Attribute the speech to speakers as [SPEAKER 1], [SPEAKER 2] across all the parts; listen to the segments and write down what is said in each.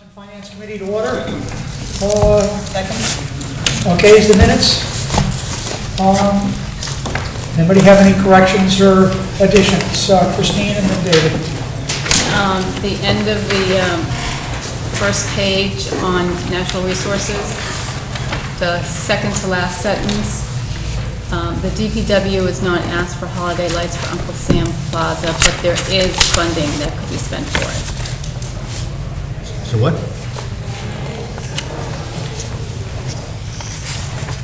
[SPEAKER 1] And Finance Committee to order. Uh, Second. Okay, is the minutes? Um, Anybody have any corrections or additions? Uh, Christine and then David.
[SPEAKER 2] Um, the end of the, um, first page on natural resources, the second to last sentence, um, the DPW is not asked for holiday lights for Uncle Sam Plaza, but there is funding that could be spent for it.
[SPEAKER 3] So what?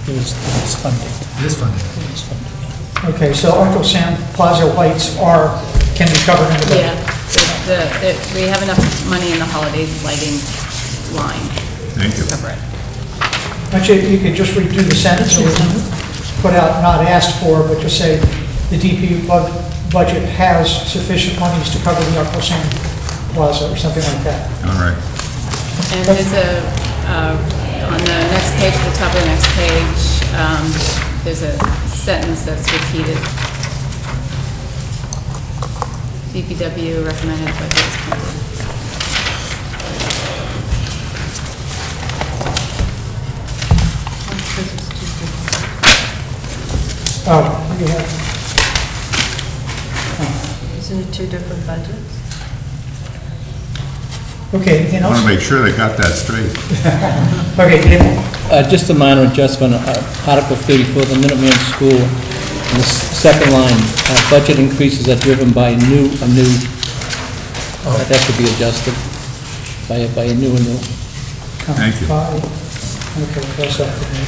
[SPEAKER 1] Is funding.
[SPEAKER 3] This funding.
[SPEAKER 1] Okay, so Uncle Sam Plaza lights are, can be covered in the budget?
[SPEAKER 2] Yeah, the, the- we have enough money in the holiday lighting line
[SPEAKER 3] Thank you.
[SPEAKER 2] to cover it.
[SPEAKER 1] Actually, you could just redo the sentence, or put out not asked for, but just say, the DP bud- budget has sufficient monies to cover the Uncle Sam Plaza, or something like that.
[SPEAKER 3] All right.
[SPEAKER 2] And there's a, uh, on the next page, at the top of the next page, um, there's a sentence that's repeated. DPW recommended budget is.
[SPEAKER 1] Oh, you have,
[SPEAKER 4] Isn't it two different budgets?
[SPEAKER 1] Okay, anything
[SPEAKER 3] I
[SPEAKER 1] else?
[SPEAKER 3] want to make sure they got that straight.
[SPEAKER 1] Okay, David?
[SPEAKER 5] Uh, Just a minor adjustment, uh, Article 34, the Minuteman School, in the s- second line, uh, budget increases are driven by new, a new, uh, that should be adjusted by, a- by a new and new.
[SPEAKER 3] Thank you.
[SPEAKER 1] Five. Okay, that's up to me.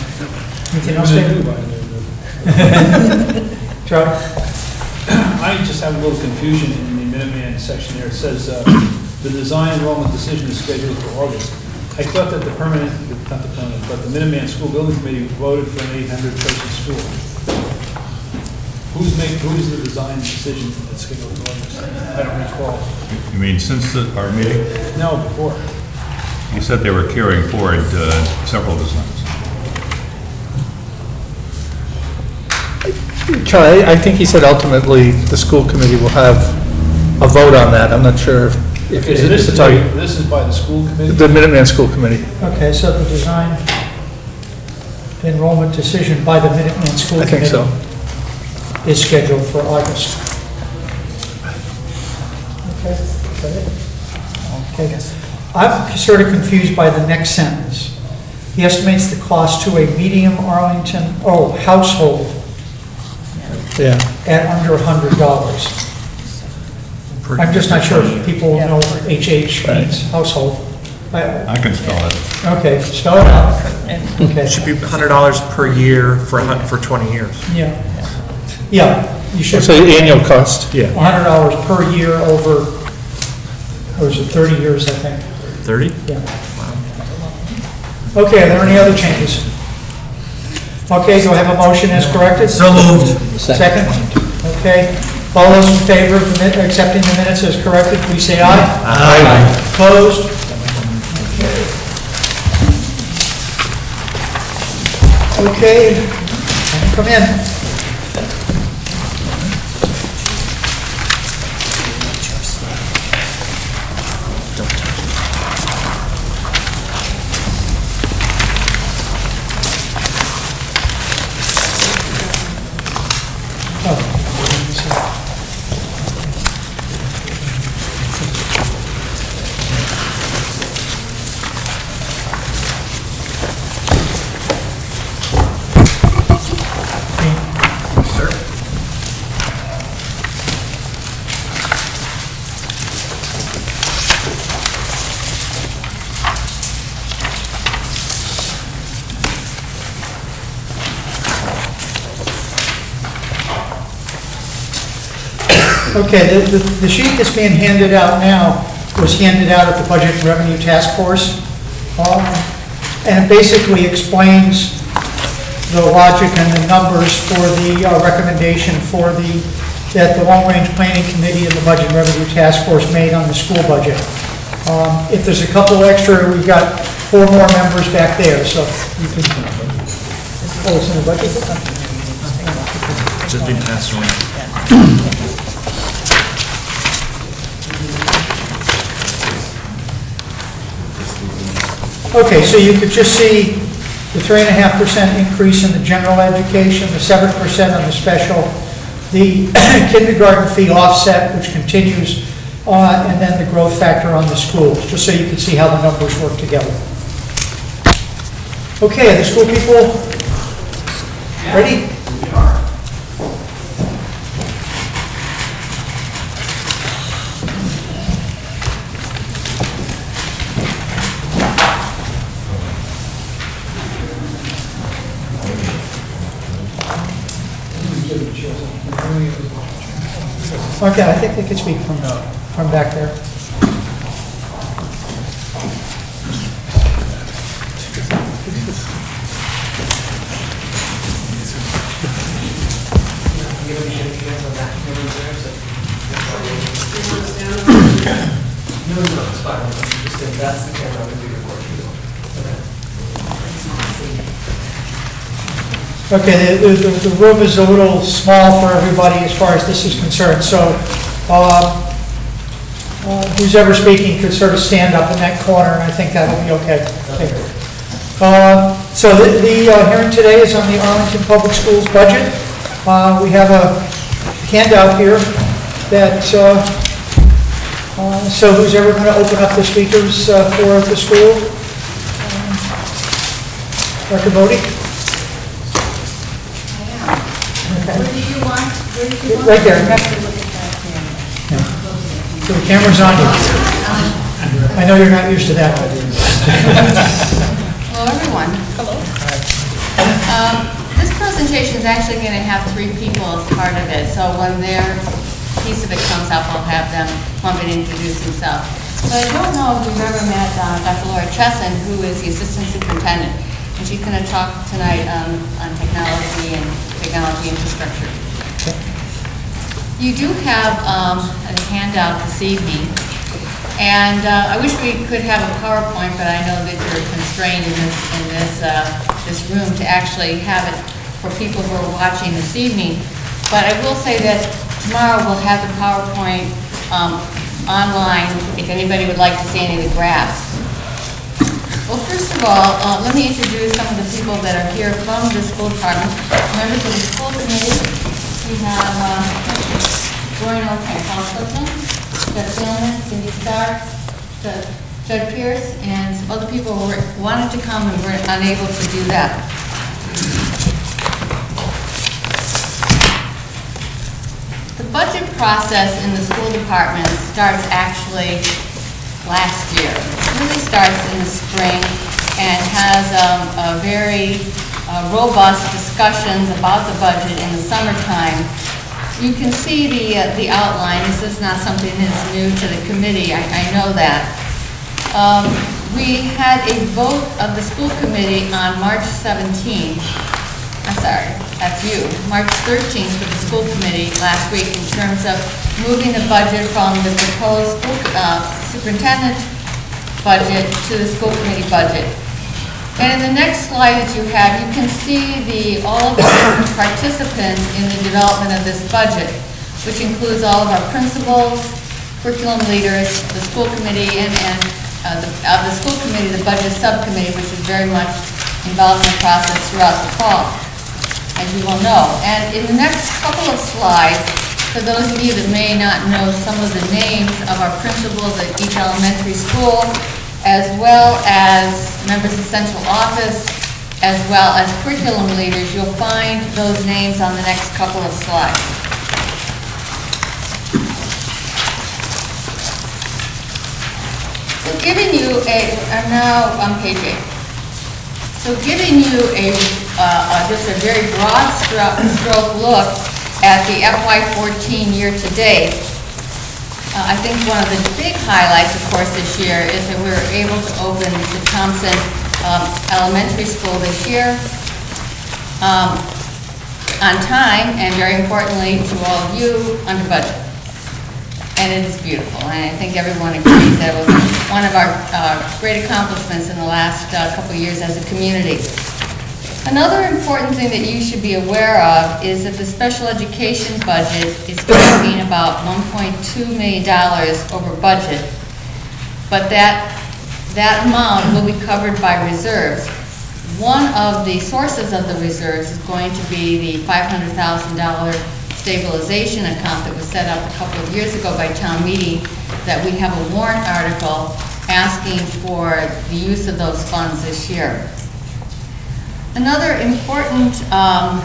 [SPEAKER 1] Anything else, David? Charlie?
[SPEAKER 6] I just have a little confusion in the Minuteman section there. It says, uh, "The design enrollment decision is scheduled for August." I thought that the permanent, not the permanent, but the Minuteman School Building Committee voted for an 800-person school. Who's make, who's the design decision that's scheduled for August? I don't recall.
[SPEAKER 3] You mean since the- our meeting?
[SPEAKER 6] No, before.
[SPEAKER 3] You said they were carrying forward uh, several designs.
[SPEAKER 7] Charlie, I think he said ultimately the school committee will have a vote on that. I'm not sure if if
[SPEAKER 6] this
[SPEAKER 7] it's
[SPEAKER 6] is, by-
[SPEAKER 7] target.
[SPEAKER 6] this is by the school committee?
[SPEAKER 7] The Minuteman School Committee.
[SPEAKER 1] Okay, so the design enrollment decision by the Minuteman School
[SPEAKER 7] I think so.
[SPEAKER 1] Committee is scheduled for August. Okay, is that it? Okay. I'm sort of confused by the next sentence. He estimates the cost to a medium Arlington, oh, household
[SPEAKER 7] Yeah.
[SPEAKER 1] at under $100. I'm just not sure if people know what HH means, household. I-
[SPEAKER 3] I can spell it.
[SPEAKER 1] Okay, spell it out. Okay.
[SPEAKER 8] It should be hundred dollars per year for a hun, for twenty years.
[SPEAKER 1] Yeah, yeah, you should,
[SPEAKER 7] So annual cost, yeah.
[SPEAKER 1] hundred dollars per year over, or is it thirty years, I think?
[SPEAKER 8] Thirty?
[SPEAKER 1] Yeah. Okay, are there any other changes? Okay, do I have a motion as corrected?
[SPEAKER 8] So moved.
[SPEAKER 1] Second? Okay, all those in favor of the min- accepting the minutes as corrected, please say aye. Aye. Opposed? Okay, come in. Okay, the, the- the sheet that's being handed out now was handed out at the Budget and Revenue Task Force. Um, And it basically explains the logic and the numbers for the uh, recommendation for the, that the Long Range Planning Committee and the Budget and Revenue Task Force made on the school budget. Um, If there's a couple extra, we've got four more members back there, so you can, oh, it's in the budget?
[SPEAKER 8] Just being passed around.
[SPEAKER 1] Okay, so you could just see the three and a half percent increase in the general education, the seven percent on the special, the kindergarten fee offset, which continues, uh, and then the growth factor on the schools, just so you can see how the numbers work together. Okay, the school people ready? Okay, I think they can speak from, from back there. Okay, the, the, the room is a little small for everybody as far as this is concerned, so, uh, uh, who's ever speaking could sort of stand up in that corner, and I think that'll be okay. Uh, so the, the uh, hearing today is on the Arlington Public Schools budget. Uh, we have a handout here that, uh, uh, so who's ever gonna open up the speakers, uh, for the school? Um, Dr. Bodie?
[SPEAKER 9] Where do you want, where do you want?
[SPEAKER 1] Right there.
[SPEAKER 9] You have to look at that camera.
[SPEAKER 1] So the camera's on you. I know you're not used to that, but...
[SPEAKER 10] Hello, everyone. Hello. This presentation is actually going to have three people as part of it, so when their piece of it comes up, I'll have them come and introduce themselves. So I don't know if you've ever met uh, Dr. Laura Chesson, who is the Assistant Superintendent, and she's going to talk tonight um, on technology and technology infrastructure. You do have um, a handout this evening, and uh, I wish we could have a PowerPoint, but I know that you're constrained in this, in this, uh, this room to actually have it for people who are watching this evening. But I will say that tomorrow we'll have the PowerPoint um, online, if anybody would like to see any of the graphs. Well, first of all, uh, let me introduce some of the people that are here from the school department. Members of the school committee, we have O'Kane, Paul Clifton, Jeff Thielman, Cindy Stark, Judd Judd Pierce, and other people who wanted to come and were unable to do that. The budget process in the school department starts actually last year. It really starts in the spring and has um, a very uh, robust discussions about the budget in the summertime. You can see the, uh, the outline, this is not something that's new to the committee, I, I know that. Um, We had a vote of the school committee on March 17th, I'm sorry, that's you, March 13th for the school committee last week in terms of moving the budget from the proposed school, uh, superintendent budget to the school committee budget. And in the next slide that you have, you can see the, all of the different participants in the development of this budget, which includes all of our principals, curriculum leaders, the school committee, and, and uh, the, of the school committee, the budget subcommittee, which is very much involved in the process throughout the fall, as you will know. And in the next couple of slides, for those of you that may not know some of the names of our principals at each elementary school, as well as members of central office, as well as curriculum leaders, you'll find those names on the next couple of slides. So giving you a, I'm now on page eight. So giving you a, uh, uh, just a very broad stroke, look at the FY14 year-to-date, uh, I think one of the big highlights, of course, this year is that we were able to open the Thompson um, Elementary School this year um, on time, and very importantly, to all of you, under budget. And it is beautiful, and I think everyone agrees that it was one of our uh, great accomplishments in the last uh, couple years as a community. Another important thing that you should be aware of is that the special education budget is tracking about $1.2 million over budget, but that that amount will be covered by reserves. One of the sources of the reserves is going to be the $500,000 stabilization account that was set up a couple of years ago by town meeting, that we have a warrant article asking for the use of those funds this year. Another important um,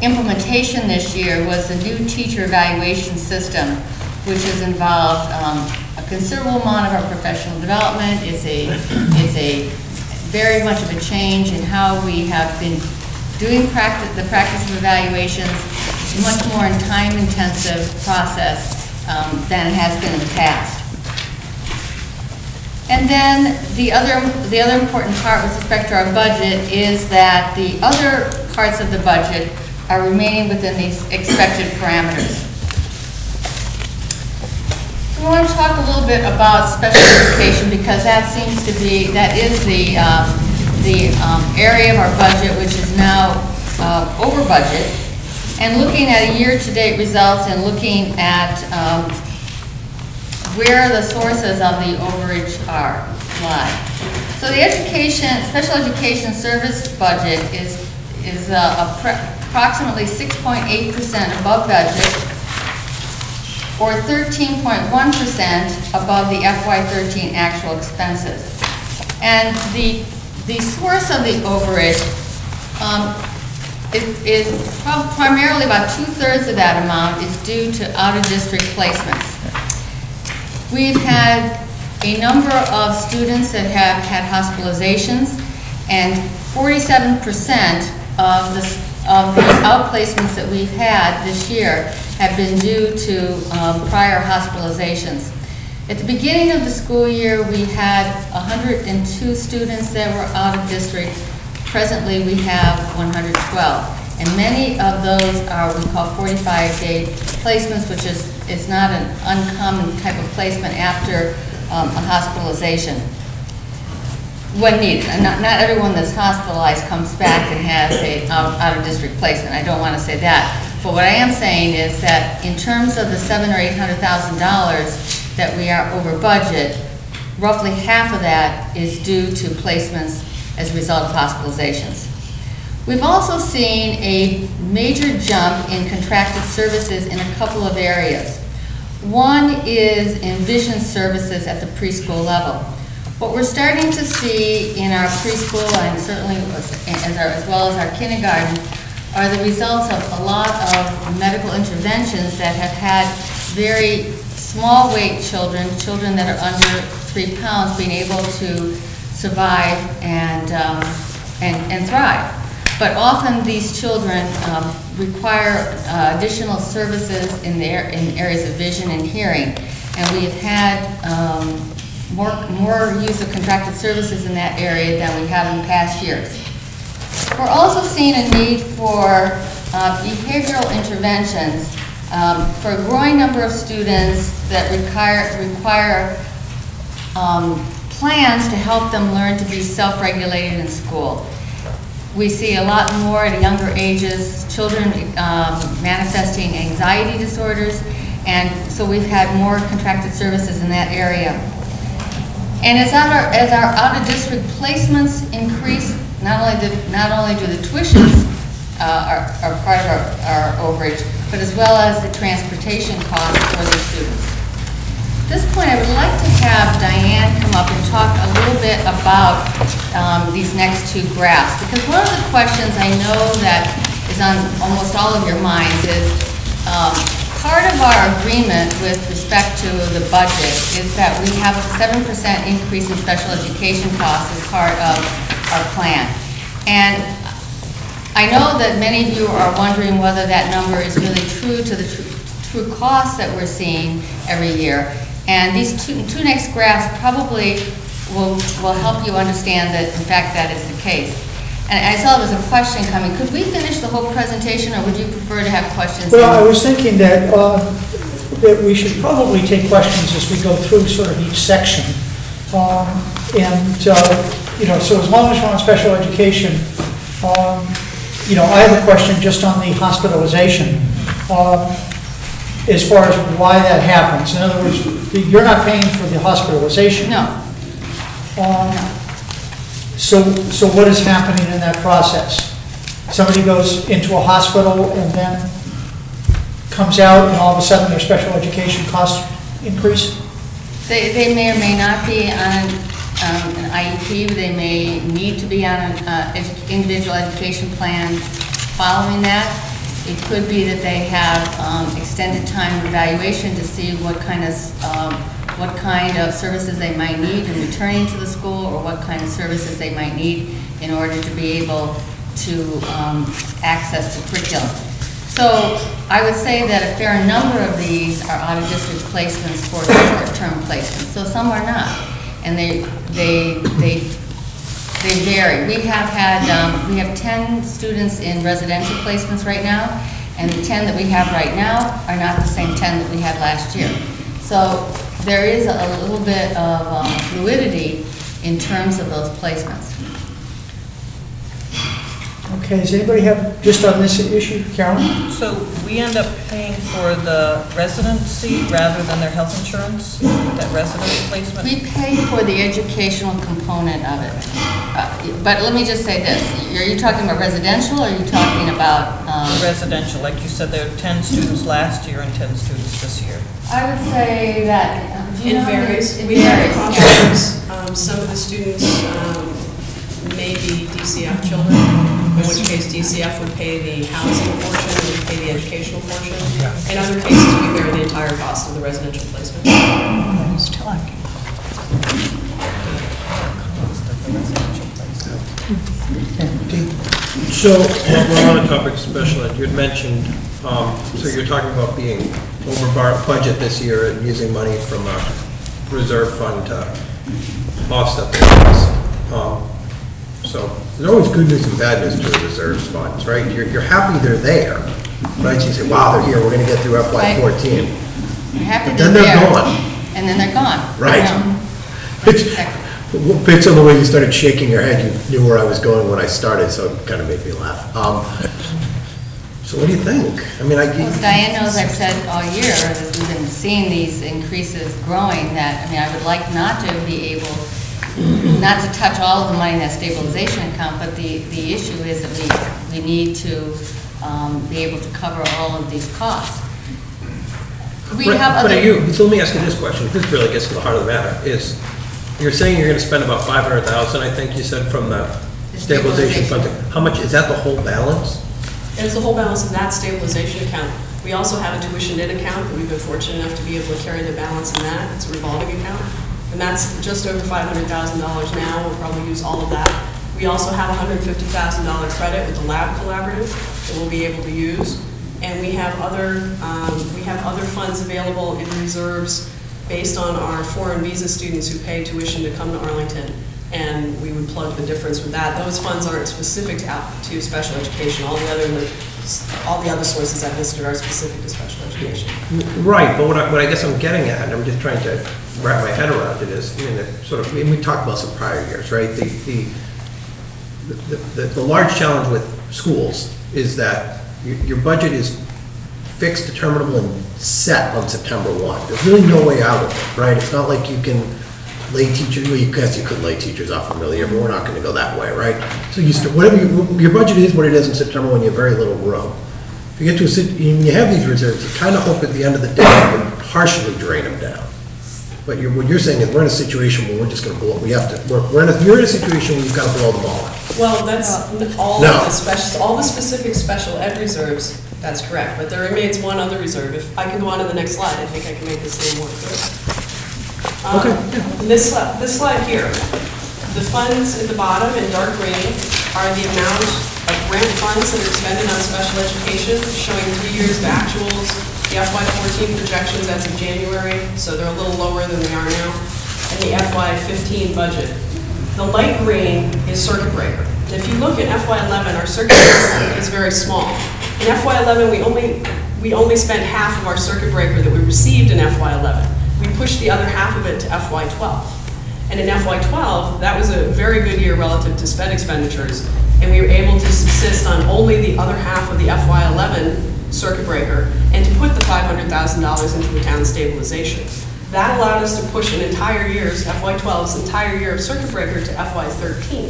[SPEAKER 10] implementation this year was the new teacher evaluation system, which has involved um, a considerable amount of our professional development. It's a, it's a very much of a change in how we have been doing the practice of evaluations, much more time-intensive process um, than it has been in the past. And then the other, the other important part with respect to our budget is that the other parts of the budget are remaining within these expected parameters. We want to talk a little bit about special education because that seems to be, that is the, um, the um, area of our budget which is now uh, over budget. And looking at year-to-date results and looking at um, where the sources of the overage are, lie. So the education, special education service budget is, is uh, approximately 6.8% above budget, or 13.1% above the FY13 actual expenses. And the, the source of the overage um, is is primarily about two-thirds of that amount is due to out-of-district placements. We've had a number of students that have had hospitalizations, and 47% of the, of the outplacements that we've had this year have been due to um, prior hospitalizations. At the beginning of the school year, we had 102 students that were out of district. Presently, we have 112. And many of those are what we call 45-day placements, which is, is not an uncommon type of placement after um, a hospitalization when needed. Not, not everyone that's hospitalized comes back and has a out- out-of-district placement. I don't want to say that. But what I am saying is that in terms of the seven or eight hundred thousand dollars that we are over budget, roughly half of that is due to placements as a result of hospitalizations. We've also seen a major jump in contracted services in a couple of areas. One is in vision services at the preschool level. What we're starting to see in our preschool and certainly as, our- as well as our kindergarten are the results of a lot of medical interventions that have had very small weight children, children that are under three pounds, being able to survive and, um, and and thrive. But often these children um, require uh, additional services in their, in areas of vision and hearing. And we have had um, more, more use of contracted services in that area than we have in past years. We're also seeing a need for uh, behavioral interventions um, for a growing number of students that require, require um, plans to help them learn to be self-regulated in school. We see a lot more at younger ages, children um, manifesting anxiety disorders, and so we've had more contracted services in that area. And as our, as our out-of-district placements increase, not only the, not only do the tuitions uh, are, are part of our, our overage, but as well as the transportation costs for the students. At this point, I would like to have Diane come up and talk a little bit about um, these next two graphs, because one of the questions I know that is on almost all of your minds is, um, part of our agreement with respect to the budget is that we have a seven percent increase in special education costs as part of our plan. And I know that many of you are wondering whether that number is really true to the tr- true costs that we're seeing every year. And these two, two next graphs probably will, will help you understand that, in fact, that is the case. And I saw there was a question coming. Could we finish the whole presentation, or would you prefer to have questions?
[SPEAKER 1] Well, I was thinking that, uh, that we should probably take questions as we go through sort of each section. Um, And, uh, you know, so as long as we're on special education, um, you know, I have a question just on the hospitalization, um, as far as why that happens. In other words, you're not paying for the hospitalization.
[SPEAKER 10] No.
[SPEAKER 1] Um, So, so what is happening in that process? Somebody goes into a hospital and then comes out and all of a sudden their special education costs increase?
[SPEAKER 10] They, they may or may not be on um, an IEP, they may need to be on an uh, edu- individual education plan following that. It could be that they have um, extended time evaluation to see what kind of, um, what kind of services they might need in returning to the school, or what kind of services they might need in order to be able to um, access the curriculum. So I would say that a fair number of these are out-of-district placements for short-term placements, so some are not. And they, they, they, they vary. We have had, um, we have 10 students in residential placements right now, and the 10 that we have right now are not the same 10 that we had last year. So there is a little bit of um, fluidity in terms of those placements.
[SPEAKER 1] Okay, does anybody have, just on this issue, Carolyn?
[SPEAKER 11] So we end up paying for the residency rather than their health insurance, that resident placement?
[SPEAKER 10] We pay for the educational component of it. Uh, But let me just say this, are you talking about residential, or are you talking about, um,
[SPEAKER 11] Residential, like you said, there were 10 students last year and 10 students this year.
[SPEAKER 10] I would say that, um, do you
[SPEAKER 12] It
[SPEAKER 10] know?
[SPEAKER 12] varies.
[SPEAKER 10] It
[SPEAKER 12] We have
[SPEAKER 10] varies,
[SPEAKER 12] cost Um, Some of the students um, may be DCF children, in which case DCF would pay the housing portion, would pay the educational portion. In other cases, we bear the entire cost of the residential placement.
[SPEAKER 13] So, while we're on the topic of special ed, you had mentioned, um, so you're talking about being over bar- budget this year and using money from a reserve fund to offset the costs. Um, So, there's always good news and bad news to the reserves funds, right? You're, you're happy they're there, right? You say, wow, they're here, we're gonna get through FY fourteen.
[SPEAKER 10] I'm happy
[SPEAKER 13] But then they're
[SPEAKER 10] there.
[SPEAKER 13] gone.
[SPEAKER 10] And then they're gone.
[SPEAKER 13] Right. It's-
[SPEAKER 10] Exactly.
[SPEAKER 13] Well, Based on the way you started shaking your head, you knew where I was going when I started, so it kind of made me laugh. Um, So what do you think? I mean, I,
[SPEAKER 10] Well, Diane knows I've said all year, as we've been seeing these increases growing, that, I mean, I would like not to be able, not to touch all of the money in that stabilization account, but the, the issue is that we, we need to um, be able to cover all of these costs. We
[SPEAKER 13] But-
[SPEAKER 10] have
[SPEAKER 13] But
[SPEAKER 10] other.
[SPEAKER 13] are you, so let me ask you this question, this really gets to the heart of the matter, is, you're saying you're gonna spend about five hundred thousand, I think you said, from the
[SPEAKER 10] The
[SPEAKER 13] stabilization fund.
[SPEAKER 10] stabilization.
[SPEAKER 13] How much, is that the whole balance?
[SPEAKER 12] And it's the whole balance of that stabilization account. We also have a tuition-in account that we've been fortunate enough to be able to carry the balance in that. It's a revolving account. And that's just over $500,000 now. We'll probably use all of that. We also have $150,000 credit with the LABBB Collaborative that we'll be able to use. And we have other, um, we have other funds available in reserves based on our foreign visa students who pay tuition to come to Arlington. And we would plug the difference with that. Those funds aren't specific to to special education. All the other, all the other sources I've listed are specific to special education.
[SPEAKER 13] Right, but what I, what I guess I'm getting at, and I'm just trying to wrap my head around it, is, I mean, sort of, mean, we talked about some prior years, right? The, the, the, the, the large challenge with schools is that your, your budget is fixed, determinable, and set on September one. There's really no way out of it, right? It's not like you can lay teachers, well, you guess you could lay teachers off in the middle year, but we're not gonna go that way, right? So you, st- whatever, you- your budget is what it is in September when you have very little room. If you get to a, sit- when you have these reserves, you kind of hope at the end of the day, you can partially drain them down. But you're, what you're saying is, we're in a situation where we're just gonna blow, we have to, we're, we're in a, you're in a situation where you've gotta blow them all.
[SPEAKER 12] Well, that's all
[SPEAKER 13] No.
[SPEAKER 12] the special, all the specific special ed reserves, that's correct. But there remains one other reserve. If I can go on to the next slide, I think I can make this a little more clear. Um, okay. This, this slide here, the funds at the bottom in dark green are the amount of grant funds that are expended on special education, showing three years of actuals, the FY fourteen projections as of January, so they're a little lower than they are now, and the FY fifteen budget. The light green is circuit breaker. And if you look at FY eleven, our circuit breaker is very small. In FY eleven, we only, we only spent half of our circuit breaker that we received in FY eleven. We pushed the other half of it to FY twelve. And in FY twelve, that was a very good year relative to sped expenditures, and we were able to subsist on only the other half of the FY eleven circuit breaker, and to put the five hundred thousand dollars into the town stabilization. That allowed us to push an entire year's, FY 12's entire year of circuit breaker to FY 13.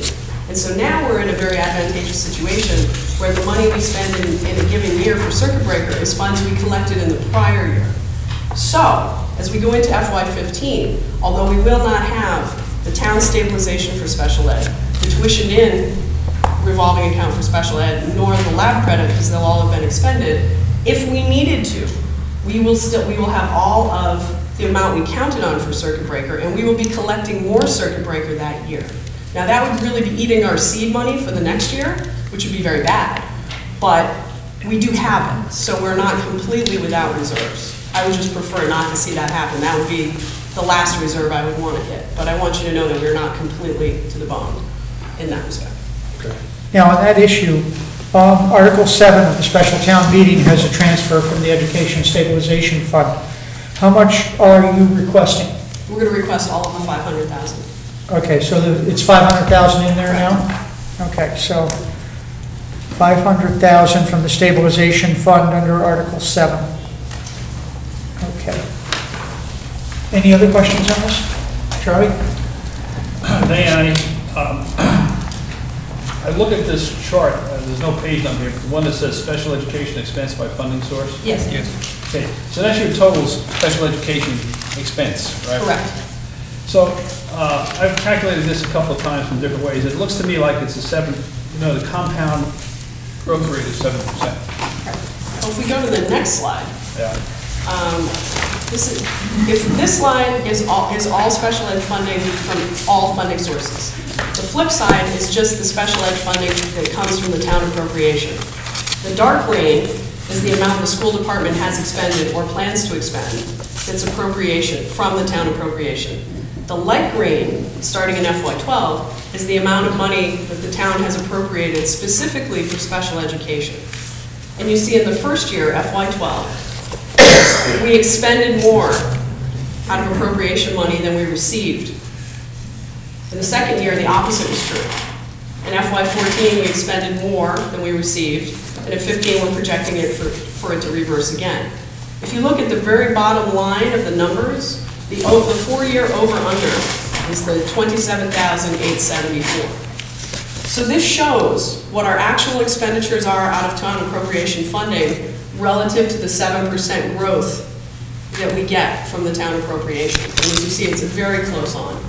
[SPEAKER 12] And so now we're in a very advantageous situation where the money we spend in, in a given year for circuit breaker is funds we collected in the prior year. So, as we go into FY '15, although we will not have the town stabilization for special ed, the tuition in revolving account for special ed, nor the lab credit, because they'll all have been expended, if we needed to, we will still, we will have all of the amount we counted on for circuit breaker, and we will be collecting more circuit breaker that year. Now, that would really be eating our seed money for the next year, which would be very bad, but we do have it, so we're not completely without reserves. I would just prefer not to see that happen. That would be the last reserve I would want to hit. But I want you to know that we're not completely to the bone in that respect. Okay.
[SPEAKER 1] Now, on that issue, um, Article 7 of the special town meeting has a transfer from the Education Stabilization Fund. How much are you requesting?
[SPEAKER 12] We're going to request all of the 500,000.
[SPEAKER 1] Okay, so the- it's 500,000 in there now? Okay, so 500,000 from the stabilization fund under Article 7. Okay. Any other questions on this? Charlie?
[SPEAKER 6] Diane, I, um, I look at this chart, uh, there's no page on here, the one that says special education expense by funding source.
[SPEAKER 12] Yes.
[SPEAKER 6] Okay, so that's your total special education expense, right?
[SPEAKER 12] Correct.
[SPEAKER 6] So, uh, I've calculated this a couple of times from different ways. It looks to me like it's a seven, you know, the compound growth rate is seven percent.
[SPEAKER 12] Well, if we go to the next slide,
[SPEAKER 6] Yeah.
[SPEAKER 12] Um, this is, if this line is all, is all special ed funding from all funding sources. The flip side is just the special ed funding that comes from the town appropriation. The dark green is the amount the school department has expended or plans to expend, that's appropriation, from the town appropriation. The light green, starting in FY '12, is the amount of money that the town has appropriated specifically for special education. And you see in the first year, FY '12, we expended more out of appropriation money than we received. In the second year, the opposite was true. In FY '14, we expended more than we received, and in '15, we're projecting it for, for it to reverse again. If you look at the very bottom line of the numbers, the, the four-year over-under is the 27,874. So this shows what our actual expenditures are out of town appropriation funding relative to the 7% growth that we get from the town appropriation. And as you see, it's very close on.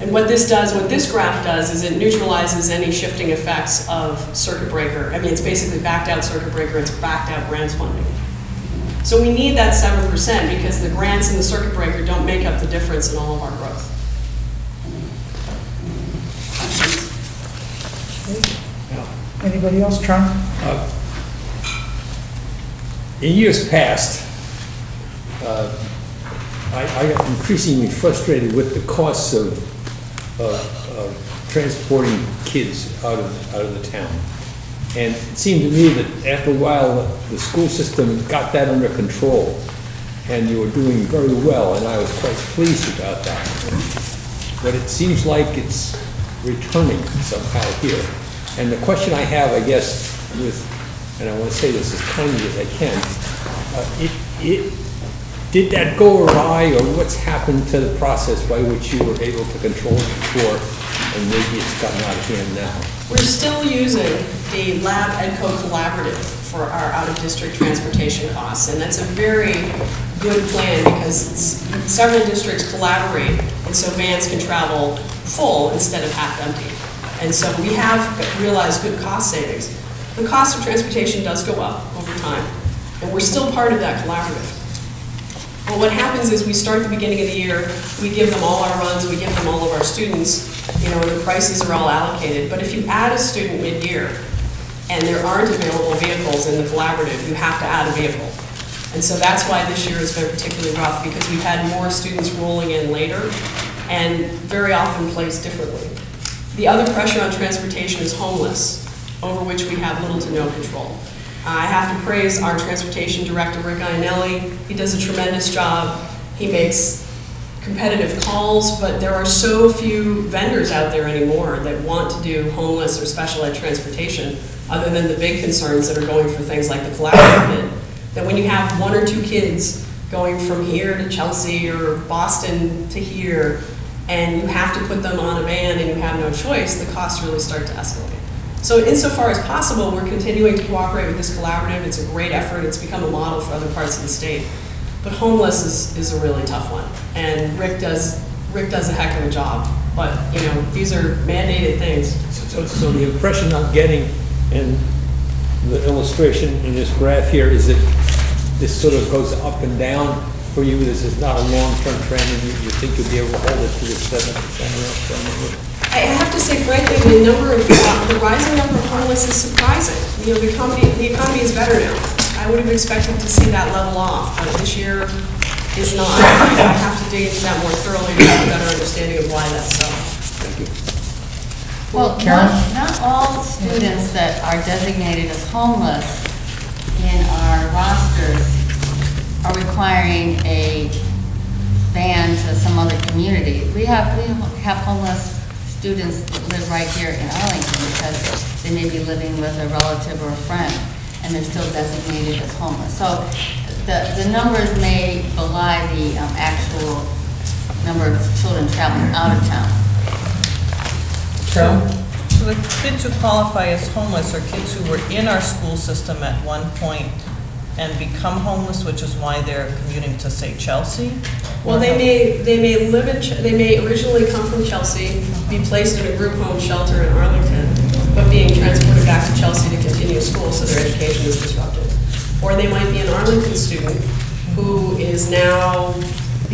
[SPEAKER 12] And what this does, what this graph does, is it neutralizes any shifting effects of circuit breaker. I mean, it's basically backed out circuit breaker, it's backed out grants funding. So we need that 7% because the grants and the circuit breaker don't make up the difference in all of our growth.
[SPEAKER 1] Anybody else, John?
[SPEAKER 14] In years past, uh, I I got increasingly frustrated with the costs of, of- of transporting kids out of, out of the town. And it seemed to me that after a while, the school system got that under control, and you were doing very well, and I was quite pleased about that. But it seems like it's returning somehow here. And the question I have, I guess, with, and I want to say this as kindly as I can, uh, it, it, did that go awry, or what's happened to the process by which you were able to control it before, and maybe it's gotten out of hand now?
[SPEAKER 12] We're still using the Lab EdCo Collaborative for our out-of-district transportation costs, and that's a very good plan because several districts collaborate, and so vans can travel full instead of half empty. And so we have realized good cost savings. The cost of transportation does go up over time, and we're still part of that collaborative. But what happens is we start the beginning of the year, we give them all our runs, we give them all of our students, you know, and the prices are all allocated. But if you add a student mid-year and there aren't available vehicles in the collaborative, you have to add a vehicle. And so that's why this year has been particularly rough, because we've had more students rolling in later and very often placed differently. The other pressure on transportation is homeless, over which we have little to no control. Uh, I have to praise our transportation director, Rick Ionelli. He does a tremendous job. He makes competitive calls, but there are so few vendors out there anymore that want to do homeless or special ed transportation, other than the big concerns that are going for things like the collaborative that when you have one or two kids going from here to Chelsea or Boston to here, and you have to put them on a van and you have no choice, the costs really start to escalate. So insofar as possible, we're continuing to cooperate with this collaborative. It's a great effort. It's become a model for other parts of the state. But homeless is, is a really tough one. And Rick does, Rick does a heck of a job. But, you know, these are mandated things.
[SPEAKER 14] So, so the impression I'm getting in the illustration in this graph here is that this sort of goes up and down for you, this is not a long-term trend, and you, you think you'll be able to hold it to the seven percent
[SPEAKER 12] I have to say frankly, the number of, uh, the rising number of homeless is surprising. You know, the economy, the economy is better now. I would have expected to see that level off, but this year is not. I have to dig into that more thoroughly to have a better understanding of why that's so.
[SPEAKER 14] Thank you.
[SPEAKER 10] Well,
[SPEAKER 1] Karen?
[SPEAKER 10] not, not all students that are designated as homeless in our rosters are requiring a van to some other community. We have, we have homeless students that live right here in Arlington because they may be living with a relative or a friend, and they're still designated as homeless. So the, the numbers may belie the um, actual number of children traveling out of town.
[SPEAKER 1] Carol?
[SPEAKER 11] So the kids who qualify as homeless are kids who were in our school system at one point and become homeless, which is why they're commuting to, say, Chelsea?
[SPEAKER 12] Well, they may, they may live in, Ch- they may originally come from Chelsea, be placed in a group home shelter in Arlington, but being transported back to Chelsea to continue school, so their education is disrupted. Or they might be an Arlington student who is now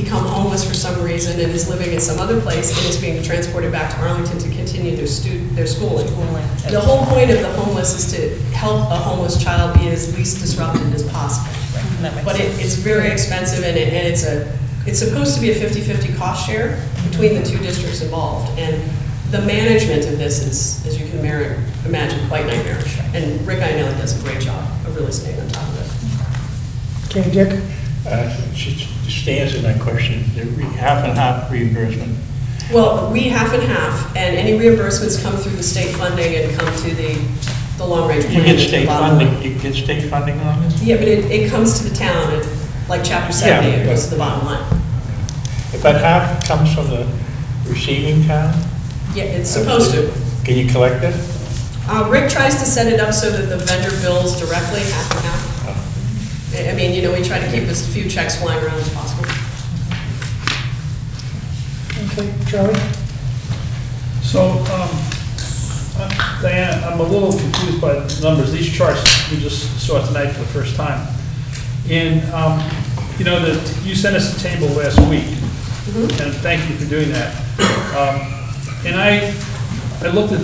[SPEAKER 12] become homeless for some reason and is living in some other place and is being transported back to Arlington to continue their stu, their schooling.
[SPEAKER 11] Schooling.
[SPEAKER 12] The whole point of the homeless is to help a homeless child be as least disrupted as possible.
[SPEAKER 11] That makes
[SPEAKER 12] But it, it's very expensive and it, and it's a, it's supposed to be a 50-50 cost share between the two districts involved. And the management of this is, as you can mar- imagine, quite nightmarish. And Rick Iannelli does a great job of really staying on top of it.
[SPEAKER 1] Okay, Dick?
[SPEAKER 15] Uh, Just just to answer that question, the half and half reimbursement.
[SPEAKER 12] Well, we half and half, and any reimbursements come through the state funding and come to the, the long-range
[SPEAKER 15] You get state
[SPEAKER 12] line.
[SPEAKER 15] funding, you get state funding on this?
[SPEAKER 12] Yeah, but it, it comes to the town, it- like chapter 70, it goes to the bottom line.
[SPEAKER 15] If that half comes from the receiving town,
[SPEAKER 12] Yeah, it's supposed to.
[SPEAKER 15] can you collect it?
[SPEAKER 12] Uh, Rick tries to set it up so that the vendor bills directly, half and half. I I mean, you know, we try to keep as few checks flying around as possible.
[SPEAKER 1] Okay, Charlie?
[SPEAKER 6] So, um, uh, Diana, I'm a little confused by the numbers. These charts we just saw tonight for the first time. And, um, you know, the, you sent us a table last week, and thank you for doing that. Um, And I, I looked at,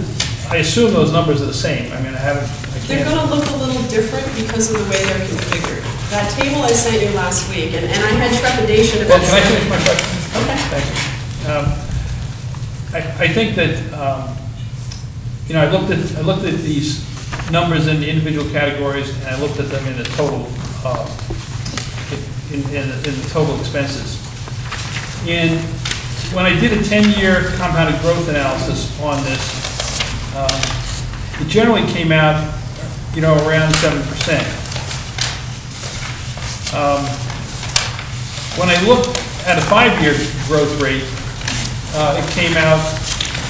[SPEAKER 6] I assume those numbers are the same. I mean, I haven't, I
[SPEAKER 12] They're gonna look a little different because of the way they're configured. That table I sent you last week, and, and I had trepidation
[SPEAKER 6] Well,
[SPEAKER 12] about.
[SPEAKER 6] can I finish my question?
[SPEAKER 12] Okay.
[SPEAKER 6] Thank you. Um, I, I think that, um, you know, I looked at, I looked at these numbers in the individual categories, and I looked at them in the total, uh, in, in, in the total expenses. And when I did a ten-year compounded growth analysis on this, um, it generally came out, you know, around seven percent. Um, When I looked at a five-year growth rate, uh, it came out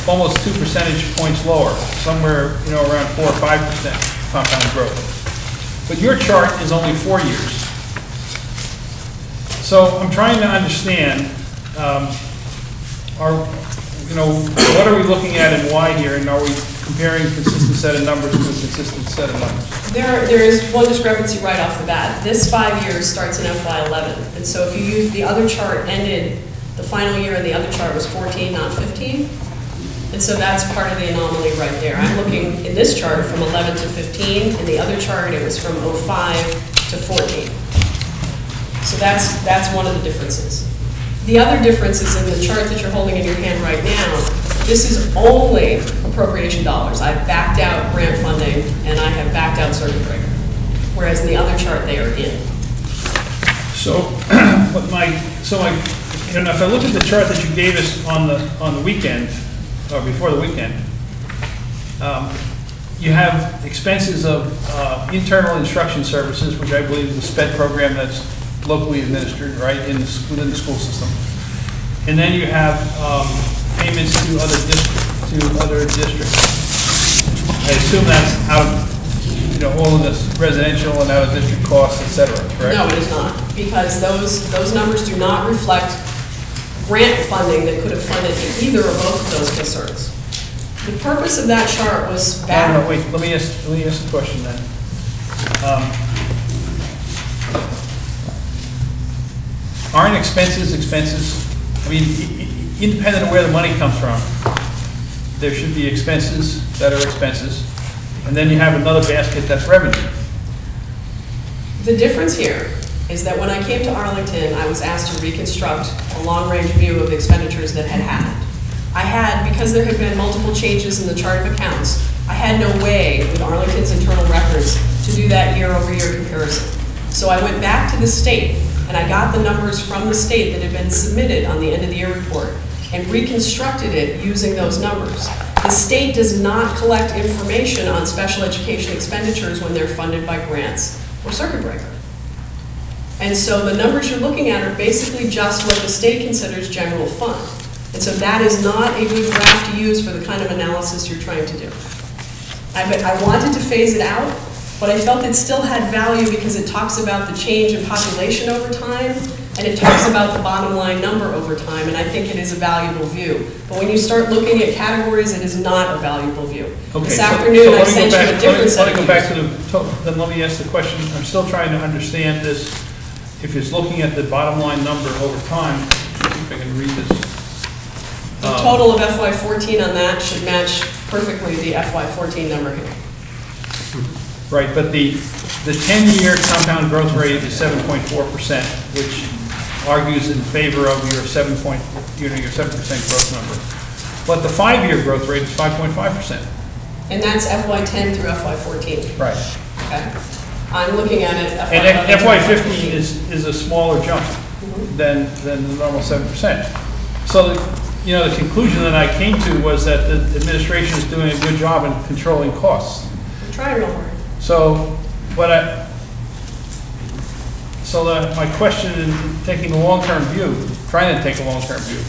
[SPEAKER 6] almost two percentage points lower, somewhere, you know, around four or five percent compound growth. But your chart is only four years. So I'm trying to understand, um, are, you know, what are we looking at and why here, and are we comparing consistent set of numbers to a consistent set of numbers?
[SPEAKER 12] There, there is one discrepancy right off the bat. This five years starts in FY eleven, and so if you use, the other chart ended, the final year in the other chart was fourteen, not fifteen. And so that's part of the anomaly right there. I'm looking in this chart from eleven to fifteen, in the other chart, it was from 05 to fourteen. So that's, that's one of the differences. The other difference is in the chart that you're holding in your hand right now, this is only appropriation dollars. I've backed out grant funding, and I have backed out circuit breaker. Whereas in the other chart, they are in.
[SPEAKER 6] So, but my, so I, you know, if I look at the chart that you gave us on the, on the weekend, or before the weekend, um, you have expenses of uh, internal instruction services, which I believe is the SPED program that's locally administered, right, in, the within the school system. And then you have um, payments to other districts, to other districts. I assume that's out you know, all of this residential and out of district costs, et cetera, correct?
[SPEAKER 12] No, it is not, because those, those numbers do not reflect grant funding that could have funded either or both of those concerns. The purpose of that chart was
[SPEAKER 6] No,
[SPEAKER 12] back.
[SPEAKER 6] no, wait, let me ask, let me ask the question then. Um, Aren't expenses expenses? I mean, independent of where the money comes from, there should be expenses that are expenses, and then you have another basket that's revenue.
[SPEAKER 12] The difference here is that when I came to Arlington, I was asked to reconstruct a long-range view of the expenditures that had happened. I had, because there had been multiple changes in the chart of accounts, I had no way with Arlington's internal records to do that year-over-year comparison. So I went back to the state, and I got the numbers from the state that had been submitted on the end-of-the-year report, and reconstructed it using those numbers. The state does not collect information on special education expenditures when they're funded by grants or circuit breaker. And so the numbers you're looking at are basically just what the state considers general fund. And so that is not a good graph to use for the kind of analysis you're trying to do. I, I wanted to phase it out, but I felt it still had value because it talks about the change in population over time, and it talks about the bottom line number over time, and I think it is a valuable view. But when you start looking at categories, it is not a valuable view.
[SPEAKER 6] Okay,
[SPEAKER 12] This
[SPEAKER 6] so- so
[SPEAKER 12] afternoon,
[SPEAKER 6] let
[SPEAKER 12] I
[SPEAKER 6] me go
[SPEAKER 12] sent you
[SPEAKER 6] back-
[SPEAKER 12] a
[SPEAKER 6] let me-
[SPEAKER 12] different set of
[SPEAKER 6] Let me go back to
[SPEAKER 12] views.
[SPEAKER 6] the, to- then let me ask the question, I'm still trying to understand this. If it's looking at the bottom line number over time, if I can read this.
[SPEAKER 12] The
[SPEAKER 6] Um,
[SPEAKER 12] total of FY fourteen on that should match perfectly the FY fourteen number here.
[SPEAKER 6] Right, but the, the 10-year compound growth rate is 7.4%, which argues in favor of your 7 point, you know, your 7% growth number. But the five-year growth rate is 5.5%.
[SPEAKER 12] And that's FY ten through FY fourteen,
[SPEAKER 6] Right.
[SPEAKER 12] okay? I'm looking at it. FY
[SPEAKER 6] And
[SPEAKER 12] 11 through
[SPEAKER 6] FY
[SPEAKER 12] FY
[SPEAKER 6] fifteen is, is a smaller jump mm-hmm. than, than the normal 7%. So, the- you know, the conclusion that I came to was that the administration is doing a good job in controlling costs.
[SPEAKER 12] I'm trying real hard.
[SPEAKER 6] So, what I, so the, my question in taking a long-term view, trying to take a long-term view,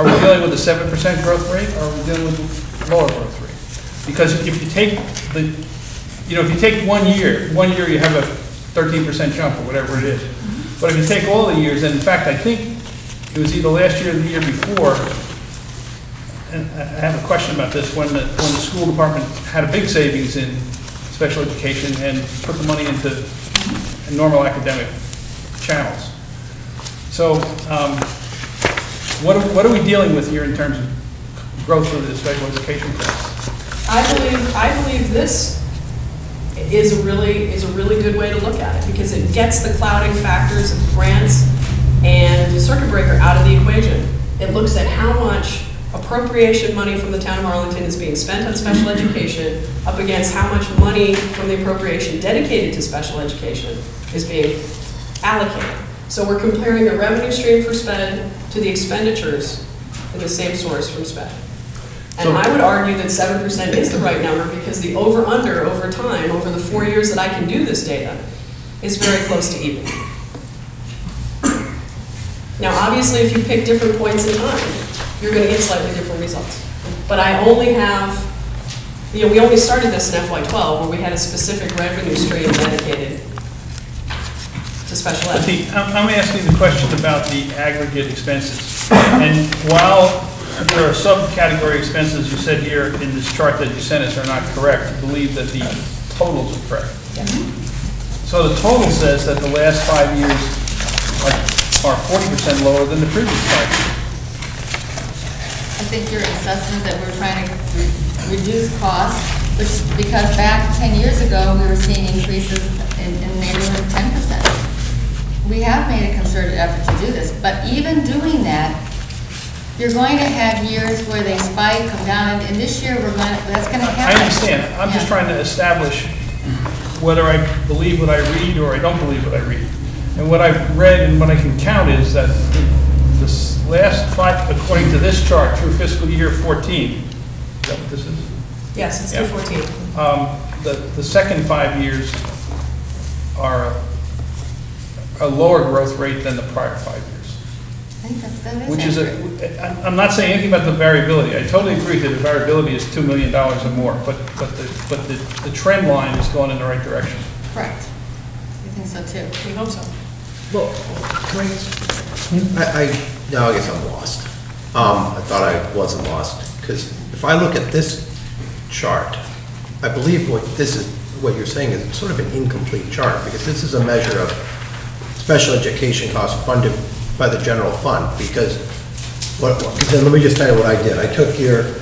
[SPEAKER 6] are we dealing with a seven percent growth rate, or are we dealing with a lower growth rate? Because if you take the, you know, if you take one year, one year you have a thirteen percent jump, or whatever it is. Mm-hmm. But if you take all the years, and in fact, I think it was either last year or the year before, and I I have a question about this, when the, when the school department had a big savings in special education and put the money into mm-hmm. Normal academic channels. So, um, what, are- what are we dealing with here in terms of growth of the special education costs?
[SPEAKER 12] I believe, I believe this is a really, is a really good way to look at it, because it gets the clouding factors of grants and circuit breaker out of the equation. It looks at how much appropriation money from the town of Arlington is being spent on special education up against how much money from the appropriation dedicated to special education is being allocated. So we're comparing the revenue stream for spend to the expenditures in the same source from spend. And I would argue that seven percent is the right number because the over-under over time, over the four years that I can do this data, is very close to even. Now, obviously, if you pick different points in time, you're gonna get slightly different results. But I only have, you know, we only started this in FY twelve, where we had a specific revenue stream dedicated to special ed.
[SPEAKER 6] the, I'm I'm asking the question about the aggregate expenses. And while there are subcategory expenses you said here in this chart that you sent us are not correct, you believe that the totals are correct. So the total says that the last five years are, are forty percent lower than the previous five. years.
[SPEAKER 10] I think your assessment that we're trying to re- reduce costs, which, because back 10 years ago, we were seeing increases in, in the neighborhood of 10%. We have made a concerted effort to do this, but even doing that, you're going to have years where they spike, come down, and, and this year, we're going, to that's gonna happen.
[SPEAKER 6] I understand, I'm just trying to establish whether I believe what I read or I don't believe what I read. And what I've read and what I can count is that this last five, according to this chart, through fiscal year 14, is that what this is?
[SPEAKER 12] Yes, it's
[SPEAKER 6] Yeah.
[SPEAKER 12] the fourteen.
[SPEAKER 6] Um, The, the second five years are a lower growth rate than the prior five years.
[SPEAKER 10] I think that's, that is
[SPEAKER 6] Which is,
[SPEAKER 10] accurate.
[SPEAKER 6] a- I'm I'm not saying anything about the variability. I totally agree that the variability is $2 million or more, but, but the, but the, the trend line is going in the right direction.
[SPEAKER 10] Correct. I think so too.
[SPEAKER 12] We hope so.
[SPEAKER 13] Well, can I, just- I, I, now I guess I'm lost. Um, I thought I wasn't lost, because if I look at this chart, I believe what this is, what you're saying is sort of an incomplete chart, because this is a measure of special education costs funded by the general fund, because what, then let me just tell you what I did. I took your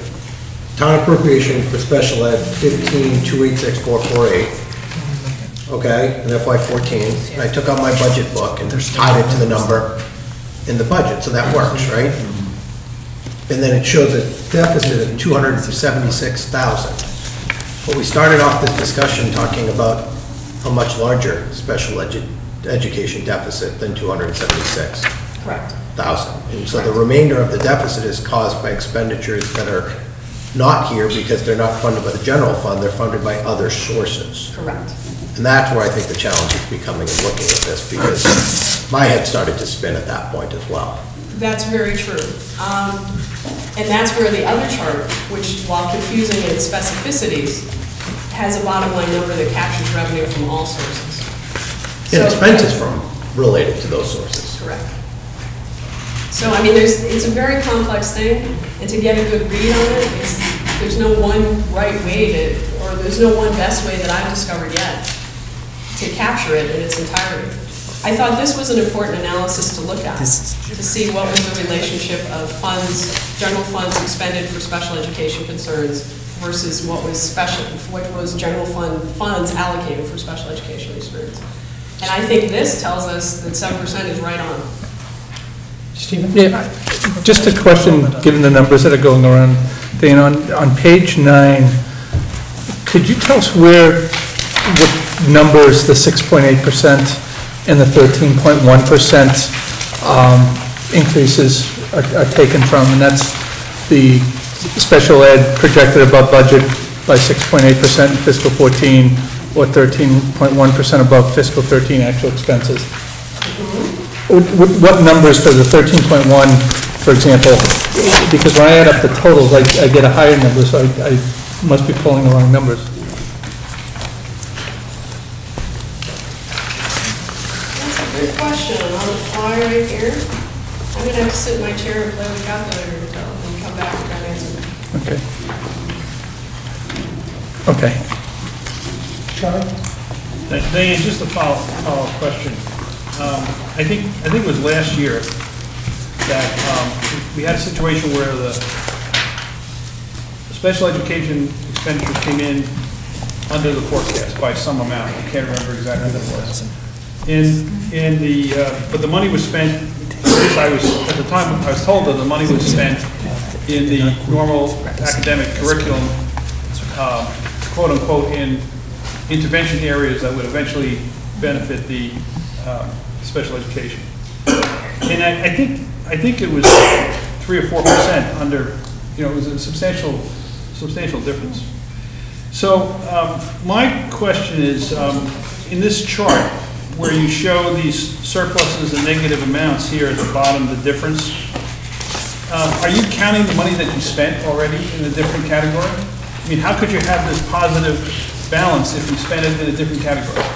[SPEAKER 13] town appropriation for special ed fifteen two eight six four four eight, okay, in FY fourteen, and I took out my budget book and tied it to the number in the budget, so that works, right? And then it shows a deficit of two hundred and seventy-six thousand. But we started off this discussion talking about a much larger special edu- education deficit than 276,000.
[SPEAKER 12] Correct.
[SPEAKER 13] And so the remainder of the deficit is caused by expenditures that are not here because they're not funded by the general fund, they're funded by other sources.
[SPEAKER 12] Correct.
[SPEAKER 13] And that's where I think the challenge is becoming in looking at this, because my head started to spin at that point as well.
[SPEAKER 12] That's very true. Um, And that's where the other chart, which while confusing in its specificities, has a bottom line number that captures revenue from all sources.
[SPEAKER 13] And
[SPEAKER 12] So-
[SPEAKER 13] expenses from, related to those sources.
[SPEAKER 12] Correct. So, I mean, there's, it's a very complex thing, and to get a good read on it, there's no one right way to, or there's no one best way that I've discovered yet to capture it in its entirety. I thought this was an important analysis to look at, to see what was the relationship of funds, general funds expended for special education concerns versus what was special, what was general fund funds allocated for special education concerns. And I think this tells us that seven percent is right on.
[SPEAKER 1] Stephen?
[SPEAKER 7] Yeah, just a question, given the numbers that are going around, Dana, on, on page nine, could you tell us where, what numbers the 6.8% and the 13.1% um, increases are are taken from? And that's the special ed projected above budget by 6.8% in fiscal 14, or 13.1% above fiscal 13 actual expenses. What, numbers for the 13.1, for example, because when I add up the totals, I, I get a higher number, so I, I must be pulling the wrong numbers.
[SPEAKER 12] That's a good question. On the fly right here, I'm gonna have to sit in my chair and play with calculator until and come back with that answer.
[SPEAKER 7] Okay. Okay.
[SPEAKER 1] Charlie?
[SPEAKER 6] Diane, just a follow, follow-up question. Um, I think, I think it was last year that um, we had a situation where the the special education expenditures came in under the forecast by some amount. I can't remember exactly what it was. In, in the, uh, but the money was spent, I was, at the time, I was told that the money was spent in the normal academic curriculum, um, quote-unquote, in intervention areas that would eventually benefit the um, special education. And I, I think, I think it was three or four percent under, you know, it was a substantial, substantial difference. So um, my question is, um, in this chart, where you show these surpluses and negative amounts here at the bottom, the difference, uh, are you counting the money that you spent already in a different category? I mean, how could you have this positive balance if you spent it in a different category?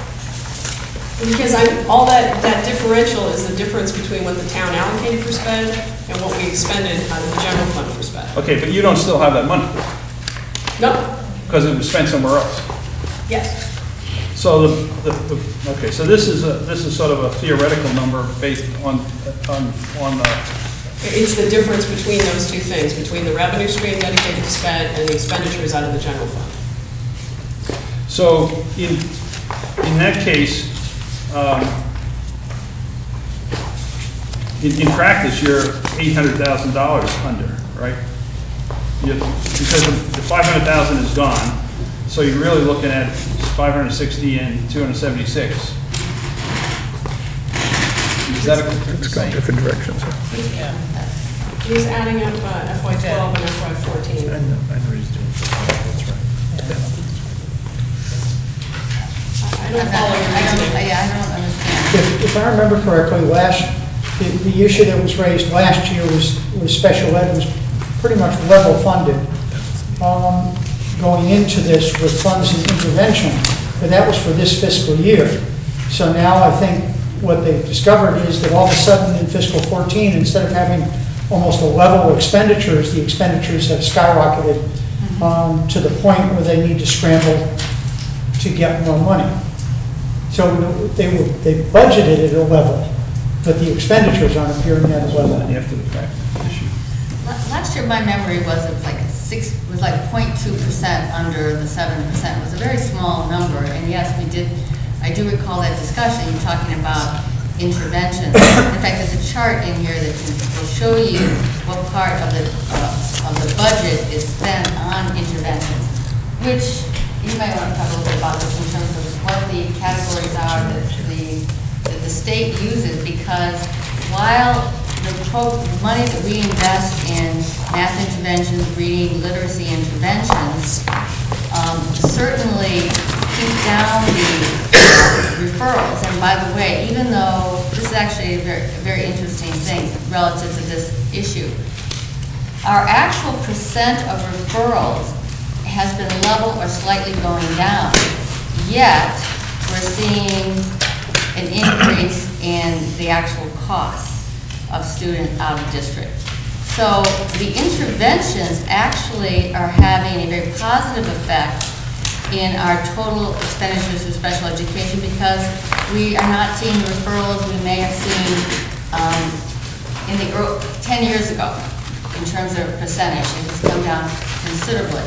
[SPEAKER 12] Because I, all that, that differential is the difference between what the town allocated for sped and what we expended out of the general fund for sped.
[SPEAKER 6] Okay, but you don't still have that money,
[SPEAKER 12] No,
[SPEAKER 6] because it was spent somewhere else.
[SPEAKER 12] yes,
[SPEAKER 6] So the, the, the- okay, so this is a, this is sort of a theoretical number based on, on, on, uh,
[SPEAKER 12] it's the difference between those two things, between the revenue stream dedicated to sped and the expenditures out of the general fund.
[SPEAKER 6] so in, in that case, um, in, in practice, you're eight hundred thousand dollars under, right? You- Because the five hundred thousand is gone, so you're really looking at five hundred sixty and two hundred seventy-six. Is that a?
[SPEAKER 7] It's going different directions.
[SPEAKER 12] He was adding up uh, FY twelve and FY fourteen.
[SPEAKER 7] I know, I know he's doing, that's right.
[SPEAKER 12] I don't follow your
[SPEAKER 10] I don't,
[SPEAKER 12] reasoning.
[SPEAKER 10] yeah, I don't understand.
[SPEAKER 1] If if if I remember correctly, last, the, the issue that was raised last year was, was special ed was pretty much level funded. Um, going into this with funds and intervention, but that was for this fiscal year. So now I think what they've discovered is that all of a sudden in fiscal 14, instead of having almost a level of expenditures, the expenditures have skyrocketed um, to the point where they need to scramble to get more money. So they were, they budgeted at a level, but the expenditures aren't appearing at a level.
[SPEAKER 6] After the fact issue.
[SPEAKER 10] Last year, my memory was it was like a six, was like 0.2 percent under the seven percent. It was a very small number, and yes, we did, I do recall that discussion, You're talking about interventions. In fact, there's a chart in here that will show you what part of the, uh, of the budget is spent on interventions, which you might want to talk a little bit about this in terms of what the categories are that the, that the state uses, because while the money that we invest in math interventions, reading, literacy interventions, um, certainly keep down the referrals. And by the way, even though, this is actually a very, a very interesting thing relative to this issue, our actual percent of referrals has been level or slightly going down, yet we're seeing an increase in the actual costs of student out of district. So the interventions actually are having a very positive effect in our total expenditures for special education because we are not seeing the referrals we may have seen um, in the, earl- 10 years ago in terms of percentage. It has come down considerably.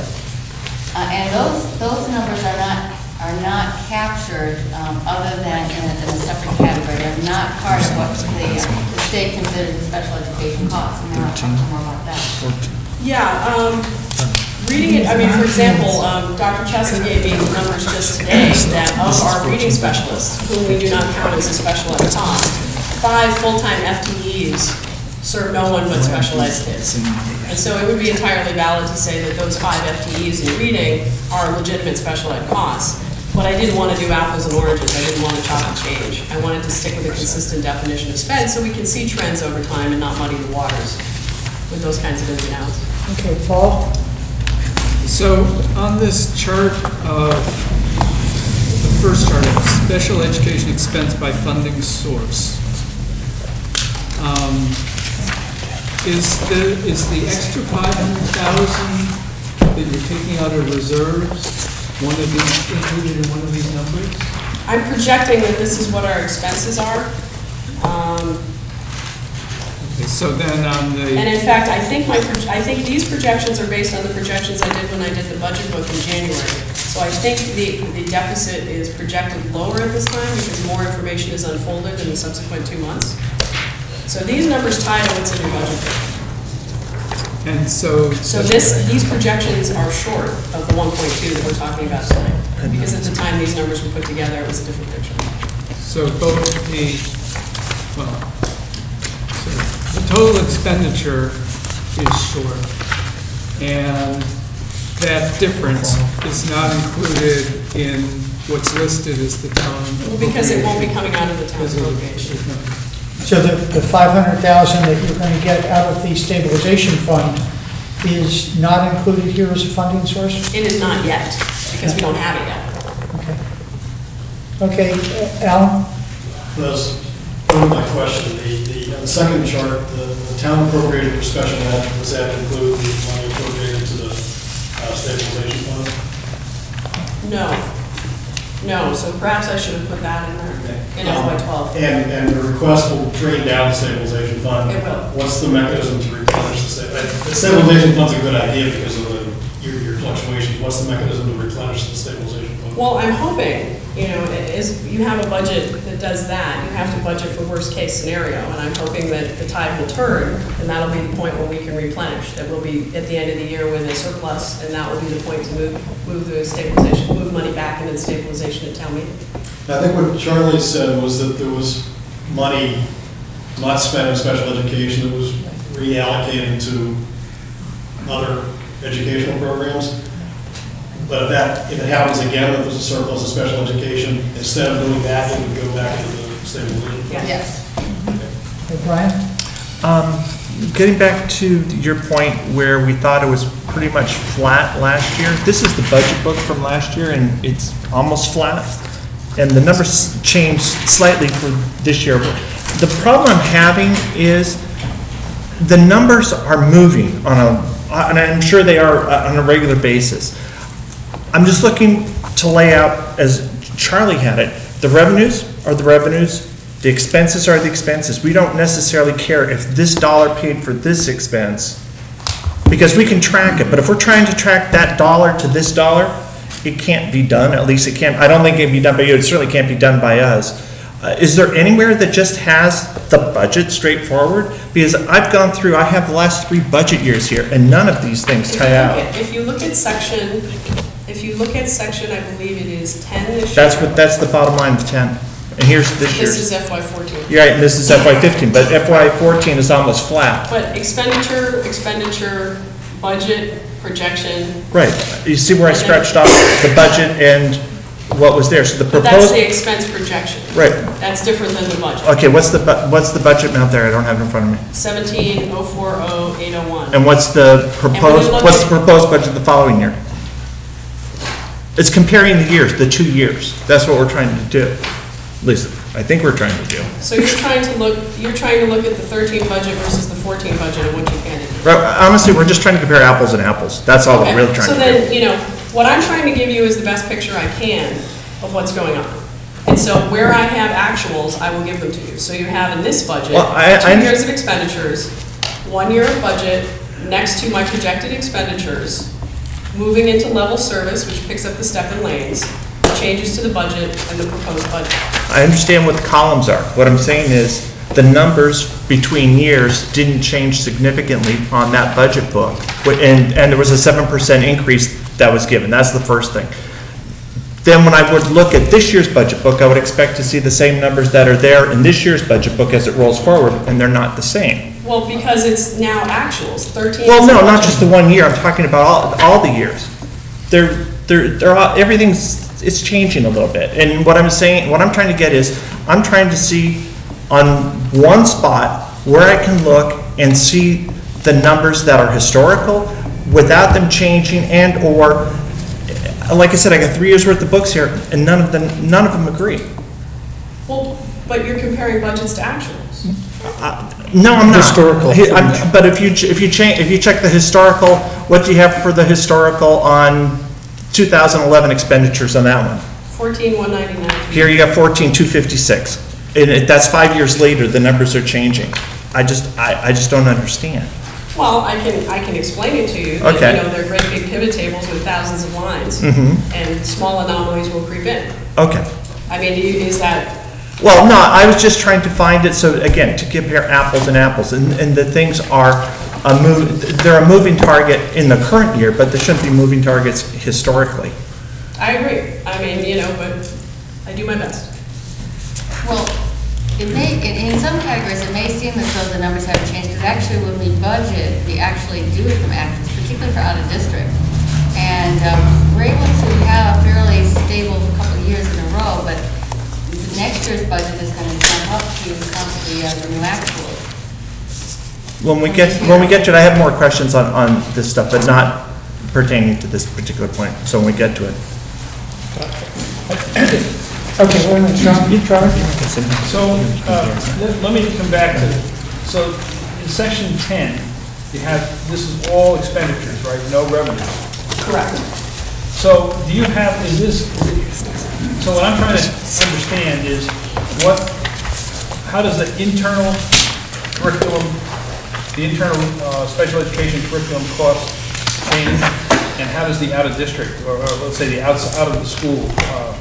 [SPEAKER 10] Uh, And those, those numbers are not, are not captured um, other than in a, in a separate category. They're not part of what the uh, the state considers a special education cost. And I'll talk more about that.
[SPEAKER 12] Yeah, um, reading it, I mean, for example, um, Dr. Chesson gave me the numbers just today that of our reading specialists, whom we do not count as a special ed cost, five full-time FTEs serve no one but special ed kids. And so it would be entirely valid to say that those five FTEs in reading are legitimate special ed costs. But I didn't want to do apples and oranges, I didn't want to chop and change. I wanted to stick with a consistent definition of spend so we can see trends over time and not muddy the waters with those kinds of ins and outs.
[SPEAKER 1] Okay, Paul?
[SPEAKER 16] So on this chart, of the first chart, of special education expense by funding source. um, Is the, is the extra 500,000 that you're taking out of reserves, one of these, included in one of these numbers?
[SPEAKER 12] I'm projecting that this is what our expenses are. Um,
[SPEAKER 16] Okay, So then on the.
[SPEAKER 12] And in fact, I think my, I think these projections are based on the projections I did when I did the budget book in January. So I think the, the deficit is projected lower at this time because more information is unfolded in the subsequent two months. So these numbers tie to what's in your budget.
[SPEAKER 16] And so.
[SPEAKER 12] So this, these projections are short of the 1.2 that we're talking about tonight. Because at the time these numbers were put together, it was a different picture.
[SPEAKER 16] So both the, well, so the total expenditure is short, and that difference is not included in what's listed as the town.
[SPEAKER 12] Well, because it won't be coming out of the town appropriation.
[SPEAKER 1] So the, the 500,000 that you're going to get out of the stabilization fund is not included here as a funding source?
[SPEAKER 12] It is not yet, because we don't have it yet.
[SPEAKER 1] Okay, uh, Alan?
[SPEAKER 17] That's one of my question. The, the, the second chart, the, the town appropriated for special ed, does that include the money appropriated to the uh, stabilization fund?
[SPEAKER 12] No. No, so perhaps I should have put that in there, in FY twelve.
[SPEAKER 17] And, and the request will drain down the stabilization fund?
[SPEAKER 12] It will.
[SPEAKER 17] What's the mechanism to replenish the sta, uh, the stabilization fund's a good idea because of the, your, your fluctuations. What's the mechanism to replenish the stabilization fund?
[SPEAKER 12] Well, I'm hoping, you know, is, you have a budget that does that, you have to budget for worst-case scenario, and I'm hoping that the tide will turn, and that'll be the point where we can replenish, that we'll be at the end of the year with a surplus, and that will be the point to move, move the stabilization, move money back into the stabilization at town meeting.
[SPEAKER 17] I think what Charlie said was that there was money not spent in special education that was reallocated to other educational programs. But if that, if it happens again, that there's a surplus of special education, instead of doing that, it would go back to the stabilization?
[SPEAKER 10] Yes.
[SPEAKER 1] Okay, Brian?
[SPEAKER 8] Um, Getting back to your point where we thought it was pretty much flat last year, this is the budget book from last year, and it's almost flat. And the numbers changed slightly for this year. The problem I'm having is the numbers are moving on a, and I'm sure they are uh, on a regular basis. I'm just looking to lay out, as Charlie had it, the revenues are the revenues, the expenses are the expenses. We don't necessarily care if this dollar paid for this expense, because we can track it, but if we're trying to track that dollar to this dollar, it can't be done, at least it can't, I don't think it can be done by you, it certainly can't be done by us. Uh, Is there anywhere that just has the budget straightforward? Because I've gone through, I have the last three budget years here, and none of these things tie
[SPEAKER 12] look
[SPEAKER 8] out.
[SPEAKER 12] at- If you look at section, if you look at section, I believe it is 10 this year.
[SPEAKER 8] That's what, that's the bottom line of ten. And here's this
[SPEAKER 12] This is. FY '14.
[SPEAKER 8] You're right, and this is FY fifteen, but FY fourteen is almost flat.
[SPEAKER 12] But expenditure, expenditure, budget, projection,
[SPEAKER 8] Right, you see where I scratched off the budget and what was there, so the
[SPEAKER 12] but that's
[SPEAKER 8] proposed,
[SPEAKER 12] the expense projection.
[SPEAKER 8] right,
[SPEAKER 12] That's different than the budget.
[SPEAKER 8] okay, what's the, bu- what's the budget amount there? I don't have it in front of me.
[SPEAKER 12] 17040,
[SPEAKER 8] And what's the proposed,
[SPEAKER 12] look
[SPEAKER 8] what's the
[SPEAKER 12] at-
[SPEAKER 8] proposed budget the following year? It's comparing the years, the two years, that's what we're trying to do, at least, I think we're trying to do.
[SPEAKER 12] So you're trying to look, you're trying to look at the 13 budget versus the 14 budget and what you can do.
[SPEAKER 8] Right, honestly, we're just trying to compare apples and apples, that's all we're
[SPEAKER 12] Okay,
[SPEAKER 8] really trying to do.
[SPEAKER 12] So
[SPEAKER 8] to
[SPEAKER 12] then,
[SPEAKER 8] do.
[SPEAKER 12] you know, what I'm trying to give you is the best picture I can of what's going on. And so where I have actuals, I will give them to you. So you have in this budget,
[SPEAKER 8] Well, I- I-
[SPEAKER 12] two years of expenditures, one year of budget, next to my projected expenditures, moving into level service, which picks up the step and lanes, changes to the budget and the proposed budget.
[SPEAKER 8] I understand what the columns are. What I'm saying is, the numbers between years didn't change significantly on that budget book. And, and there was a seven percent increase that was given, that's the first thing. Then when I would look at this year's budget book, I would expect to see the same numbers that are there in this year's budget book as it rolls forward, and they're not the same.
[SPEAKER 12] Well, because it's now actuals, 13
[SPEAKER 8] Well, no, not just the one year, I'm talking about all, all the years. They're, they're, they're, all- everything's, it's changing a little bit. And what I'm saying, what I'm trying to get is, I'm trying to see on one spot where I can look and see the numbers that are historical without them changing and/or, like I said, I got three years' worth of books here, and none of them, none of them agree.
[SPEAKER 12] Well, but you're comparing budgets to actuals.
[SPEAKER 8] No, I'm not.
[SPEAKER 7] Historical
[SPEAKER 8] He- I'm-
[SPEAKER 7] each.
[SPEAKER 8] But if you, ch- if you change, if you check the historical, what do you have for the historical on 2011 expenditures on that one?
[SPEAKER 12] 14,199.
[SPEAKER 8] Here you got 14,256. And it- that's five years later, the numbers are changing. I just, I, I just don't understand.
[SPEAKER 12] Well, I can, I can explain it to you. that,
[SPEAKER 8] Okay.
[SPEAKER 12] You know, they're great big pivot tables with thousands of lines.
[SPEAKER 8] Mhm.
[SPEAKER 12] And small anomalies will creep in.
[SPEAKER 8] Okay.
[SPEAKER 12] I mean, do you- is that,
[SPEAKER 8] Well, no, I was just trying to find it, so again, to compare apples and apples, and, and the things are a move, they're a moving target in the current year, but they shouldn't be moving targets historically.
[SPEAKER 12] I agree. I mean, you know, but I do my best.
[SPEAKER 10] Well, it may, in, in some categories, it may seem as though the numbers haven't changed, because actually when we budget, we actually do it from actuals, particularly for out of district. And, um, we're able to have a fairly stable for a couple of years in a row, but the next year's budget is gonna jump up to come to the, uh, the new actuals.
[SPEAKER 8] When we get, when we get to it, I have more questions on, on this stuff, but not pertaining to this particular point, so when we get to it.
[SPEAKER 1] Okay, wait a minute, Sean, Charlie?
[SPEAKER 6] So, uh, let let me come back to, so in section 10, you have, this is all expenditures, right, no revenue?
[SPEAKER 12] Correct.
[SPEAKER 6] So do you have, is this, so what I'm trying to understand is what, how does the internal curriculum, the internal uh, special education curriculum cost change? And how does the out-of-district, or or let's say the outs out of the school uh,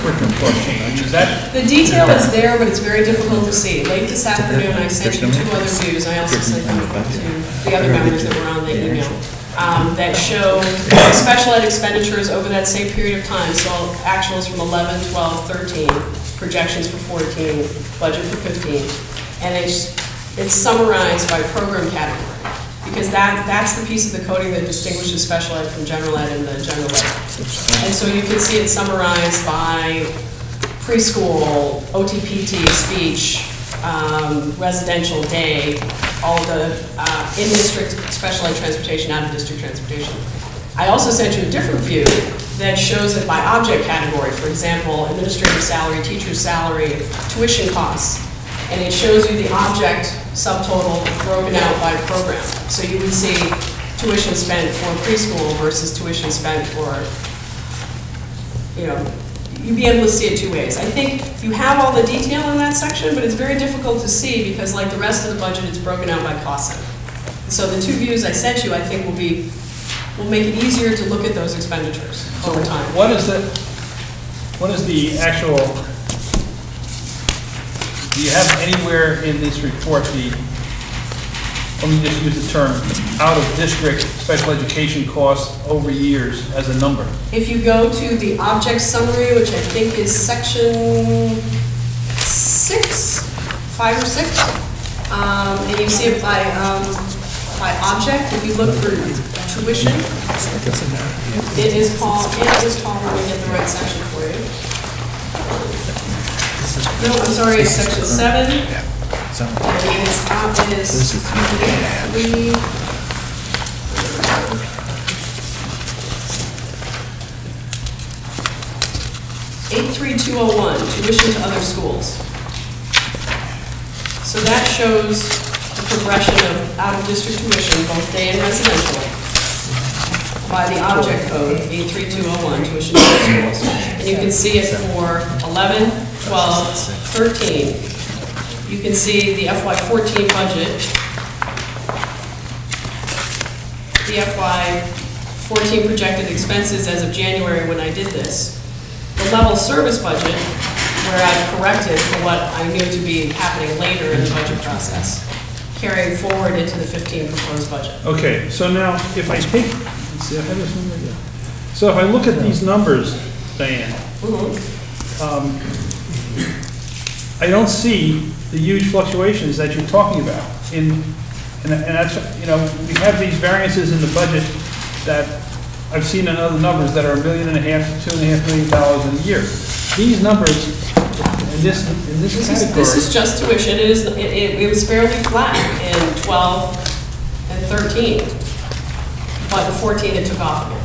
[SPEAKER 6] curriculum cost change? Is that,
[SPEAKER 12] The detail is there, but it's very difficult to see. Late this afternoon, I sent you two other views. I also sent them to the other members that were on the email, um, that show special ed expenditures over that same period of time. So actuals from 11, 12, 13, projections for 14, budget for 15. And it's, it's summarized by program category. Because that, that's the piece of the coding that distinguishes special ed from general ed and the general ed. And so you can see it summarized by preschool, OTPT, speech, um, residential day, all the uh, in-district special transportation, out-of-district transportation. I also sent you a different view that shows it by object category, for example, administrative salary, teacher's salary, tuition costs. And it shows you the object subtotal broken out by program. So you would see tuition spent for preschool versus tuition spent for, you know, you'd be able to see it two ways. I think you have all the detail in that section, but it's very difficult to see because like the rest of the budget, it's broken out by cost center. So the two views I sent you, I think will be, will make it easier to look at those expenditures over time.
[SPEAKER 6] What is the, what is the actual, do you have anywhere in this report the, let me just use the term, out-of-district special education costs over years as a number?
[SPEAKER 12] If you go to the object summary, which I think is section six, five or six, um, and you see it by, um, by object, if you look for tuition, it is called, it is called, let me get the right section for you. No, I'm sorry, it's section seven. It is, uh, it is three, eight three two oh one, tuition to other schools. So that shows the progression of out-of-district tuition, both day and residential, by the object code, 83201, tuition to other schools. And you can see it for 11, 12, 13. You can see the FY14 budget, the FY14 projected expenses as of January when I did this. The level service budget, where I've corrected for what I knew to be happening later in the budget process, carrying forward into the 15 proposed budget.
[SPEAKER 6] Okay, so now, if I take, let's see, I have this number here. So if I look at these numbers, Diane, um, I don't see the huge fluctuations that you're talking about. In, and and that's, you know, we have these variances in the budget that I've seen in other numbers that are a million and a half to two and a half million dollars in a year. These numbers, in this, in this
[SPEAKER 12] This is,
[SPEAKER 6] category.
[SPEAKER 12] this is just tuition, it is, it, it it was fairly flat in 12 and 13, but the 14 it took off again.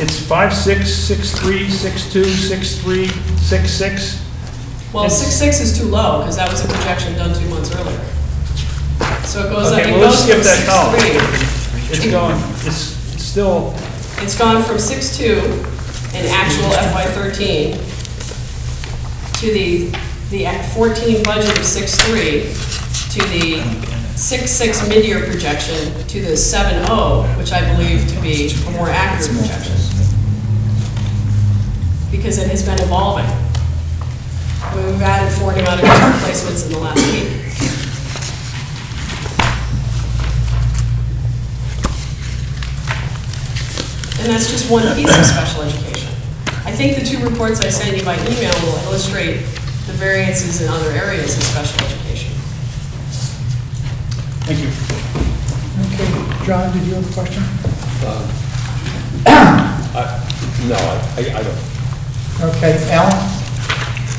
[SPEAKER 6] It's five, six, six, three, six, two, six, three, six, six.
[SPEAKER 12] Well,
[SPEAKER 6] six
[SPEAKER 12] six is too low, because that was a projection done two months earlier. So it goes up,
[SPEAKER 6] Okay,
[SPEAKER 12] it
[SPEAKER 6] well, let's
[SPEAKER 12] goes from
[SPEAKER 6] skip that column.
[SPEAKER 12] 6.3.
[SPEAKER 6] It's going, it's still,
[SPEAKER 12] It's gone from six two in actual FY '13 to the, the 14 budget of six three, to the six six mid-year projection to the 7.0, which I believe to be a more accurate projection. Because it has been evolving. We've added 40 out of placements in the last week. And that's just one piece of special education. I think the two reports I sent you by email will illustrate the variances in other areas of special education.
[SPEAKER 6] thank you.
[SPEAKER 1] Okay, John, did you have a question?
[SPEAKER 14] Um, no, I, I don't.
[SPEAKER 1] Okay, Alan?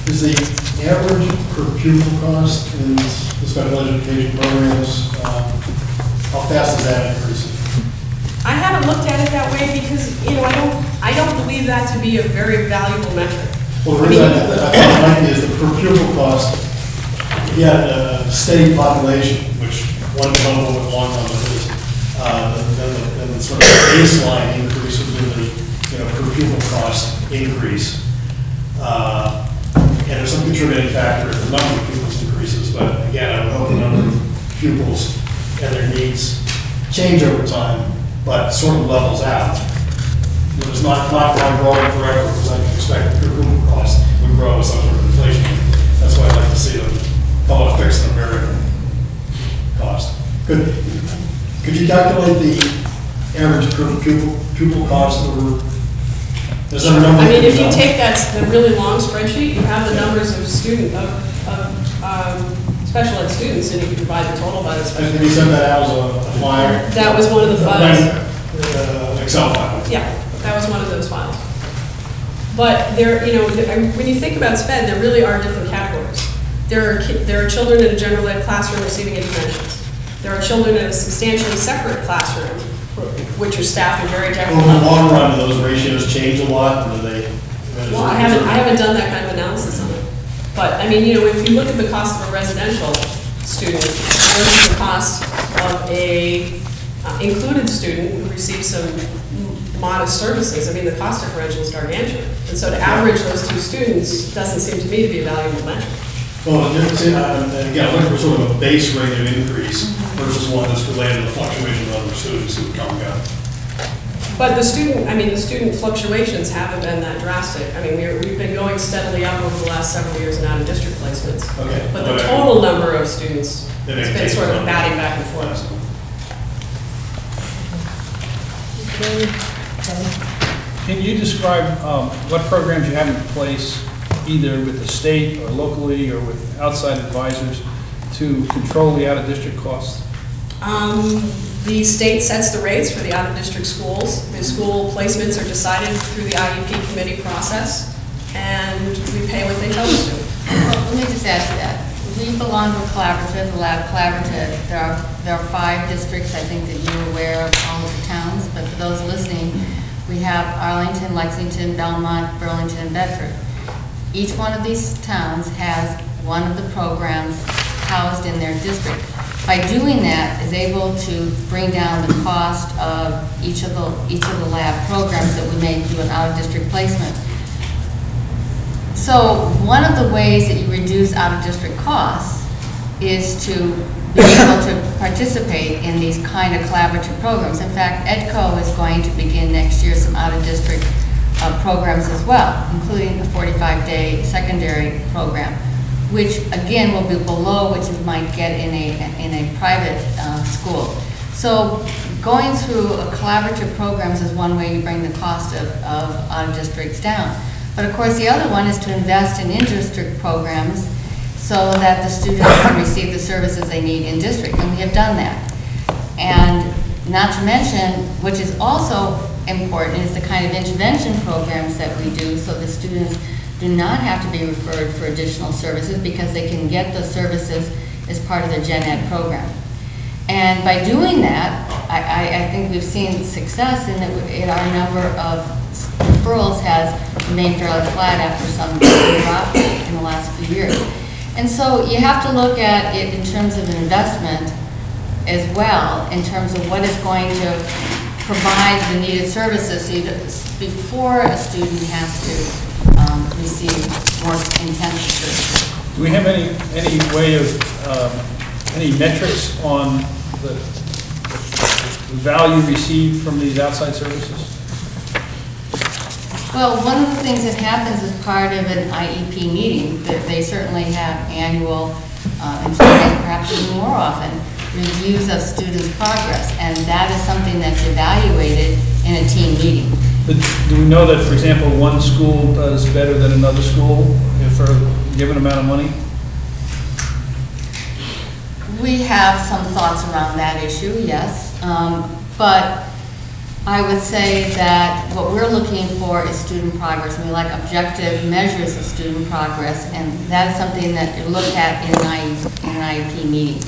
[SPEAKER 17] Is the average per pupil cost in the special education programs, um, how fast is that increasing?
[SPEAKER 12] I haven't looked at it that way because, you know, I don't, I don't believe that to be a very valuable metric.
[SPEAKER 17] Well, the reason I I thought it might be is the per pupil cost, you had a steady population, which one number with one number is, uh, then the, then the sort of baseline increase would be the, you know, per pupil cost increase. Uh, And there's some contributing factor if the number of pupils increases, but again, I would hope the number of pupils and their needs change over time, but sort of levels out. Know, It's not, not going growing forever, because I expect the pupil cost would grow with some sort of inflation. That's why I'd like to see them, call it a fixed and a cost. Could, could you calculate the average pupil, pupil cost over, is there a number?
[SPEAKER 12] I mean, if you
[SPEAKER 17] know?
[SPEAKER 12] take that, the really long spreadsheet, you have the numbers of student, of, of, um, special ed students, and you can divide the total by the special.
[SPEAKER 17] And you send that out as a a flyer?
[SPEAKER 12] That was one of the files.
[SPEAKER 17] Uh, Excel file?
[SPEAKER 12] Yeah, that was one of those files. But there, you know, when you think about sped, there really are different categories. There are, there are children in a general ed classroom receiving interventions. There are children in a substantially separate classroom, which are staffed at very
[SPEAKER 17] in the long run, do those ratios change a lot, or do they?
[SPEAKER 12] Well, I haven't, I haven't done that kind of analysis on it. But, I mean, you know, if you look at the cost of a residential student versus the cost of a uh, included student who receives some modest services, I mean, the cost differential is gargantuan. And so to average those two students doesn't seem to me to be a valuable measure.
[SPEAKER 17] Well, it's, uh, and again, looking for sort of a base rate of increase versus one that's related to the fluctuation of other students who come and go.
[SPEAKER 12] But the student, I mean, the student fluctuations haven't been that drastic. I mean, we're, we've been going steadily up over the last several years in out-of-district placements.
[SPEAKER 17] Okay.
[SPEAKER 12] But the
[SPEAKER 17] Okay.
[SPEAKER 12] total number of students
[SPEAKER 17] They
[SPEAKER 12] has been sort of
[SPEAKER 17] some.
[SPEAKER 12] batting back and forth.
[SPEAKER 6] Can you describe um, what programs you have in place, either with the state or locally or with outside advisors, to control the out-of-district costs?
[SPEAKER 12] Um, The state sets the rates for the out-of-district schools. The school placements are decided through the IEP committee process, and we pay what they tell us to.
[SPEAKER 10] Well, Let me just add to that. We belong to a collaborative, the LABBB collaborative. There are, there are five districts, I think that you're aware of all of the towns, but for those listening, we have Arlington, Lexington, Belmont, Burlington, and Bedford. Each one of these towns has one of the programs housed in their district. By doing that, is able to bring down the cost of each of the, each of the LABBB programs that we may do an out-of-district placement. So one of the ways that you reduce out-of-district costs is to be able to participate in these kind of collaborative programs. In fact, EDCO is going to begin next year some out-of-district uh, programs as well, including the 45-day secondary program, which again will be below what you might get in a, in a private uh, school. So going through collaborative programs is one way you bring the cost of, of out-of-districts down. But of course, the other one is to invest in in-district programs so that the students can receive the services they need in district, and we have done that. And not to mention, which is also important, is the kind of intervention programs that we do so the students do not have to be referred for additional services because they can get those services as part of their gen ed program. And by doing that, I, I, think we've seen success in that, in our number of referrals has remained fairly flat after some drop in the last few years. And so you have to look at it in terms of an investment as well, in terms of what is going to provide the needed services so before a student has to um, receive more services.
[SPEAKER 6] Do we have any, any way of, um, any metrics on the the value received from these outside services?
[SPEAKER 10] Well, one of the things that happens as part of an IEP meeting, that they certainly have annual, uh, and perhaps even more often, reviews of students' progress, and that is something that's evaluated in a team meeting.
[SPEAKER 6] But do we know that, for example, one school does better than another school if for a given amount of money?
[SPEAKER 10] We have some thoughts around that issue, yes, Um, but I would say that what we're looking for is student progress, and we like objective measures of student progress, and that is something that you look at in an IE in an IEP meeting.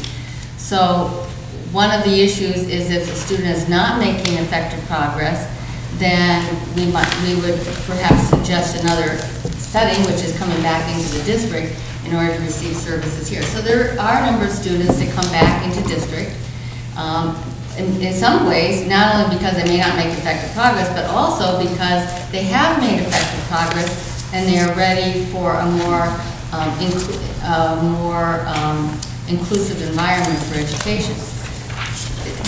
[SPEAKER 10] So one of the issues is if a student is not making effective progress, then we might, we would perhaps suggest another setting, which is coming back into the district in order to receive services here. So there are a number of students that come back into district, um, in, in some ways, not only because they may not make effective progress, but also because they have made effective progress and they are ready for a more, um, more, um, inclusive environment for education.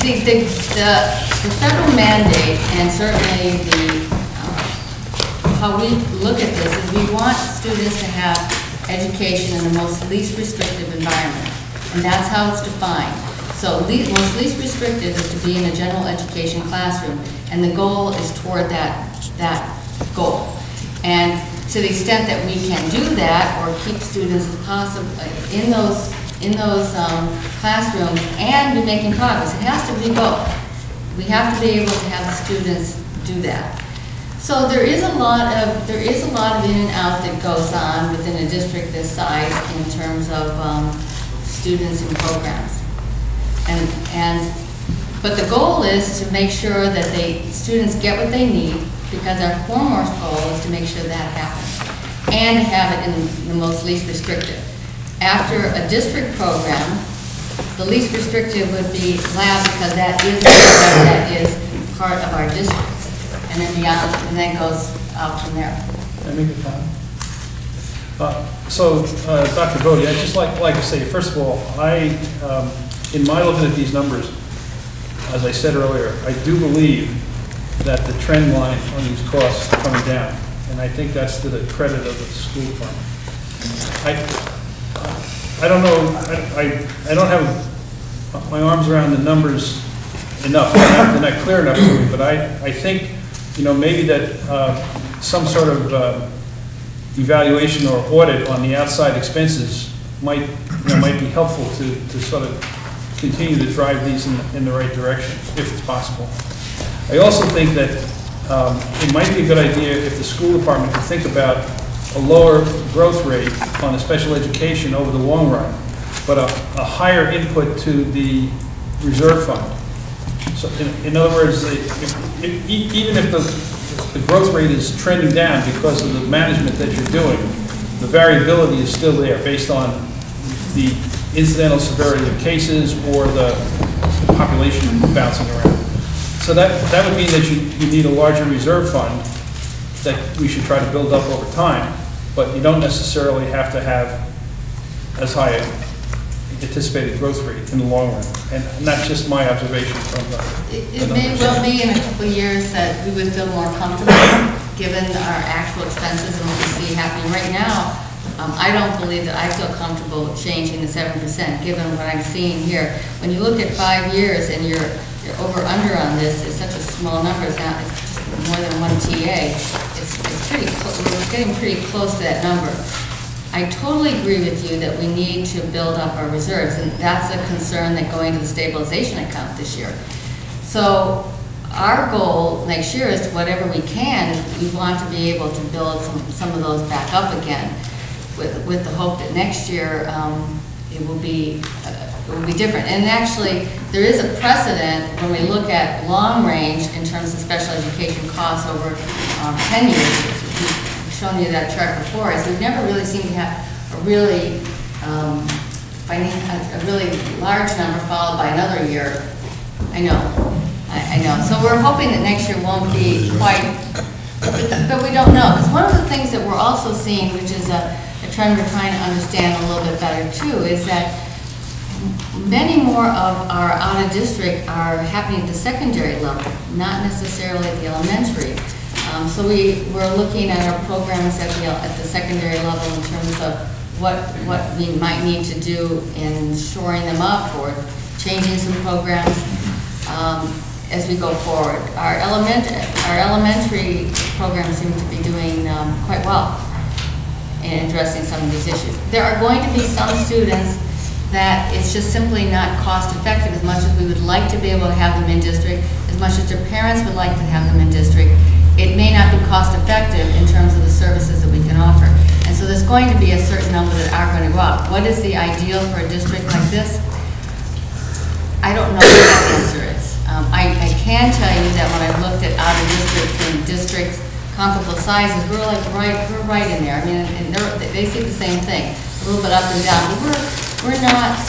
[SPEAKER 10] The, the, the federal mandate and certainly the, uh, how we look at this is we want students to have education in the most least restrictive environment. And that's how it's defined. So le- most least restrictive is to be in a general education classroom, and the goal is toward that, that goal. And to the extent that we can do that, or keep students as possible in those, in those um, classrooms and be making progress, it has to be both. We have to be able to have the students do that. So there is a lot of, there is a lot of in and out that goes on within a district this size in terms of um, students and programs. And, and, but the goal is to make sure that they, students get what they need, because our foremost goal is to make sure that happens, and have it in the most least restrictive. After a district program, the least restrictive would be LABBB, because that is, that is part of our district. And then beyond, and then goes out from there.
[SPEAKER 6] I make a comment? Uh, So, uh, Dr. Bodie, I'd just like, like to say, first of all, I, um, in my looking at these numbers, as I said earlier, I do believe that the trend line on these costs is coming down, and I think that's to the credit of the school department. I, I don't know, I, I- I don't have my arms around the numbers enough, they're not- they're not clear enough for me, but I, I think, you know, maybe that uh, some sort of uh, evaluation or audit on the outside expenses might, you know, might be helpful to, to sort of continue to drive these in, in the right direction, if it's possible. I also think that um, it might be a good idea if the school department could think about a lower growth rate on the special education over the long run, but a, a higher input to the reserve fund. So in, in other words, even if the, the growth rate is trending down because of the management that you're doing, the variability is still there based on the incidental severity of cases or the population bouncing around. So that, that would mean that you, you need a larger reserve fund that we should try to build up over time, but you don't necessarily have to have as high a anticipated growth rate in the long run. And that's just my observation from the
[SPEAKER 10] It
[SPEAKER 6] the
[SPEAKER 10] may well be in a couple of years that we would feel more comfortable, given our actual expenses and what we see happening right now. Um, I don't believe that I feel comfortable changing the seven percent, given what I'm seeing here. When you look at five years and you're, you're over, under on this, it's such a small number, it's not, it's more than one TA. It's, it's pretty, we're getting pretty close to that number. I totally agree with you that we need to build up our reserves, and that's a concern that going to the stabilization account this year. So our goal next year is whatever we can, we want to be able to build some, some of those back up again with, with the hope that next year, um, it will be, uh, it will be different. And actually, there is a precedent when we look at long range in terms of special education costs over, um, ten years. We've shown you that chart before, is we've never really seemed to have a really, um, a, really large number followed by another year. I know, I, I know. So we're hoping that next year won't be quite, but, but we don't know. Because one of the things that we're also seeing, which is a, a trend we're trying to understand a little bit better too, is that many more of our out-of-district are happening at the secondary level, not necessarily at the elementary. Um, So we, we're looking at our programs at the, at the secondary level in terms of what, what we might need to do in shoring them up or changing some programs um, as we go forward. Our element, our elementary programs seem to be doing um, quite well in addressing some of these issues. There are going to be some students that it's just simply not cost-effective as much as we would like to be able to have them in district, as much as their parents would like to have them in district. It may not be cost-effective in terms of the services that we can offer. And so there's going to be a certain number that are going to go out. What is the ideal for a district like this? I don't know what that answer is. Um, I, I can tell you that when I've looked at out-of-district and districts comparable sizes, we're like right, we're right in there. I mean, and they see the same thing, a little bit up and down, but we're, we're not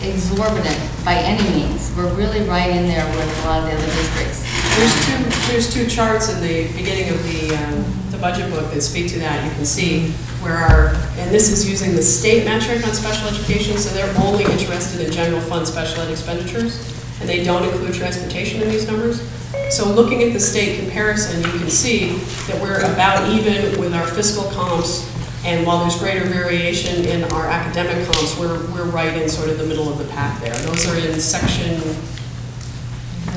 [SPEAKER 10] exorbitant by any means. We're really right in there with a lot of the other districts.
[SPEAKER 12] There's two, there's two charts in the beginning of the, um, the budget book that speak to that. You can see where our, and this is using the state metric on special education, so they're only interested in general fund special ed expenditures, and they don't include transportation in these numbers. So looking at the state comparison, you can see that we're about even with our fiscal comps, and while there's greater variation in our academic comps, we're, we're right in sort of the middle of the pack there. Those are in section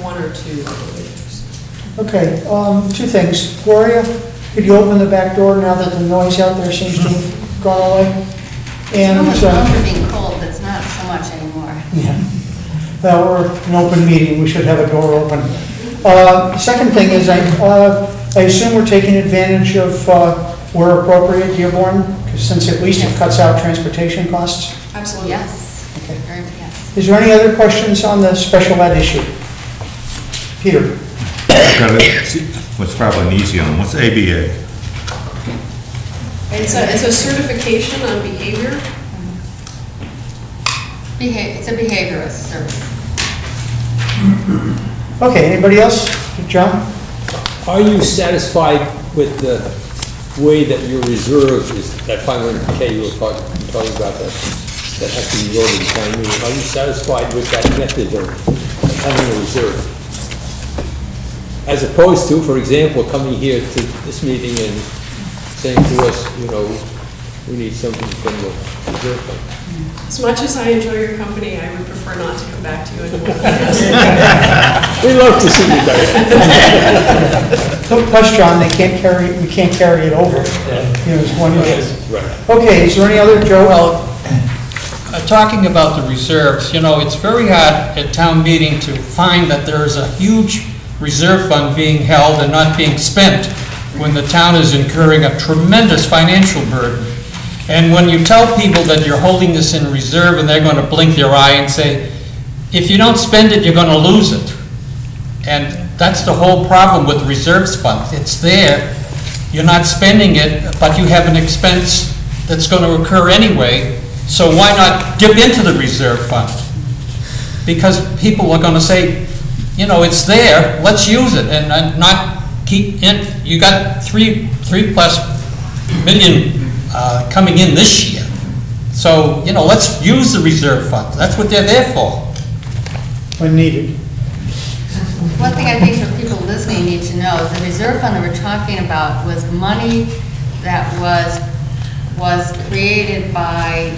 [SPEAKER 12] one or two, I believe.
[SPEAKER 1] Okay, um, two things. Gloria, could you open the back door now that the noise out there seems to have gone away? And,
[SPEAKER 10] It's
[SPEAKER 1] uh,
[SPEAKER 10] only being cold, but it's not so much anymore.
[SPEAKER 1] Yeah. Well, we're an open meeting, we should have a door open. Uh, Second thing is, I, uh, I assume we're taking advantage of, uh, where appropriate, Dearborn, since at least it cuts out transportation costs?
[SPEAKER 12] Absolutely.
[SPEAKER 10] Yes. Okay. Very, yes.
[SPEAKER 1] Is there any other questions on the special ed issue? Peter?
[SPEAKER 3] Got it. What's probably an easy one, what's ABA?
[SPEAKER 12] It's a, it's a certification on behavior.
[SPEAKER 10] Beha- It's a behaviorist service.
[SPEAKER 1] Okay, anybody else? John?
[SPEAKER 14] Are you satisfied with the way that your reserve is, that 500K you were talking, talking about, that, that has to be voted in town meeting? Are you satisfied with that method of having a reserve? As opposed to, for example, coming here to this meeting and saying to us, you know, we need something from the reserve fund.
[SPEAKER 12] As much as I enjoy your company, I would prefer not to come back to you anymore.
[SPEAKER 14] We love to see you, Diane.
[SPEAKER 1] Plus, John, they can't carry, we can't carry it over. You know, it's one issue.
[SPEAKER 14] Right.
[SPEAKER 1] Okay, is there any other, Joe?
[SPEAKER 18] Well, uh, talking about the reserves, you know, it's very hard at town meeting to find that there is a huge reserve fund being held and not being spent when the town is incurring a tremendous financial burden. And when you tell people that you're holding this in reserve and they're going to blink their eye and say, if you don't spend it, you're going to lose it. And that's the whole problem with reserves fund. It's there, you're not spending it, but you have an expense that's going to occur anyway, so why not dip into the reserve fund? Because people are going to say, you know, it's there, let's use it, and and not keep in, you got three, three plus million uh, coming in this year. So, you know, let's use the reserve fund, that's what they're there for.
[SPEAKER 1] When needed.
[SPEAKER 10] One thing I think that people listening need to know is the reserve fund that we're talking about was money that was, was created by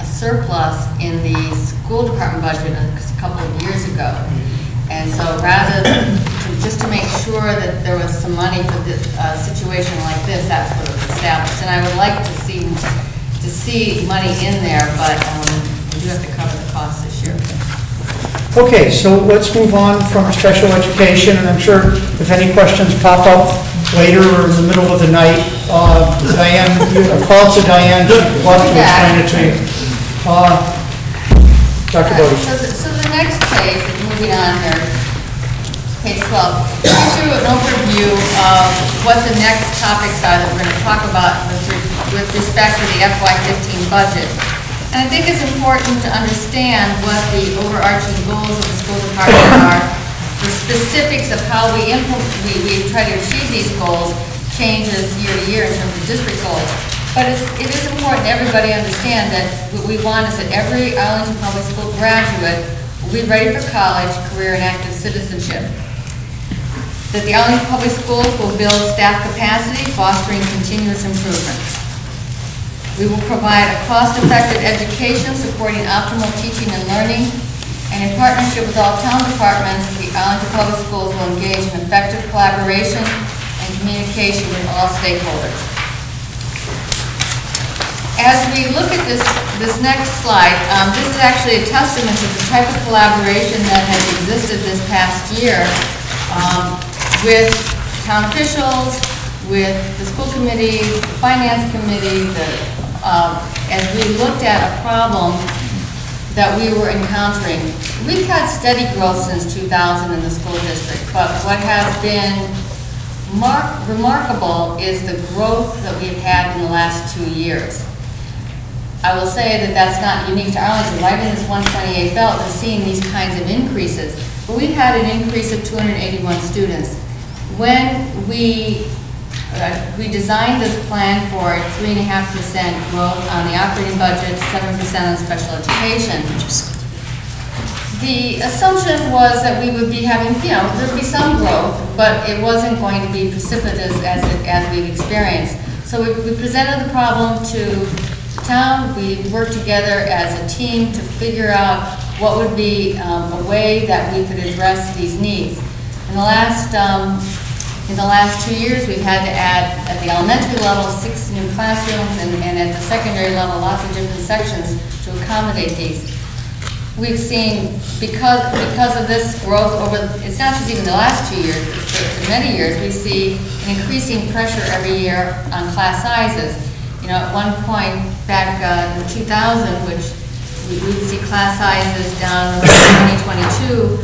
[SPEAKER 10] a surplus in the school department budget a couple of years ago. And so rather than, to- just to make sure that there was some money for the, a situation like this, that's what was established. And I would like to see, to see money in there, but, um, we do have to cover the costs this year.
[SPEAKER 1] Okay, so let's move on from special education, and I'm sure if any questions pop up later or in the middle of the night, uh, Diane, you call to Diane, she'd love to explain it to you. Uh, Dr. Bodie?
[SPEAKER 10] So the, so the next page, moving on here, page 12, gives you an overview of what the next topics are that we're going to talk about with, with respect to the FY15 budget. And I think it's important to understand what the overarching goals of the school department are. The specifics of how we we, we try to achieve these goals changes year to year in terms of district goals. But it's, it is important everybody understand that what we want is that every Arlington Public School graduate will be ready for college, career, and active citizenship. That the Arlington Public Schools will build staff capacity, fostering continuous improvement. We will provide a cost-effective education supporting optimal teaching and learning, and in partnership with all town departments, the Arlington Public Schools will engage in effective collaboration and communication with all stakeholders. As we look at this, this next slide, um, this is actually a testament to the type of collaboration that has existed this past year um, with town officials, with the school committee, the finance committee, the, um, as we looked at a problem that we were encountering. We've had steady growth since 2000 in the school district, but what has been mar- remarkable is the growth that we've had in the last two years. I will say that that's not unique to Arlington. Right in this 128 belt, we're seeing these kinds of increases. But we've had an increase of 281 students. When we, uh, we designed this plan for 3.5% growth on the operating budget, 7% on special education, the assumption was that we would be having, you know, there'd be some growth, but it wasn't going to be precipitous as, it- as we've experienced. So we we presented the problem to the town, we worked together as a team to figure out what would be um, a way that we could address these needs. In the last, um, in the last two years, we've had to add, at the elementary level, six new classrooms, and and at the secondary level, lots of different sections to accommodate these. we've seen, because, because of this growth over, it's not just even the last two years, but for many years, we see an increasing pressure every year on class sizes. You know, at one point back uh, in 2000, which we would see class sizes down in 2022,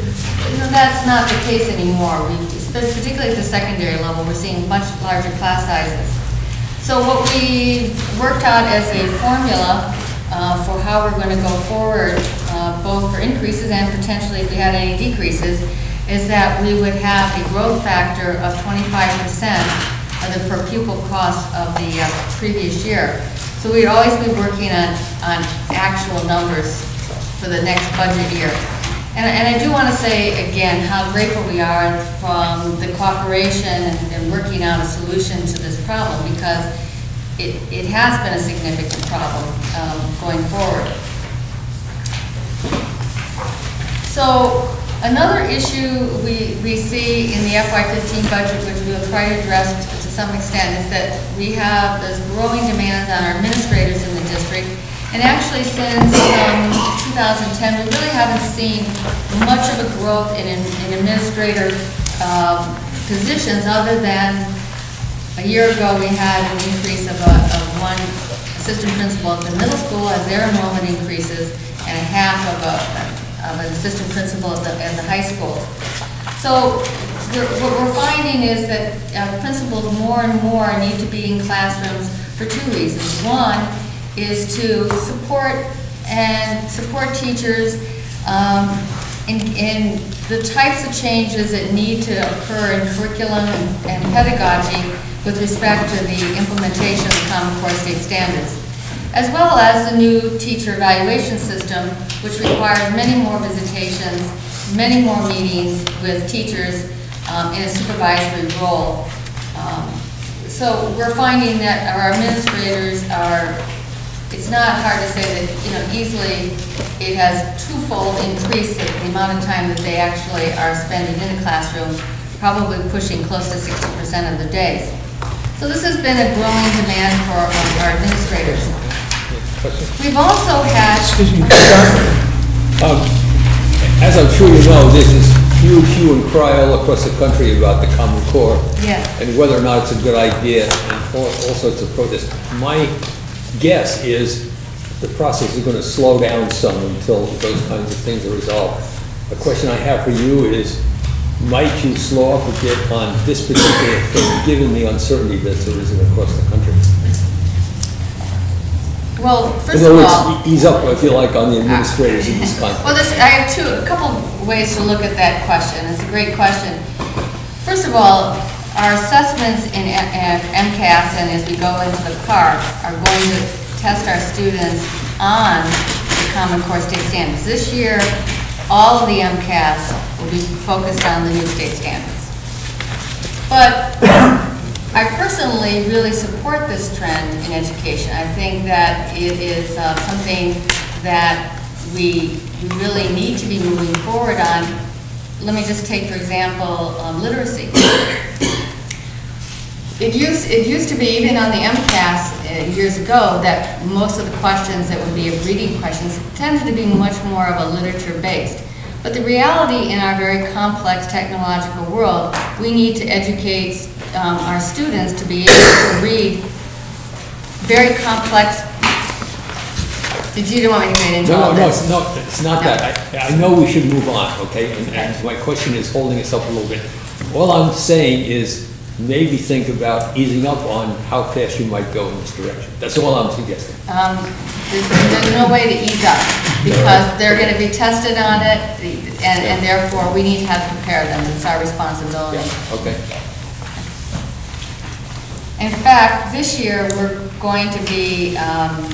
[SPEAKER 10] you know, that's not the case anymore. We, particularly at the secondary level, we're seeing much larger class sizes. So what we worked out as a formula uh, for how we're going to go forward, uh, both for increases and potentially if we had any decreases, is that we would have a growth factor of 25% of the per pupil cost of the uh, previous year. So we'd always be working on, on actual numbers for the next budget year. And, and I do want to say again how grateful we are from the cooperation and, and working out a solution to this problem because it, it has been a significant problem um, going forward. So another issue we, we see in the FY15 budget, which we'll try to address to some extent, is that we have this growing demands on our administrators in the district. And actually, since um, 2010, we really haven't seen much of a growth in, in administrator um, positions other than a year ago, we had an increase of, a, of one assistant principal at the middle school as their enrollment increases, and a half of a, of an assistant principal at the, at the high school. So we're, what we're finding is that uh, principals more and more need to be in classrooms for two reasons. One is to support and support teachers um, in, in the types of changes that need to occur in curriculum and, and pedagogy with respect to the implementation of the Common Core State Standards, as well as the new teacher evaluation system, which requires many more visitations, many more meetings with teachers um, in a supervisory role. Um, so we're finding that our administrators are, it's not hard to say that, you know, easily it has twofold increased the amount of time that they actually are spending in the classroom, probably pushing close to 60% of the days. So this has been a growing demand for um, our administrators. We've also had...
[SPEAKER 1] Excuse me,
[SPEAKER 14] Um, As I'm sure you know, there's this huge hue and cry all across the country about the Common Core.
[SPEAKER 10] Yeah.
[SPEAKER 14] And whether or not it's a good idea and all, all sorts of protests. My guess is the process is gonna slow down some until those kinds of things are resolved. A question I have for you is, might you slow up a bit on this particular thing, given the uncertainty that's arisen across the country?
[SPEAKER 10] Well, first of all...
[SPEAKER 14] ease up, I feel like, on the administrators in this context.
[SPEAKER 10] Well, this, I have two, a couple ways to look at that question. It's a great question. First of all, our assessments in MCAS and as we go into the PARCC are going to test our students on the Common Core State Standards. This year, all of the MCAS will be focused on the new state standards. But I personally really support this trend in education. I think that it is uh, something that we we really need to be moving forward on. Let me just take, for example, um, literacy. It used, it used to be, even on the MCAS uh, years ago, that most of the questions that would be reading questions tended to be much more of a literature-based. But the reality in our very complex technological world, we need to educate um, our students to be able to read very complex. Did you, don't want me to get into
[SPEAKER 14] No, no, no,
[SPEAKER 10] this?
[SPEAKER 14] it's not, it's not that. I, I know we should move on, okay? And, and my question is holding us up a little bit. All I'm saying is maybe think about easing up on how fast you might go in this direction. That's all I'm suggesting.
[SPEAKER 10] Um, There's there's no way to ease up, because they're going to be tested on it, and and therefore, we need to have to prepare them. It's our responsibility.
[SPEAKER 14] Yeah, Okay.
[SPEAKER 10] In fact, this year, we're going to be um,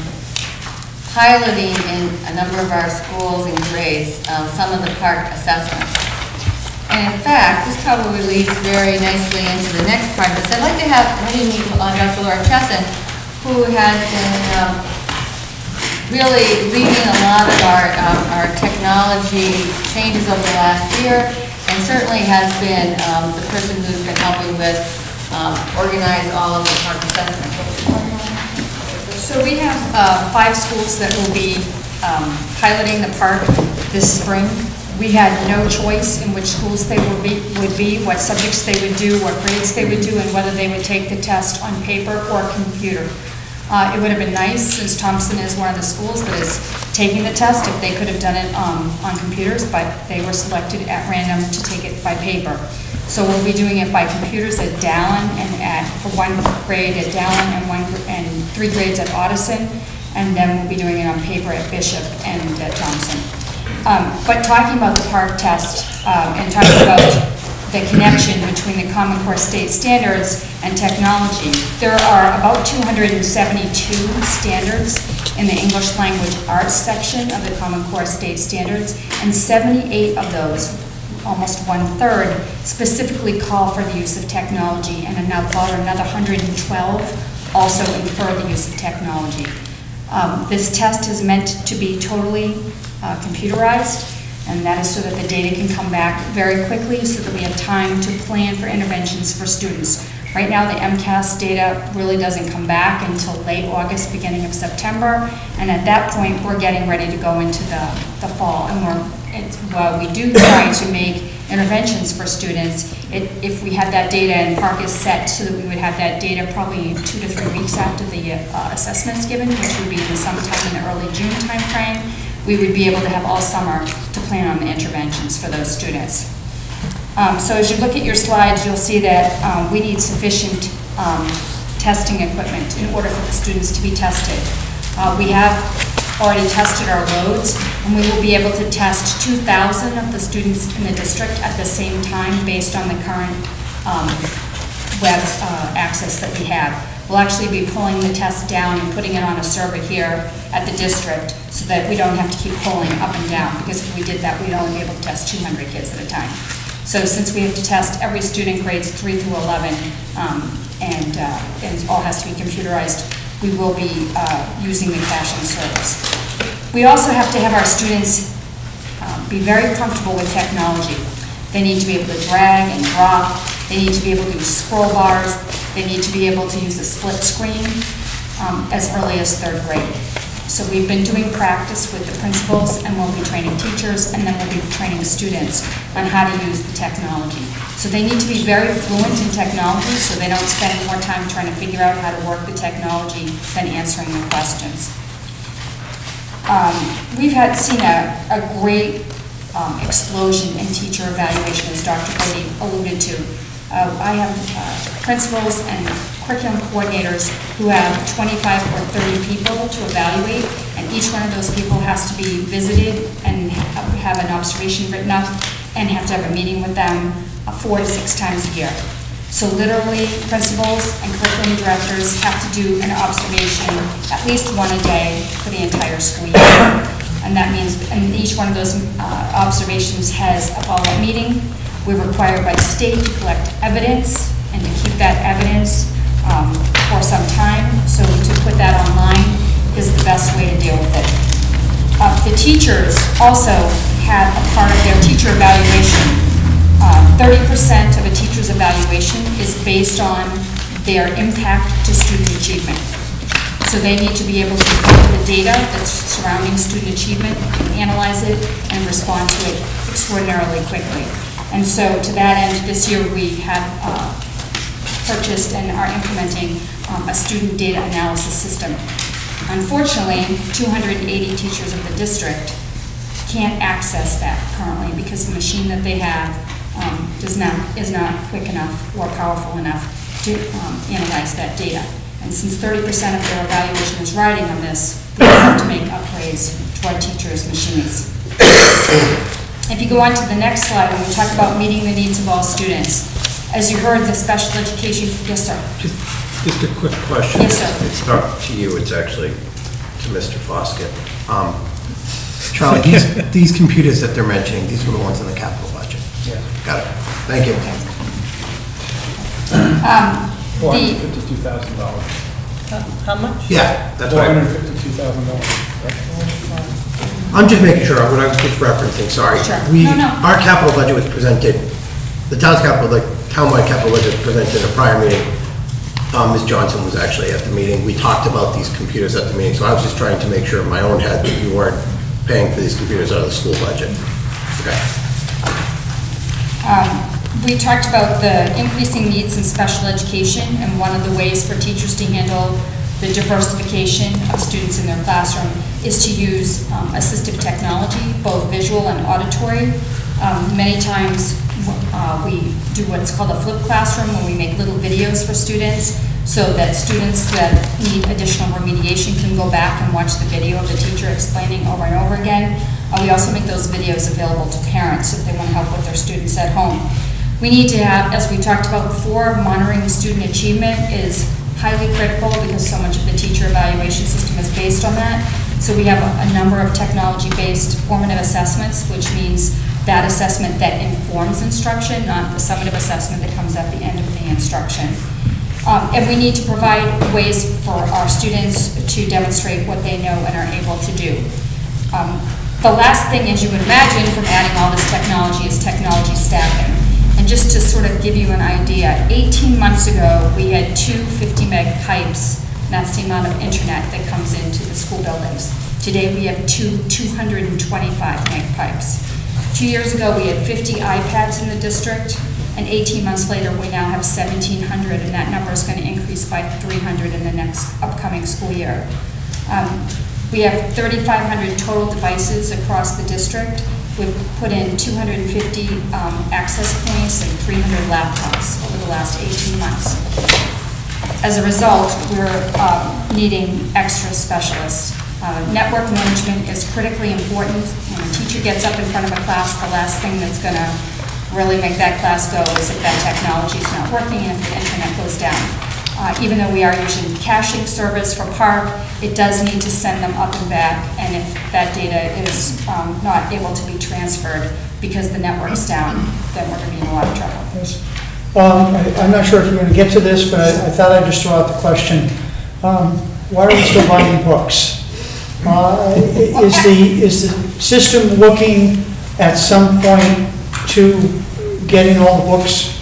[SPEAKER 10] piloting in a number of our schools and grades, um, some of the PARCC assessments. And in fact, this probably leads very nicely into the next part this. I'd like to have, let me meet uh, Dr. Laura Chesson, who has been um, really leading a lot of our, um, our technology changes over the last year, and certainly has been um, the person who's been helping with um, organize all of the PARCC assessments.
[SPEAKER 19] So we have uh, five schools that will be um, piloting the PARCC this spring. We had no choice in which schools they would be, would be, what subjects they would do, what grades they would do, and whether they would take the test on paper or computer. Uh, It would have been nice, since Thompson is one of the schools that is taking the test, if they could have done it um, on computers, but they were selected at random to take it by paper. So we'll be doing it by computers at Dallin and at, for one grade at Dallin and one, and three grades at Ottoson, and then we'll be doing it on paper at Bishop and at Thompson. Um, But talking about the PARCC test, um, and talking about the connection between the Common Core state standards and technology, there are about 272 standards in the English language arts section of the Common Core state standards, and 78 of those, almost one-third, specifically call for the use of technology, and another 112 also infer the use of technology. Um, This test is meant to be totally uh, computerized, and that is so that the data can come back very quickly, so that we have time to plan for interventions for students. Right now, the MCAS data really doesn't come back until late August, beginning of September, and at that point, we're getting ready to go into the, the fall, and we're, while we do try to make interventions for students, it, if we had that data and PARCC is set so that we would have that data probably two to three weeks after the uh, assessment's given, which would be sometime in the early June timeframe, we would be able to have all summer to plan on the interventions for those students. Um, So as you look at your slides, you'll see that um, we need sufficient um, testing equipment in order for the students to be tested. Uh, We have already tested our loads, and we will be able to test 2,000 of the students in the district at the same time based on the current um, web uh, access that we have. We'll actually be pulling the test down and putting it on a server here at the district so that we don't have to keep pulling up and down, because if we did that, we'd only be able to test 200 kids at a time. So since we have to test every student grades 3 through 11, um, and uh, it all has to be computerized, we will be uh, using the caching service. We also have to have our students um, be very comfortable with technology. They need to be able to drag and drop, they need to be able to use scroll bars, they need to be able to use a split screen um, as early as third grade. So we've been doing practice with the principals, and we'll be training teachers, and then we'll be training students on how to use the technology. So they need to be very fluent in technology, so they don't spend more time trying to figure out how to work the technology than answering the questions. Um, We've had, seen a, a great um, explosion in teacher evaluation, as Dr. Brady alluded to. Uh, I have uh, principals and curriculum coordinators who have 25 or 30 people to evaluate, and each one of those people has to be visited and have an observation written up, and have to have a meeting with them uh, four to six times a year. So literally, principals and curriculum directors have to do an observation, at least one a day, for the entire school year. And that means, and each one of those uh, observations has a follow-up meeting. We're required by state to collect evidence and to keep that evidence um, for some time. So to put that online is the best way to deal with it. Uh, The teachers also have a part of their teacher evaluation. Uh, Thirty percent of a teacher's evaluation is based on their impact to student achievement. So they need to be able to look at the data that's surrounding student achievement, analyze it, and respond to it extraordinarily quickly. And so to that end, this year, we have uh, purchased and are implementing um, a student data analysis system. Unfortunately, 280 teachers of the district can't access that currently because the machine that they have um, does not, is not quick enough or powerful enough to um, analyze that data. And since 30% of their evaluation is riding on this, we have to make upgrades to our teachers' machines. If you go on to the next slide, we talk about meeting the needs of all students. As you heard, the special education, yes, sir.
[SPEAKER 13] Just, a quick question.
[SPEAKER 19] Yes, sir.
[SPEAKER 13] It's not to you, it's actually to Mr. Foskett. Um, Charlie, these, these computers that they're mentioning, these were the ones in the capital budget. Yeah. Got it. Thank you.
[SPEAKER 19] Um,
[SPEAKER 6] $452,000.
[SPEAKER 11] How much?
[SPEAKER 13] Yeah, that's
[SPEAKER 6] $452,000.
[SPEAKER 13] I'm just making sure, what I was just referencing, sorry.
[SPEAKER 19] Sure.
[SPEAKER 13] We,
[SPEAKER 19] No, no.
[SPEAKER 13] our capital budget was presented, the town's capital, the townwide capital budget was presented at a prior meeting. Um, Ms. Johnson was actually at the meeting. We talked about these computers at the meeting, so I was just trying to make sure in my own head that you weren't paying for these computers out of the school budget. Okay.
[SPEAKER 19] Um, We talked about the increasing needs in special education, and one of the ways for teachers to handle the diversification of students in their classroom is to use um, assistive technology, both visual and auditory. Um, Many times, uh, we do what's called a flip classroom, when we make little videos for students, so that students that need additional remediation can go back and watch the video of the teacher explaining over and over again. Uh, We also make those videos available to parents if they want to help with their students at home. We need to have, as we talked about before, monitoring student achievement is highly critical because so much of the teacher evaluation system is based on that. So we have a, a number of technology-based formative assessments, which means that assessment that informs instruction, not the summative assessment that comes at the end of the instruction. Um, and we need to provide ways for our students to demonstrate what they know and are able to do. Um, the last thing, as you would imagine, from adding all this technology is technology staffing. And just to sort of give you an idea, 18 months ago, we had two 50 meg pipes, and that's the amount of internet that comes into the school buildings. Today, we have two 225 meg pipes. Two years ago, we had 50 iPads in the district, and 18 months later, we now have 1,700, and that number is going to increase by 300 in the next upcoming school year. Um, We have 3,500 total devices across the district. We've put in 250 um, access points and 300 laptops over the last 18 months. As a result, we're um, needing extra specialists. Uh, Network management is critically important. When a teacher gets up in front of a class, the last thing that's going to really make that class go is if that technology is not working and if the internet goes down. Uh, Even though we are using caching service for PARCC, it does need to send them up and back, and if that data is um, not able to be transferred because the network's down, then we're going to be in a lot of trouble.
[SPEAKER 1] Um, I- I'm not sure if you're going to get to this, but I I thought I'd just throw out the question. Um, Why are we still buying books? Uh, Is the, is the system looking at some point to getting all the books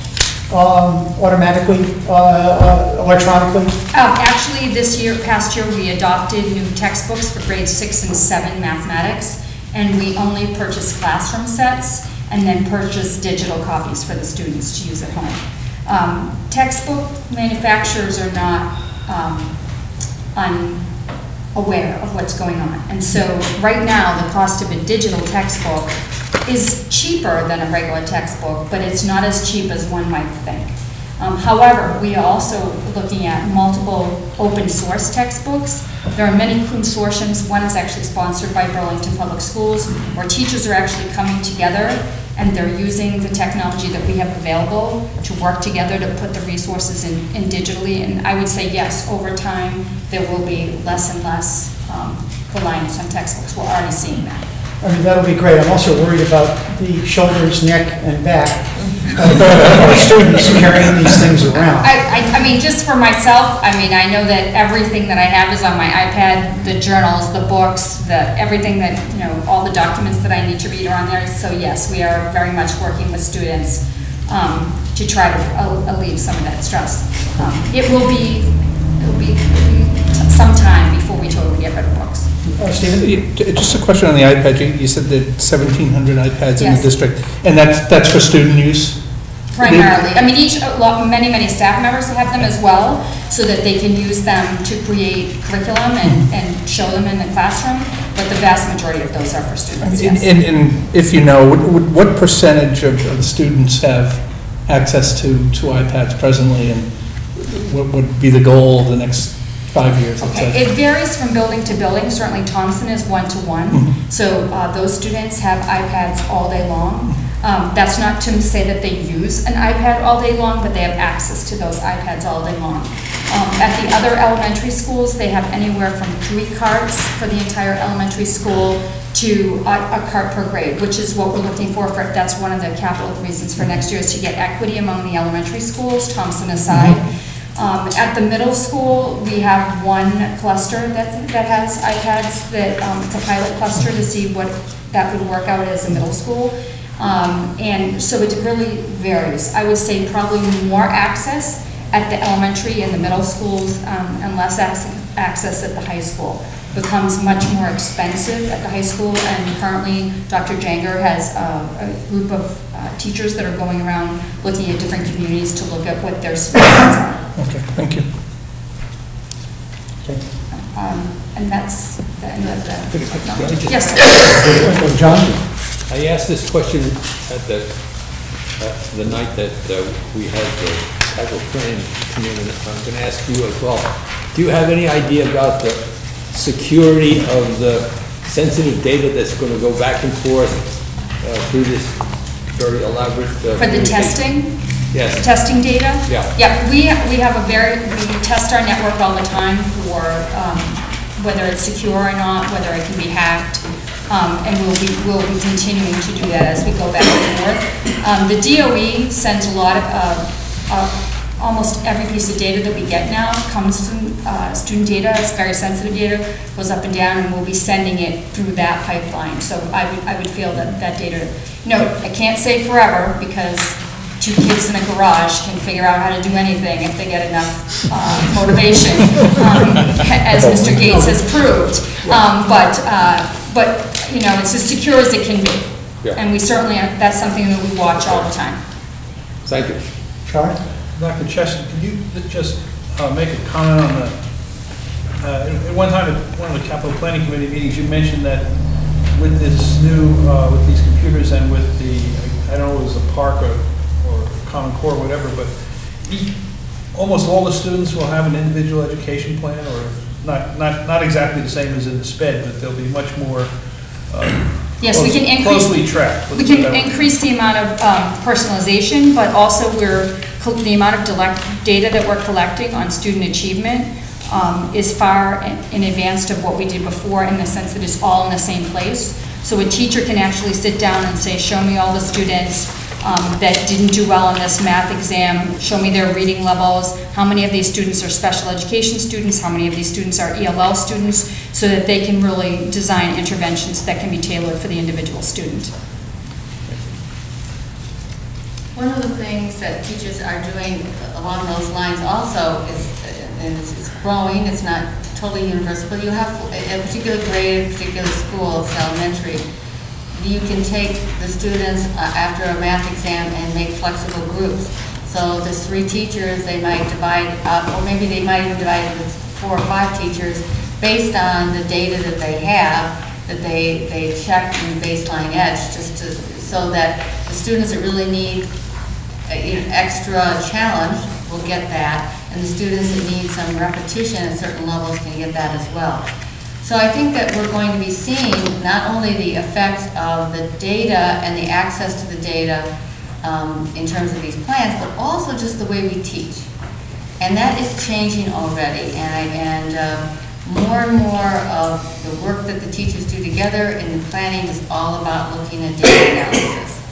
[SPEAKER 1] um, automatically, uh, uh, electronically?
[SPEAKER 19] Um, Actually, this year, past year, we adopted new textbooks for grades six and seven mathematics, and we only purchased classroom sets and then purchased digital copies for the students to use at home. Um, Textbook manufacturers are not um, unaware of what's going on. And so, right now, the cost of a digital textbook is cheaper than a regular textbook, but it's not as cheap as one might think. Um, However, we are also looking at multiple open source textbooks. There are many consortiums, one is actually sponsored by Burlington Public Schools, where teachers are actually coming together and they're using the technology that we have available to work together to put the resources in, in digitally. And I would say, yes, over time, there will be less and less um, reliance on textbooks. We're already seeing that.
[SPEAKER 1] I mean, that'll be great. I'm also worried about the shoulders, neck, and back of our students carrying these things around.
[SPEAKER 19] I, I, I mean, just for myself, I mean, I know that everything that I have is on my iPad, the journals, the books, the, everything that, you know, all the documents that I need to read are on there. So yes, we are very much working with students, um, to try to al- alleviate some of that stress. Um, It will be, it'll be, it'll be some time before we totally get rid of books.
[SPEAKER 7] Uh, yeah, j- Just a question on the iPad, you, you said that 1,700 iPads in the
[SPEAKER 19] Yes.
[SPEAKER 7] district, and that's, that's for student use?
[SPEAKER 19] Primarily, I mean, each, a lot, many, many staff members have them as well, so that they can use them to create curriculum and, hmm. and show them in the classroom, but the vast majority of those are for students,
[SPEAKER 7] And,
[SPEAKER 19] yes.
[SPEAKER 7] and- and if you know, what- what, what percentage of, of the students have access to, to iPads presently, and what would be the goal of the next five years,
[SPEAKER 19] Okay, it varies from building to building, certainly Thompson is one-to-one,
[SPEAKER 7] Mhm.
[SPEAKER 19] so uh, those students have iPads all day long. Um, That's not to say that they use an iPad all day long, but they have access to those iPads all day long. Um, At the other elementary schools, they have anywhere from three carts for the entire elementary school to a a cart per grade, which is what we're looking for, for, that's one of the capital reasons for next year, is to get equity among the elementary schools, Thompson aside. Um, At the middle school, we have one cluster that, that has iPads, that, um, it's a pilot cluster to see what that would work out as a middle school. Um, And so it really varies. I would say probably more access at the elementary and the middle schools, um, and less access, access at the high school. Becomes much more expensive at the high school, and currently, Dr. Janger has uh, a group of uh, teachers that are going around looking at different communities to look at what their solutions are.
[SPEAKER 7] Okay, thank you.
[SPEAKER 19] Um, And that's the end of
[SPEAKER 14] Can I
[SPEAKER 19] the...
[SPEAKER 14] just-
[SPEAKER 19] Yes.
[SPEAKER 14] John? I asked this question at the, uh, the night that uh, we had the capital plan committee, and I'm going to ask you as well. Do you have any idea about the security of the sensitive data that's going to go back and forth uh, through this very elaborate? uh,
[SPEAKER 19] For the testing?
[SPEAKER 14] Yes.
[SPEAKER 19] Testing data?
[SPEAKER 14] Yeah.
[SPEAKER 19] Yeah, we, we have a very, we test our network all the time for um, whether it's secure or not, whether it can be hacked. Um, And we'll be, we'll be continuing to do that as we go back and forth. Um, The DOE sends a lot of, uh, uh, almost every piece of data that we get now comes from uh, student data. It's very sensitive data, goes up and down, and we'll be sending it through that pipeline. So I would, I would feel that that data, no, I can't say forever, because two kids in a garage can figure out how to do anything if they get enough uh, motivation, um, as Mr. Gates has proved. Um, But, uh, but, you know, it's as secure as it can be.
[SPEAKER 14] Yeah.
[SPEAKER 19] And we certainly, that's something that we watch all the time.
[SPEAKER 14] Thank you.
[SPEAKER 1] Charlie?
[SPEAKER 6] Dr. Chesson, could you just uh, make a comment on the, uh, at one time, at one of the capital planning committee meetings, you mentioned that with this new, uh, with these computers and with the, I don't know, if it was a PARCC or, or Common Core, or whatever, but almost all the students will have an individual education plan, or not, not, not exactly the same as in the SPED, but they'll be much more um,
[SPEAKER 19] Yes, we can increase.
[SPEAKER 6] Closely tracked.
[SPEAKER 19] We can increase the amount of um, personalization, but also we're, the amount of data that we're collecting on student achievement um, is far in advance of what we did before, in the sense that it's all in the same place. So a teacher can actually sit down and say, show me all the students um, that didn't do well on this math exam, show me their reading levels, how many of these students are special education students, how many of these students are ELL students, so that they can really design interventions that can be tailored for the individual student.
[SPEAKER 10] One of the things that teachers are doing along those lines also is, and it's growing, it's not totally universal, but you have a particular grade, a particular school, it's elementary, you can take the students uh, after a math exam and make flexible groups. So there's three teachers, they might divide up, or maybe they might even divide it with four or five teachers based on the data that they have, that they, they check in baseline edge, just to, so that the students that really need extra challenge will get that, and the students that need some repetition at certain levels can get that as well. So I think that we're going to be seeing not only the effects of the data and the access to the data um, in terms of these plans, but also just the way we teach. And that is changing already, and I, and um, more and more of the work that the teachers do together in the planning is all about looking at data analysis.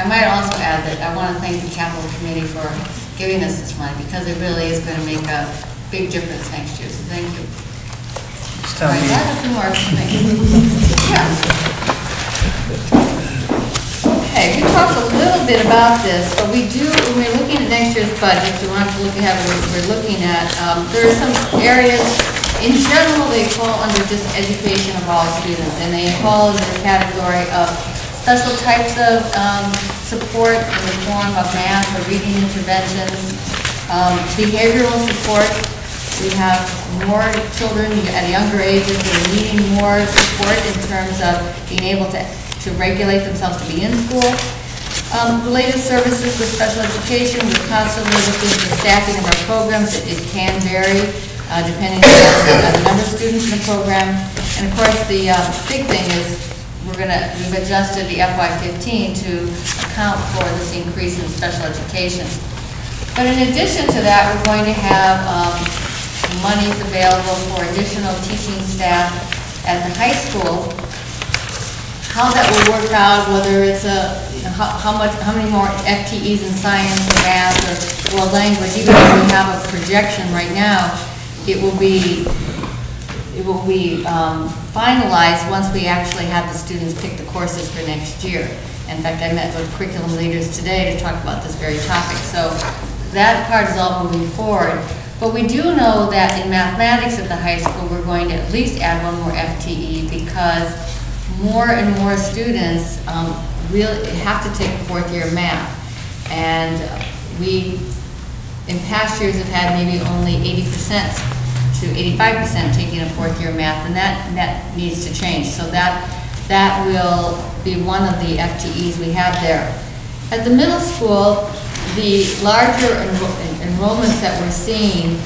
[SPEAKER 10] I might also add that I want to thank the capital committee for giving us this money, because it really is going to make a big difference next year, so thank you. All right, I have a few more things. Yeah. Okay, we talked a little bit about this, but we do, when we're looking at next year's budget, we want to look at, what we're looking at, um, there are some areas, in general, they fall under just education of all students, and they fall in the category of special types of um, support in the form of math or reading interventions, um, behavioral support. We have more children at younger ages who are needing more support in terms of being able to, to regulate themselves to be in school. Um, Related services with special education, we're constantly looking the staffing of our programs. It it can vary uh, depending on the number of students in the program. And of course, the uh, big thing is we're gonna, we've adjusted the FY fifteen to account for this increase in special education. But in addition to that, we're going to have um, monies available for additional teaching staff at the high school. How that will work out, whether it's a, how, how much, how many more FTEs in science or math or world language, even if we have a projection right now, it will be it will be um, finalized once we actually have the students pick the courses for next year. In fact, I met with curriculum leaders today to talk about this very topic. So that part is all moving forward. But we do know that in mathematics at the high school, we're going to at least add one more FTE because more and more students um, really have to take fourth year math. And we, in past years, have had maybe only 80% to 85% taking a fourth year math, and that, that needs to change. So that, that will be one of the FTEs we have there. At the middle school, the larger enro- enrollments that we're seeing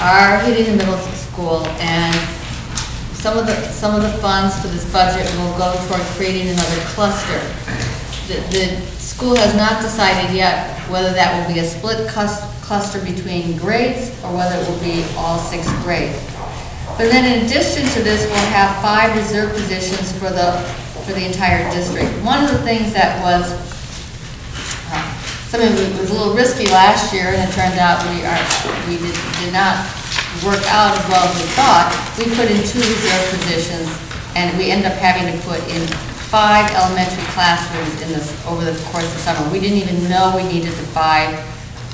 [SPEAKER 10] are hitting the middle school, and some of the, some of the funds for this budget will go toward creating another cluster. The, the school has not decided yet whether that will be a split cluster between grades or whether it will be all sixth grade. But then in addition to this, we'll have five reserve positions for the, for the entire district. One of the things that was, uh, something that was a little risky last year, and it turned out we are, we did, did not work out as well as we thought, we put in two reserve positions, and we end up having to put in five elementary classrooms in this, over the course of the summer. We didn't even know we needed the five.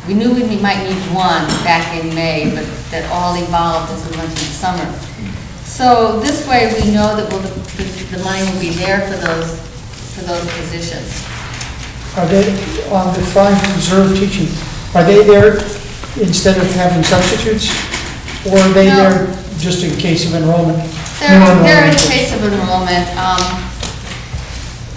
[SPEAKER 10] We knew we might need one back in May, but that all evolved as we went through the summer. So this way, we know that we'll, the, the money will be there for those, for those positions.
[SPEAKER 1] Are they, on the five reserve teaching, are they there instead of having substitutes? Or are they
[SPEAKER 10] No.
[SPEAKER 1] there just in case of enrollment?
[SPEAKER 10] They're,
[SPEAKER 1] New
[SPEAKER 10] they're in case of enrollment. Um,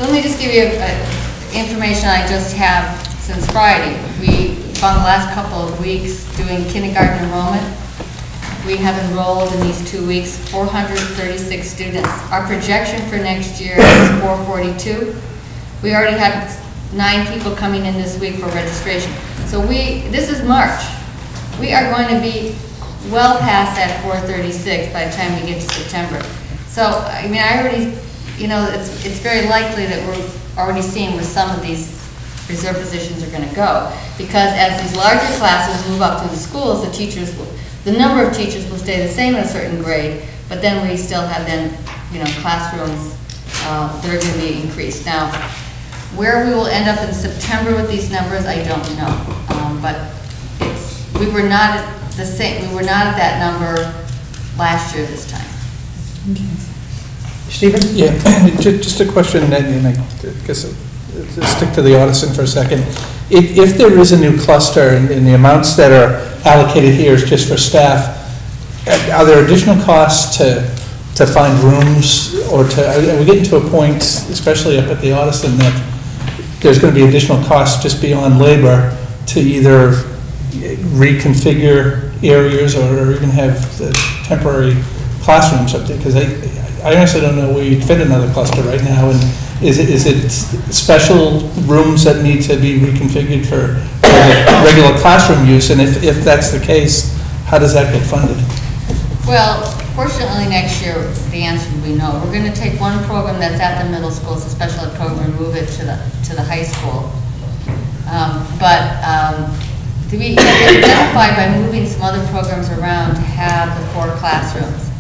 [SPEAKER 10] Let me just give you uh, information I just have since Friday. We, on the last couple of weeks, doing kindergarten enrollment. We have enrolled in these two weeks 436 students. Our projection for next year is 442. We already had nine people coming in this week for registration. So we, this is March. We are going to be well past that 436 by the time we get to September. So, I mean, I already, you know, it's, it's very likely that we're already seeing where some of these reserve positions are gonna go. Because as these larger classes move up through the schools, the teachers, will the number of teachers will stay the same in a certain grade, but then we still have then, you know, classrooms, uh, that are gonna be increased. Now, where we will end up in September with these numbers, I don't know. Um, But it's, we were not the same, we were not at that number last year this time.
[SPEAKER 1] Stephen?
[SPEAKER 7] Yeah, just a question, and I guess uh, stick to the Ottoson for a second. If, if there is a new cluster and and the amounts that are allocated here is just for staff, uh, are there additional costs to, to find rooms or to, are we getting to a point, especially up at the Ottoson, that there's going to be additional costs just beyond labor to either reconfigure areas or even have the temporary classrooms up there? Because I, I honestly don't know where you'd fit another cluster right now. And is it, is it special rooms that need to be reconfigured for regular classroom use? And if, if that's the case, how does that get funded?
[SPEAKER 10] Well, fortunately, next year, the answer will be no. We're gonna take one program that's at the middle school, it's a special ed program, move it to the, to the high school. Um, But um, to be identified by moving some other programs around to have the four classrooms.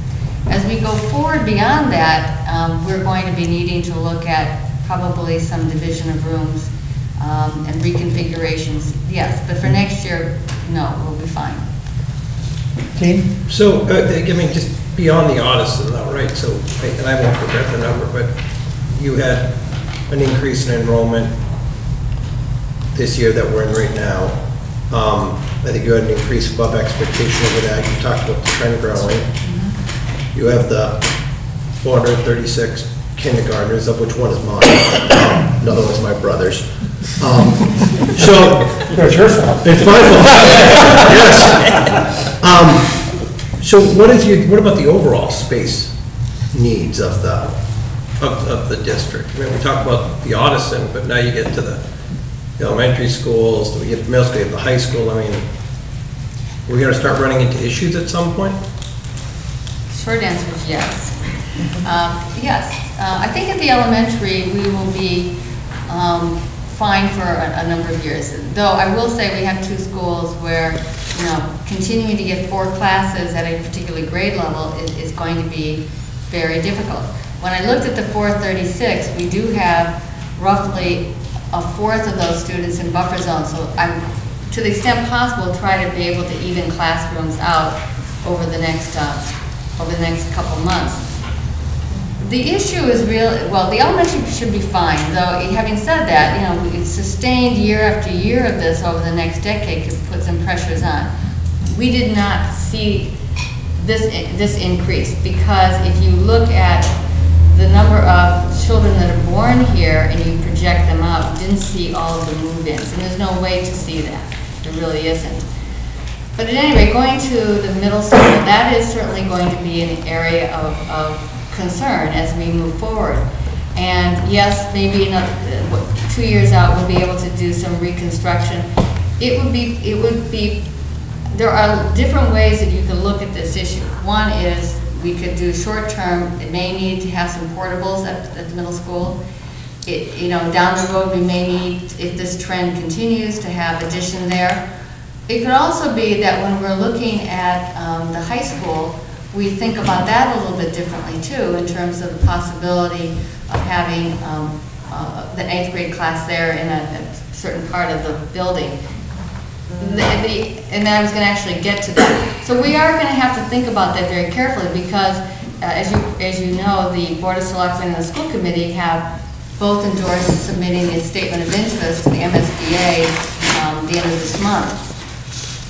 [SPEAKER 10] As we go forward beyond that, um, we're going to be needing to look at probably some division of rooms um, and reconfigurations, yes. But for next year, no, we'll be fine.
[SPEAKER 1] Dean?
[SPEAKER 13] So, uh, I mean, just beyond the Ottoson though, right, so, and I won't forget the number, but you had an increase in enrollment this year that we're in right now. Um, I think you had an increase above expectation over that, you talked about the trend growing. You have the 436 kindergartners, of which one is mine, another one's my brother's. Um, So.
[SPEAKER 1] It's your fault.
[SPEAKER 13] It's my fault. Yes. Um, So what is your, what about the overall space needs of the, of, of the district? I mean, we talk about the Ottoson, but now you get to the elementary schools, we get the middle school, you have the high school, I mean, we're gonna start running into issues at some point?
[SPEAKER 10] Short answer is yes. Um, Yes, Uh, I think at the elementary, we will be um, fine for a a number of years. Though I will say, we have two schools where, you know, continuing to get four classes at a particular grade level is is going to be very difficult. When I looked at the 436, we do have roughly a fourth of those students in buffer zone. so I'm to the extent possible, try to be able to even classrooms out over the next, uh, over the next couple months. The issue is real, well, the elementary should be fine, though, having said that, you know, it's sustained year after year of this over the next decade could put some pressures on. We did not see this, this increase, because if you look at the number of children that are born here and you project them out, you didn't see all of the move-ins, and there's no way to see that. There really isn't. But at any rate, going to the middle school, that is certainly going to be an area of, of concern as we move forward. And yes, maybe another, two years out, we'll be able to do some reconstruction. It would be, it would be, there are different ways that you can look at this issue. One is, we could do short-term, it may need to have some portables at, at the middle school. It, you know, down the road, we may need, if this trend continues, to have addition there. It could also be that when we're looking at um, the high school, we think about that a little bit differently too, in terms of the possibility of having um, uh, the eighth grade class there in a, a certain part of the building. The, the, and I was going to actually get to that. So we are going to have to think about that very carefully because, uh, as you as you know, the Board of Selectmen and the school committee have both endorsed submitting a statement of interest to the MSBA um, the end of this month.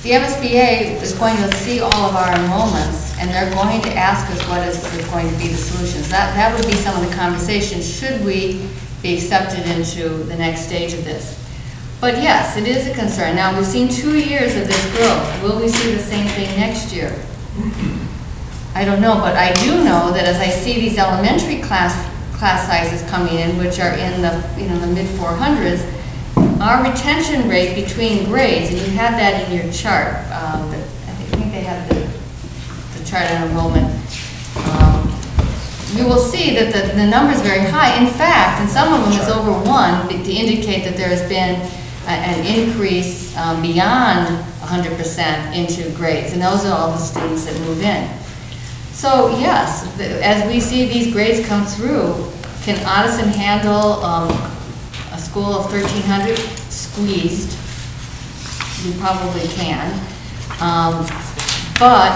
[SPEAKER 10] The MSBA is going to see all of our enrollments, and they're going to ask us what is, going to be the solutions. That, that would be some of the conversations, should we be accepted into the next stage of this. But yes, it is a concern. Now, we've seen two years of this growth. Will we see the same thing next year? I don't know, but I do know that as I see these elementary class, class sizes coming in, which are in the, you know, the mid 400s, our retention rate between grades, and you have that in your chart, um, I think they have the, the chart on enrollment. Um, You will see that the, the number is very high. In fact, in some of them, it's over one to indicate that there has been a- an increase um, beyond 100% into grades, and those are all the students that move in. So yes, as we see these grades come through, can Ottoson handle um, school of 1,300 squeezed? We probably can. Um, But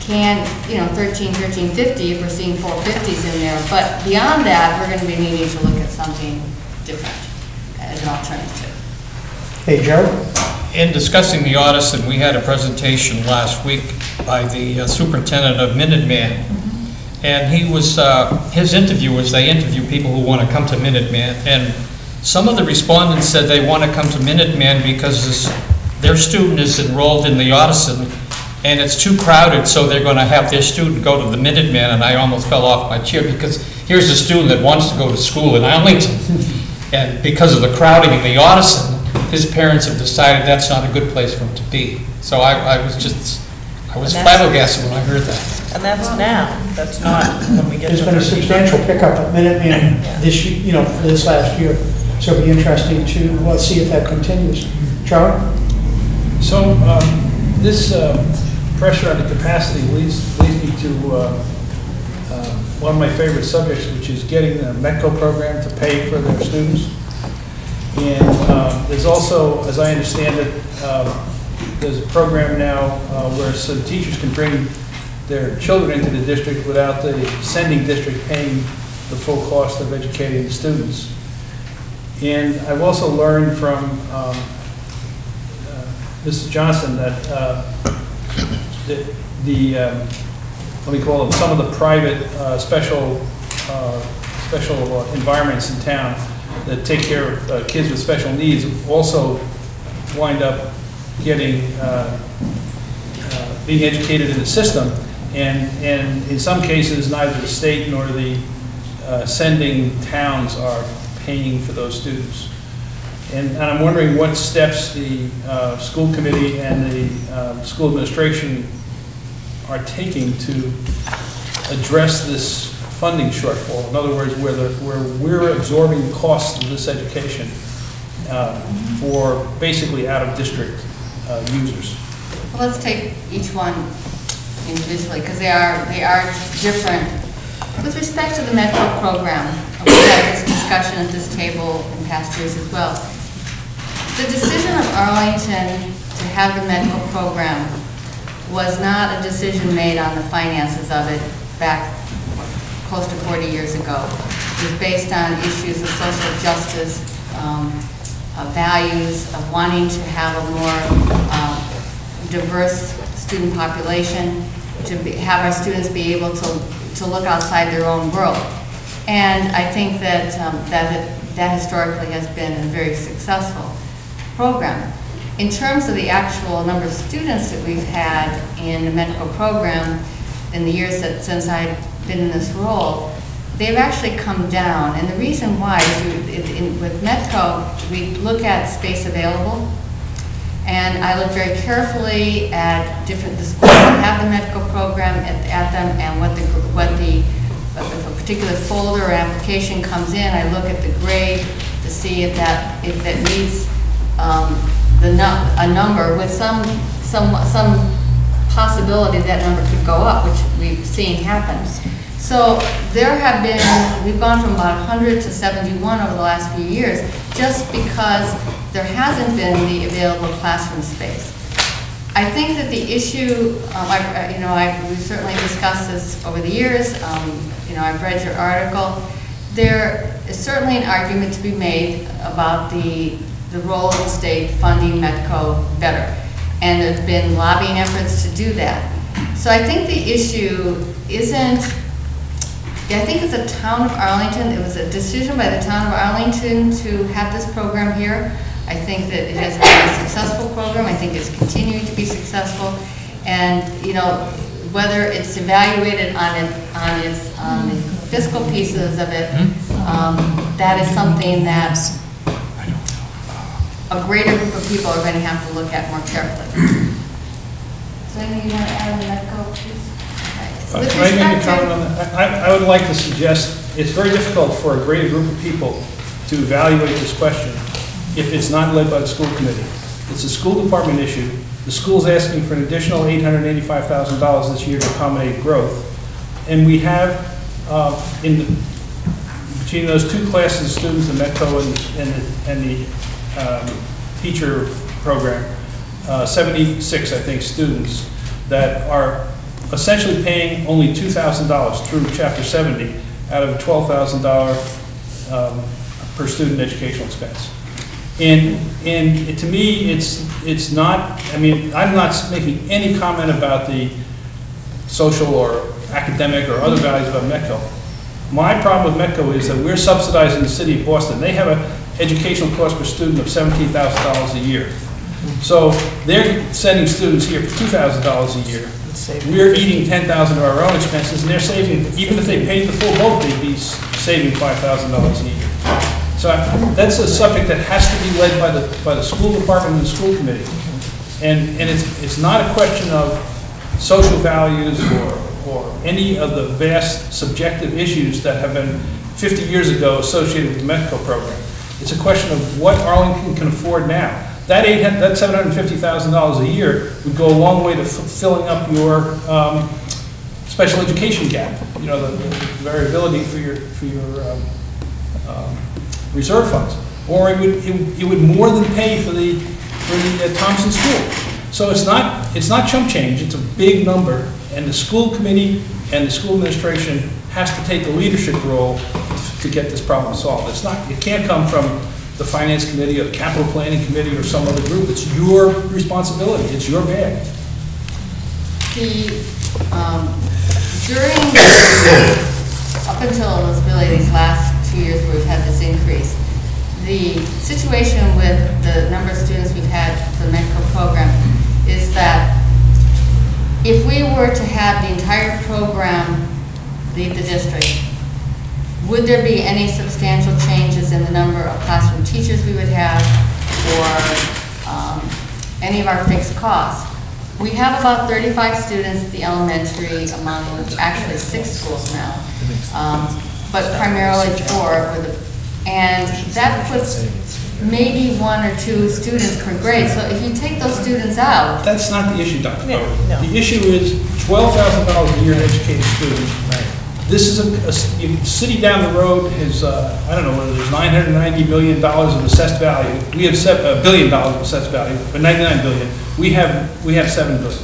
[SPEAKER 10] can, you know, 13, 1350, if we're seeing 450s in there. But beyond that, we're going to be needing to look at something different as an alternative.
[SPEAKER 1] Hey, Joe?
[SPEAKER 18] In discussing the Ottoson, we had a presentation last week by the uh, superintendent of Minuteman. And he was, uh, his interview was, they interview people who want to come to Minuteman. And some of the respondents said they want to come to Minuteman because this- their student is enrolled in the Ottoson, and it's too crowded, so they're going to have their student go to the Minuteman. And I almost fell off my chair because here's a student that wants to go to school in Arlington. And because of the crowding in the Ottoson, his parents have decided that's not a good place for him to be. So I, I was just, I was
[SPEAKER 11] And that's-
[SPEAKER 18] flabbergasted when I heard that.
[SPEAKER 11] And that's now, that's not when we get to.
[SPEAKER 1] There's been a
[SPEAKER 11] 13.
[SPEAKER 1] substantial pickup at Minuteman this, ye- you know, this last year. So it'll be interesting to uh, see if that continues. Charlie?
[SPEAKER 6] So, um, this um, pressure on the capacity leads, leads me to uh, uh, one of my favorite subjects, which is getting the METCO program to pay for their students. And um, there's also, as I understand it, um, there's a program now uh, where some teachers can bring their children into the district without the sending district paying the full cost of educating the students. And I've also learned from um, uh, Mrs. Johnson that uh, the, the, um, let me call them, some of the private uh, special, uh, special uh, environments in town that take care of uh, kids with special needs also wind up getting, being educated in the system. And, and in some cases, neither the state nor the sending towns are paying for those students. And, and I'm wondering what steps the uh, school committee and the uh, school administration are taking to address this funding shortfall. In other words, where, the, where we're absorbing the costs of this education uh, for basically out-of-district uh, users.
[SPEAKER 10] Well, let's take each one individually, because they are, they are different. With respect to the METCO program, discussion at this table in past years as well. The decision of Arlington to have the METCO program was not a decision made on the finances of it back close to 40 years ago. It was based on issues of social justice, um, values of wanting to have a more uh, diverse student population, to be- have our students be able to, to look outside their own world. And I think that, um, that, that historically has been a very successful program. In terms of the actual number of students that we've had in the METCO program in the years that, since I've been in this role, they've actually come down. And the reason why is you- in- with METCO, we look at space available, and I look very carefully at different, the schools that have the METCO program at, at them and what the, what the, if a particular folder or application comes in, I look at the grade to see if that, if that meets, um, the nu, a number with some, some, some possibility that number could go up, which we've seen happens. So there have been, we've gone from about 100 to 71 over the last few years, just because there hasn't been the available classroom space. I think that the issue, um, I, I- you know, I, we've certainly discussed this over the years, um, you know, I've read your article. There is certainly an argument to be made about the, the role of the state funding Metco better. And there's been lobbying efforts to do that. So I think the issue isn't, I think it's a town of Arlington, it was a decision by the town of Arlington to have this program here. I think that it has been a successful program, I think it's continuing to be successful. And, you know, whether it's evaluated on it, on its, on the fiscal pieces of it, um, that is something that a greater group of people are going to have to look at more carefully. So anything you want to add on that, go, please?
[SPEAKER 6] Uh,
[SPEAKER 10] With
[SPEAKER 6] Can I make a comment on that? I, I would like to suggest, it's very difficult for a greater group of people to evaluate this question if it's not led by the school committee. It's a school department issue. The school's asking for an additional $885,000 this year to accommodate growth. And we have, uh, in, the- between those two classes, of students, the Metco and, and the- and the um, teacher program, uh, 76, I think, students that are essentially paying only $2,000 through Chapter 70 out of a $12,000 um, per student educational expense. And, and it- to me, it's, it's not, I mean, I'm not making any comment about the social or academic or other values about Metco. My problem with Metco is that we're subsidizing the city of Boston. They have an educational cost per student of $17,000 a year. So they're sending students here for $2,000 a year. We're eating 10,000 of our own expenses, and they're saving, even if they paid the full boat, they'd be saving $5,000 a year. So that's a subject that has to be led by the, by the school department and the school committee. And, and it's, it's not a question of social values or, or any of the vast subjective issues that have been 50 years ago associated with the Metco program. It's a question of what Arlington can afford now. That eight, that $750,000 a year would go a long way to filling up your um, special education gap, you know, the the variability for your, for your um, um, reserve funds. Or it would, it would- it would more than pay for the, for the uh, Thompson School. So it's not, it's not chump change, it's a big number, and the school committee and the school administration has to take a leadership role to get this problem solved. It's not, it can't come from the finance committee or the capital planning committee or some other group. It's your responsibility, it's your bag.
[SPEAKER 10] The, um, during, up until really these last two years where we've had this increase, the situation with the number of students we've had for the METCO program is that if we were to have the entire program leave the district, would there be any substantial changes in the number of classroom teachers we would have or um, any of our fixed costs? We have about 35 students at the elementary among actually six schools now, um, but primarily four with the, and that puts maybe one or two students per grade. So if you take those students out,
[SPEAKER 6] That's not the issue, Dr. Bodie. The issue is $12,000 a year to educate students. student This is a city down the road has, uh, I don't know, whether there's nine hundred and ninety million dollars of assessed value. We have seven, a billion dollars of assessed value, but ninety-nine billion. We have, we have seven billion.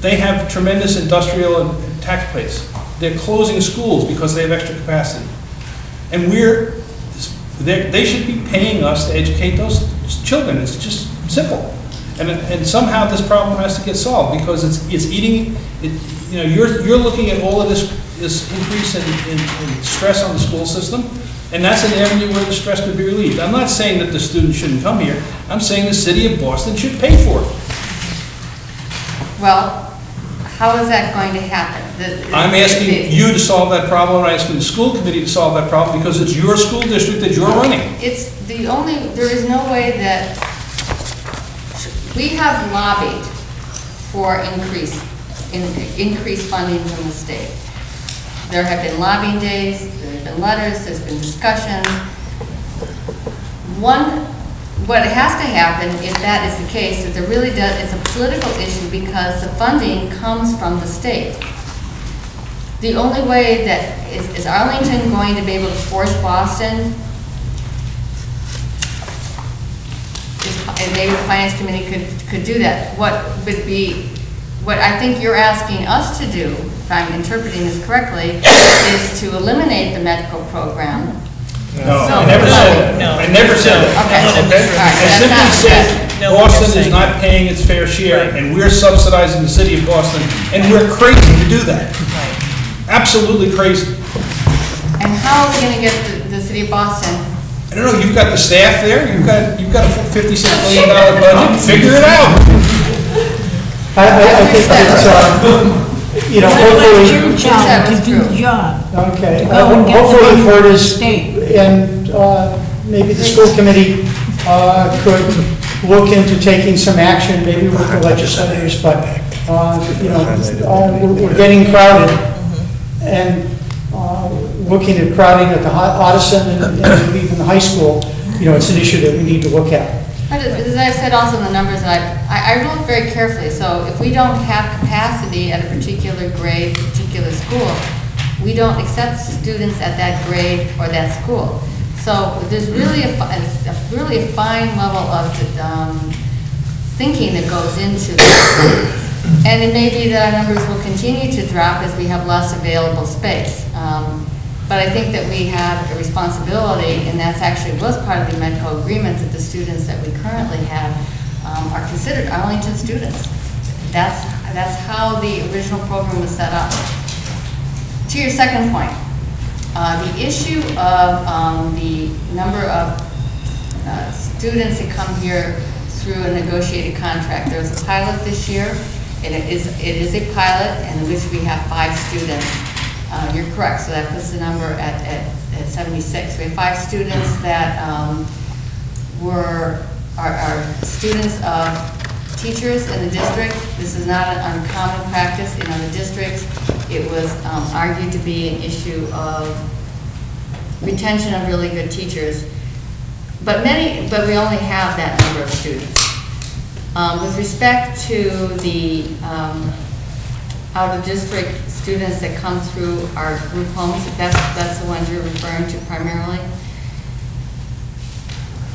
[SPEAKER 6] They have tremendous industrial and tax base. They're closing schools because they have extra capacity. And we're, they, should be paying us to educate those children. It's just simple. And, and somehow this problem has to get solved because it's, it's eating, it, you know, you're, you're looking at all of this, this increase in, in, in stress on the school system. And that's an avenue where the stress could be relieved. I'm not saying that the students shouldn't come here. I'm saying the city of Boston should pay for it.
[SPEAKER 10] Well, how is that going to happen? The-
[SPEAKER 6] I'm asking you to solve that problem, I'm asking the school committee to solve that problem, because it's your school district that you're running.
[SPEAKER 10] It's the only, there is no way that, we have lobbied for increase, in increased funding from the state. There have been lobbying days, there have been letters, there's been discussions. One, what has to happen, if that is the case, is it really does, it's a political issue because the funding comes from the state. The only way that, is is Arlington going to be able to force Boston Is, and maybe the finance committee could, could do that. What would be, what I think you're asking us to do, if I'm interpreting this correctly, is to eliminate the METCO program.
[SPEAKER 6] No,
[SPEAKER 10] So-
[SPEAKER 6] I never said
[SPEAKER 10] No,
[SPEAKER 6] that. I never said that.
[SPEAKER 10] Okay.
[SPEAKER 6] Okay?
[SPEAKER 10] All right,
[SPEAKER 6] I
[SPEAKER 10] that's
[SPEAKER 6] simply
[SPEAKER 10] not-
[SPEAKER 6] said,
[SPEAKER 11] No, what you're
[SPEAKER 6] Boston is
[SPEAKER 11] saying.
[SPEAKER 6] not paying its fair share, and we're subsidizing the city of Boston, and we're crazy to do that. Absolutely crazy.
[SPEAKER 10] And how are we gonna get the, the city of Boston?
[SPEAKER 6] I don't know, you've got the staff there, you've got, you've got a fifty-six million dollar budget, figure it out.
[SPEAKER 1] I, I, I think that's, uh, you know, hopefully.
[SPEAKER 9] Jim John to do the job.
[SPEAKER 1] Okay,
[SPEAKER 9] Go
[SPEAKER 1] uh,
[SPEAKER 9] and get the
[SPEAKER 1] hopefully
[SPEAKER 9] money
[SPEAKER 1] for
[SPEAKER 9] from the
[SPEAKER 1] this, and uh, maybe the school committee uh, could look into taking some action, maybe with the legislators, but, uh, you know, uh, we're we're getting crowded, and uh, looking at crowding at the Ho- Ottoson and and even the high school, you know, it's an issue that we need to look at.
[SPEAKER 10] But as I've said also in the numbers, that I, I I look very carefully, so if we don't have capacity at a particular grade, particular school, we don't accept students at that grade or that school. So there's really a, a really a fine level of, um, thinking that goes into this. And it may be that our numbers will continue to drop as we have less available space. Um, But I think that we have a responsibility, and that's actually was part of the METCO agreement, that the students that we currently have um, are considered Arlington students. That's, that's how the original program was set up. To your second point, uh, the issue of um, the number of uh, students that come here through a negotiated contract. There was a pilot this year, and it is, it is a pilot in which we have five students. Uh, You're correct, so that puts the number at, at at 76. We have five students that um, were, are, are students of teachers in the district. This is not an uncommon practice in other districts. It was um, argued to be an issue of retention of really good teachers. But many, but we only have that number of students. Um, With respect to the um, out-of-district students that come through our group homes, that's, that's the ones you're referring to primarily.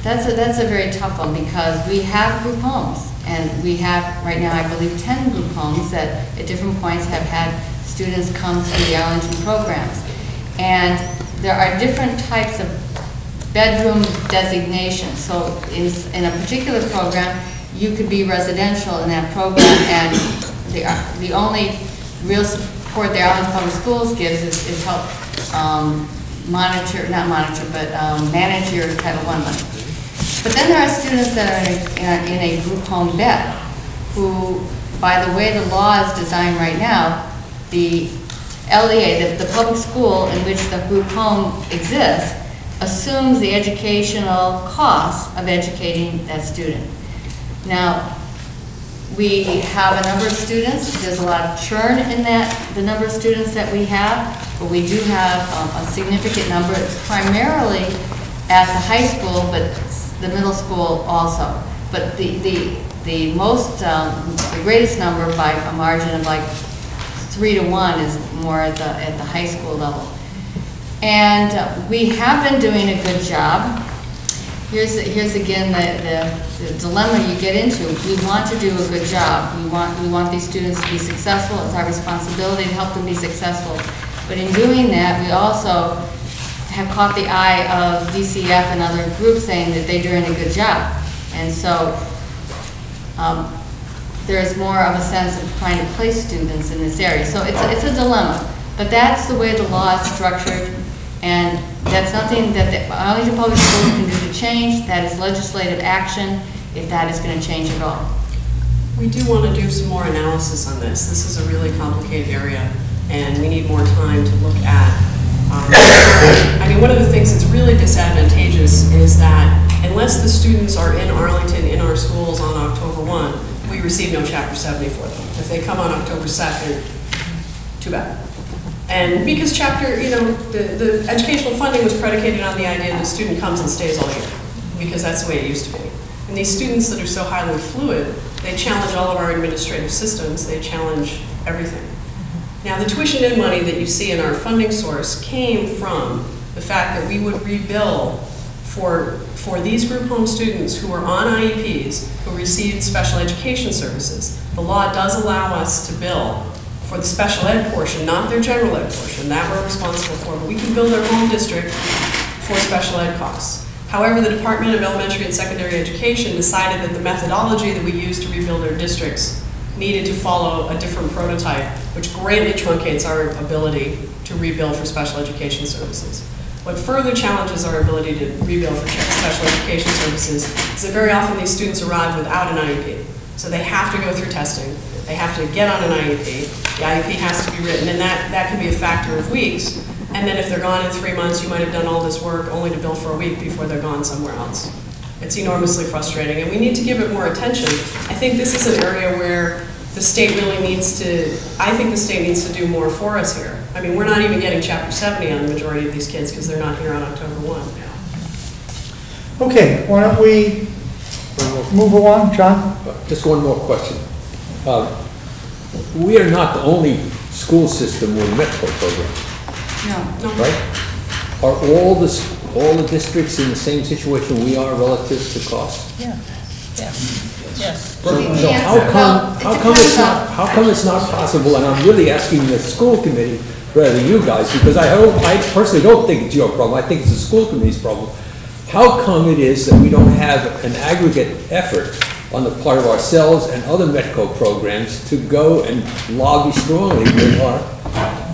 [SPEAKER 10] That's a, that's a very tough one because we have group homes and we have, right now, I believe, 10 group homes that at different points have had students come through the Arlington programs. And there are different types of bedroom designations. So in, in a particular program, you could be residential in that program and the, the only real support the Arlington Public Schools gives is, is help um, monitor, not monitor, but um, manage your Title I money. But then there are students that are in a, in a group home bed, who, by the way the law is designed right now, the LEA, the, the public school in which the group home exists, assumes the educational cost of educating that student. Now, we have a number of students, there's a lot of churn in that, the number of students that we have, but we do have um, a significant number, it's primarily at the high school, but the middle school also. But the, the, the most, um, the greatest number by a margin of like three to one is more at the, at the high school level. And uh, we have been doing a good job. Here's, here's again the, the- the dilemma you get into. We want to do a good job. We want, we want these students to be successful. It's our responsibility to help them be successful. But in doing that, we also have caught the eye of DCF and other groups saying that they're doing a good job. And so, um, there's more of a sense of trying to place students in this area. So it's, a- it's a dilemma, but that's the way the law is structured, and that's nothing that the Arlington Public Schools can do to change, that is legislative action, if that is gonna change at all.
[SPEAKER 12] We do want to do some more analysis on this. This is a really complicated area, and we need more time to look at. um, I mean, one of the things that's really disadvantageous is that unless the students are in Arlington, in our schools on October 1, we receive no Chapter 70 for them. If they come on October 2nd, too bad. And because chapter, you know, the, the educational funding was predicated on the idea that the student comes and stays all year, because that's the way it used to be. And these students that are so highly fluid, they challenge all of our administrative systems, they challenge everything. Now, the tuition in money that you see in our funding source came from the fact that we would rebuild for, for these group home students who are on IEPs, who received special education services. The law does allow us to bill for the special ed portion, not their general ed portion, that we're responsible for, but we can build our home district for special ed costs. However, the Department of Elementary and Secondary Education decided that the methodology that we use to rebuild our districts needed to follow a different prototype, which greatly truncates our ability to rebuild for special education services. What further challenges our ability to rebuild for special education services is that very often these students arrive without an IEP. So they have to go through testing, they have to get on an IEP, the IEP has to be written, and that, that can be a factor of weeks. And then if they're gone in three months, you might have done all this work only to bill for a week before they're gone somewhere else. It's enormously frustrating, and we need to give it more attention. I think this is an area where the state really needs to, I think the state needs to do more for us here. I mean, we're not even getting Chapter 70 on the majority of these kids because they're not here on October 1.
[SPEAKER 1] Okay, why don't we move along, John?
[SPEAKER 14] Just one more question. Uh, We are not the only school system with METCO program,
[SPEAKER 10] No.
[SPEAKER 14] right? Are all the, all the districts in the same situation we are relative to cost?
[SPEAKER 11] Yeah, yes, yes.
[SPEAKER 14] So how come, how come it's not, how come it's not possible, and I'm really asking the school committee rather than you guys, because I hope, I personally don't think it's your problem, I think it's the school committee's problem. How come it is that we don't have an aggregate effort on the part of ourselves and other METCO programs to go and lobby strongly with our,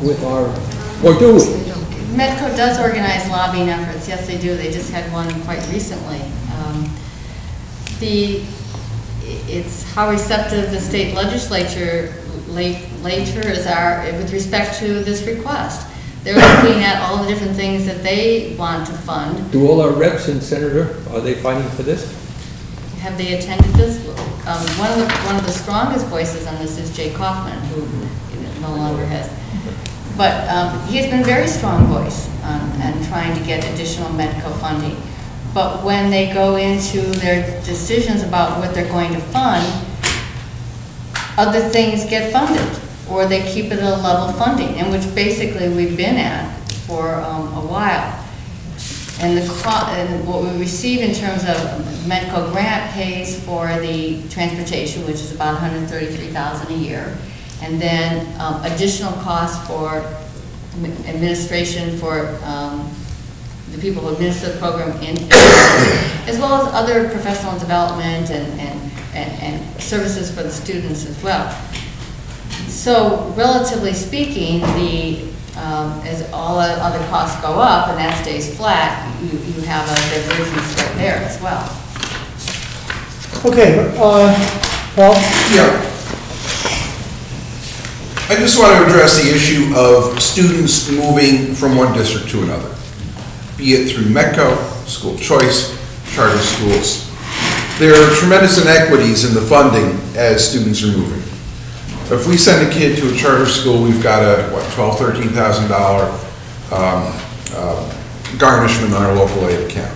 [SPEAKER 14] with our, or do we?
[SPEAKER 10] METCO does organize lobbying efforts, yes, they do, they just had one quite recently. Um, The, it's how receptive the state legislature, la- latures are with respect to this request. They're looking at all the different things that they want to fund.
[SPEAKER 14] Do all our reps and senator, are they fighting for this?
[SPEAKER 10] Have they attended this? Um, One of the, one of the strongest voices on this is Jay Kaufman, who no longer has. But um, he has been a very strong voice um, and trying to get additional METCO funding. But when they go into their decisions about what they're going to fund, other things get funded, or they keep it at a level funding, and which basically we've been at for um, a while. And the, and what we receive in terms of METCO grant pays for the transportation, which is about 133,000 a year. And then um, additional costs for administration for um, the people who administer the program in, as well as other professional development and, and, and and services for the students as well. So relatively speaking, the, um, as all the other costs go up and that stays flat, you, you have a divergence right there as well.
[SPEAKER 1] Okay, uh, Paul?
[SPEAKER 20] Yeah. I just want to address the issue of students moving from one district to another, be it through METCO, school choice, charter schools. There are tremendous inequities in the funding as students are moving. If we send a kid to a charter school, we've got a, what, twelve, thirteen thousand dollar um, uh, garnishment on our local aid account.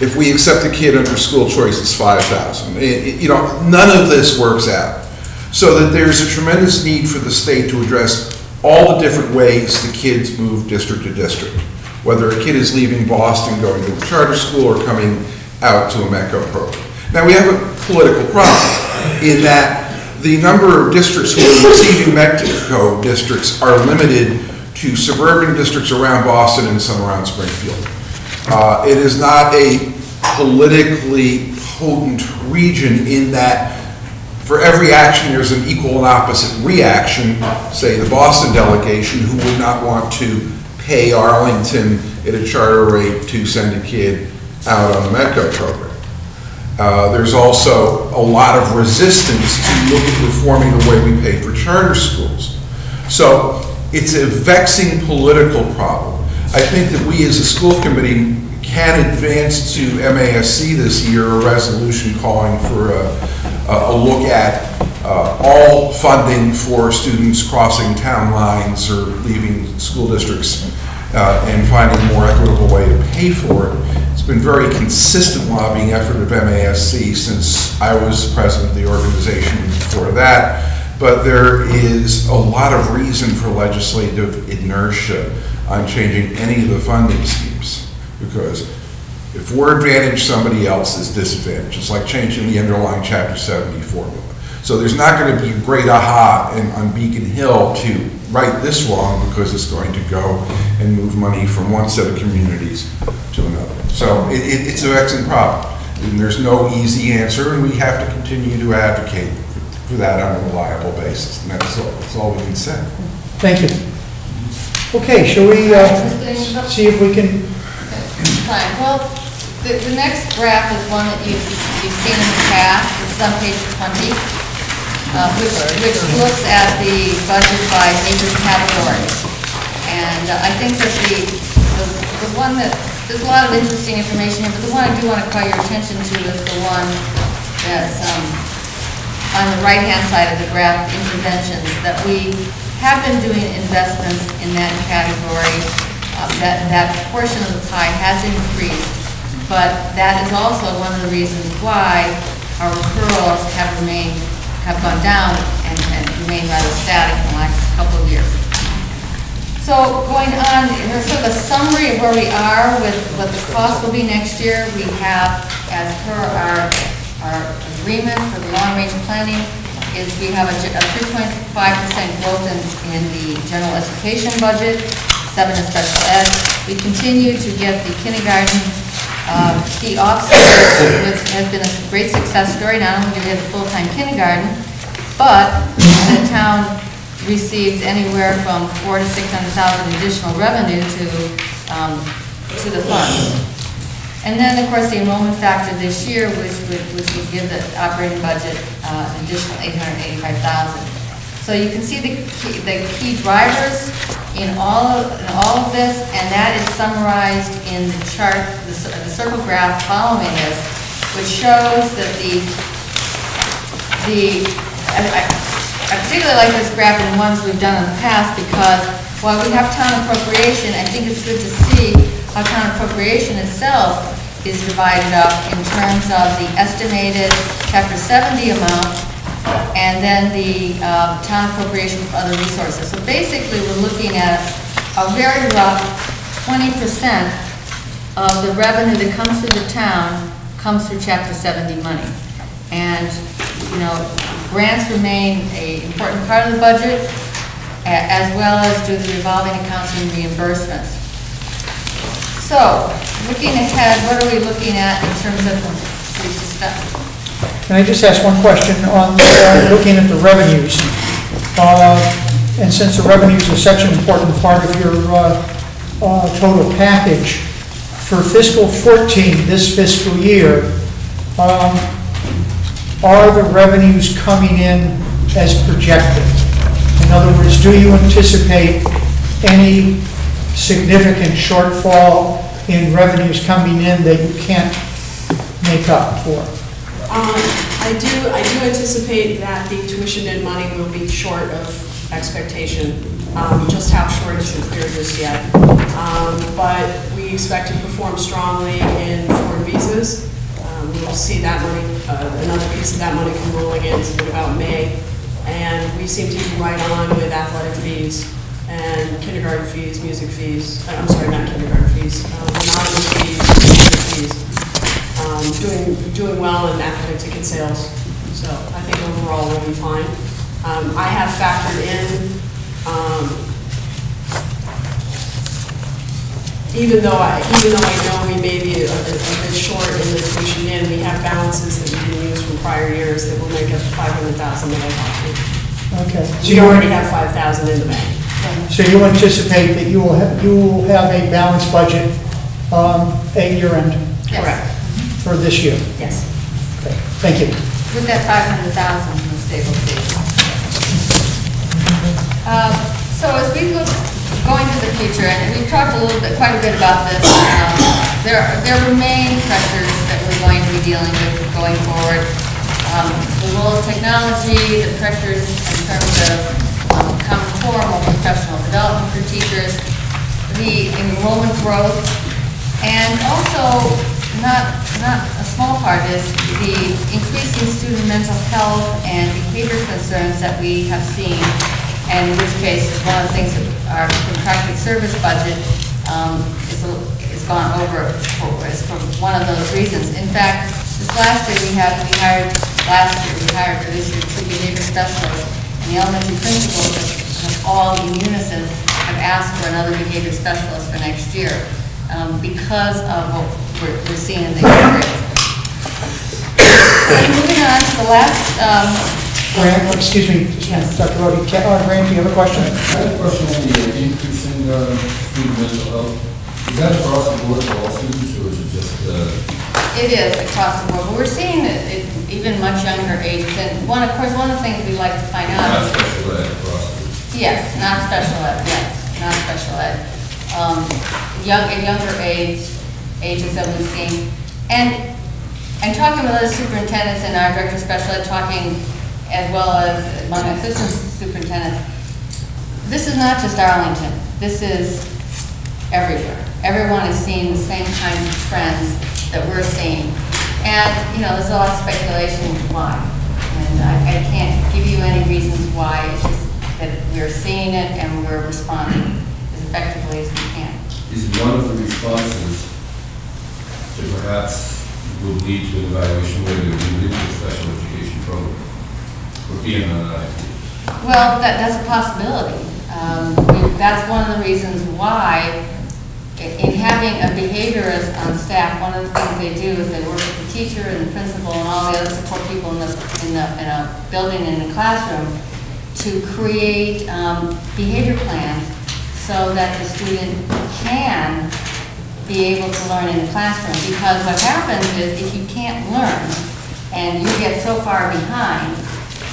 [SPEAKER 20] If we accept a kid under school choice, it's five thousand. You know, none of this works out. So that there's a tremendous need for the state to address all the different ways the kids move district to district. Whether a kid is leaving Boston, going to a charter school, or coming out to a METCO program. Now, we have a political problem in that the number of districts who are receiving METCO districts are limited to suburban districts around Boston and some around Springfield. Uh, It is not a politically potent region in that for every action, there's an equal and opposite reaction. Say, the Boston delegation, who would not want to pay Arlington at a charter rate to send a kid out on the METCO program. Uh, There's also a lot of resistance to reforming the way we pay for charter schools. So it's a vexing political problem. I think that we as a school committee can advance to MASC this year a resolution calling for a, a a look at uh, all funding for students crossing town lines or leaving school districts uh, and finding a more equitable way to pay for it. Been very consistent lobbying effort of MASC since I was president of the organization before that. But there is a lot of reason for legislative inertia on changing any of the funding schemes. Because if we're advantaged, somebody else is disadvantaged. It's like changing the underlying Chapter 70 formula. So there's not going to be a great aha in, on Beacon Hill to right this wrong because it's going to go and move money from one set of communities to another. So it, it, it's a vexing problem. And there's no easy answer, and we have to continue to advocate for that on a reliable basis. And that's all, that's all we can say.
[SPEAKER 1] Thank you. Okay, shall we uh, see if we can,
[SPEAKER 10] Fine, well, the, the next graph is one that you've, you've seen in the past, it's on page twenty, uh, which, looks at the budget by major categories. And uh, I think that the, the, the one that, there's a lot of interesting information here, but the one I do want to call your attention to is the one that's, um, on the right-hand side of the graph, interventions, that we have been doing investments in that category. Uh, That, that portion of the pie has increased, but that is also one of the reasons why our referrals have remained, have gone down and, and remained rather static in the last couple of years. So going on, here's sort of a summary of where we are with what the cost will be next year. We have, as per our, our agreement for the long-range planning, is we have a a 3.5% growth in, in the general education budget, seven in special ed. We continue to get the kindergarten um, key offset, which has been a great success story. Not only do we have a full-time kindergarten, but the town receives anywhere from four to six hundred thousand additional revenue to, um, to the funds. And then, of course, the enrollment factor this year, which would, which would give the operating budget uh, additional eight hundred eighty-five thousand. So you can see the, key- the key drivers in all, of in all of this, and that is summarized in the chart, the the circle graph following this, which shows that the the, I I- particularly like this graph and ones we've done in the past because while we have town appropriation, I think it's good to see how town appropriation itself is divided up in terms of the estimated chapter 70 amount and then the um, town appropriation for other resources. So basically, we're looking at a very rough 20% of the revenue that comes through the town comes through chapter 70 money. And, you know, grants remain a important part of the budget, as well as do the revolving accounts and reimbursements. So, looking ahead, what are we looking at in terms of,
[SPEAKER 1] can I just ask one question on, uh, looking at the revenues? Uh, And since the revenues are such an important part of your uh, uh, total package, for fiscal 14, this fiscal year, um, are the revenues coming in as projected? In other words, do you anticipate any significant shortfall in revenues coming in that you can't make up for?
[SPEAKER 12] Um, I do, I do anticipate that the tuition and money will be short of expectation. Um, Just how short isn't clear just yet. Um, But we expect to perform strongly in foreign visas. Um, We'll see that money, uh, another piece of that money come rolling in in about May. And we seem to be right on with athletic fees. and kindergarten fees, music fees, uh, I'm sorry, not kindergarten fees, um, fees, music fees, um, doing, doing well in academic ticket sales. So I think overall we'll be fine. Um, I have factored in, um, even though I, even though I know we may be a, a a bit short in the tuition in, we have balances that we can use from prior years that will make up five hundred thousand that I talked to.
[SPEAKER 1] Okay. So you
[SPEAKER 12] already have five thousand in the bank.
[SPEAKER 1] So you anticipate that you will, have you will have a balanced budget um, at year end
[SPEAKER 10] Yes,
[SPEAKER 1] for this year?
[SPEAKER 10] yes.
[SPEAKER 1] Okay, Thank you.
[SPEAKER 10] With that 500,000 from the stabilization. Um, So as we look going to the future, and we've talked a little bit, quite a bit about this, um, there are there remain pressures that we're going to be dealing with going forward. Um, The role of technology, the pressures in terms of um, Common Core, more professional development for teachers, the enrollment growth, and also, not, not a small part is the increasing student mental health and behavior concerns that we have seen, and in which case, one of the things that our contracted service budget um, is, is gone over, for- is for one of those reasons. In fact, this last year, we had, we hired, last year, we hired for this year two behavior specialists, and the elementary principals have all in unison have asked for another behavior specialist for next year um, because of what we're, we're seeing in the area. Moving on to the last, um,
[SPEAKER 1] Grant, excuse me, Dr. Bodie, Ca- uh, Grant, do you have a question?
[SPEAKER 21] I have a question on the increasing uh, student mental health. Is that across the board for all students, or is it just, uh,
[SPEAKER 10] It is across the board, but we're seeing it it even much younger ages. And one, of course, one of the things we like to find out
[SPEAKER 21] not special ed across the
[SPEAKER 10] yes, not special ed, yes, not special ed. Um, Young, at younger age, ages that we've seen. And, and talking with other superintendents and our director of special ed, talking as well as among assistant superintendents, this is not just Arlington, this is everywhere. Everyone is seeing the same kinds of trends that we're seeing. And, you know, there's a lot of speculation why. And I, I can't give you any reasons why, it's just that we're seeing it and we're responding as effectively as we can.
[SPEAKER 21] Is one of the responses to perhaps will lead to an evaluation whether you move into a special education program or be an IEP?
[SPEAKER 10] Well, that, that's a possibility. Um, That's one of the reasons why, in having a behaviorist on staff, one of the things they do is they work with the teacher and the principal and all the other support people in the, in the, in a building, in the classroom, to create um, behavior plans so that the student can be able to learn in the classroom. Because what happens is, if you can't learn, and you get so far behind,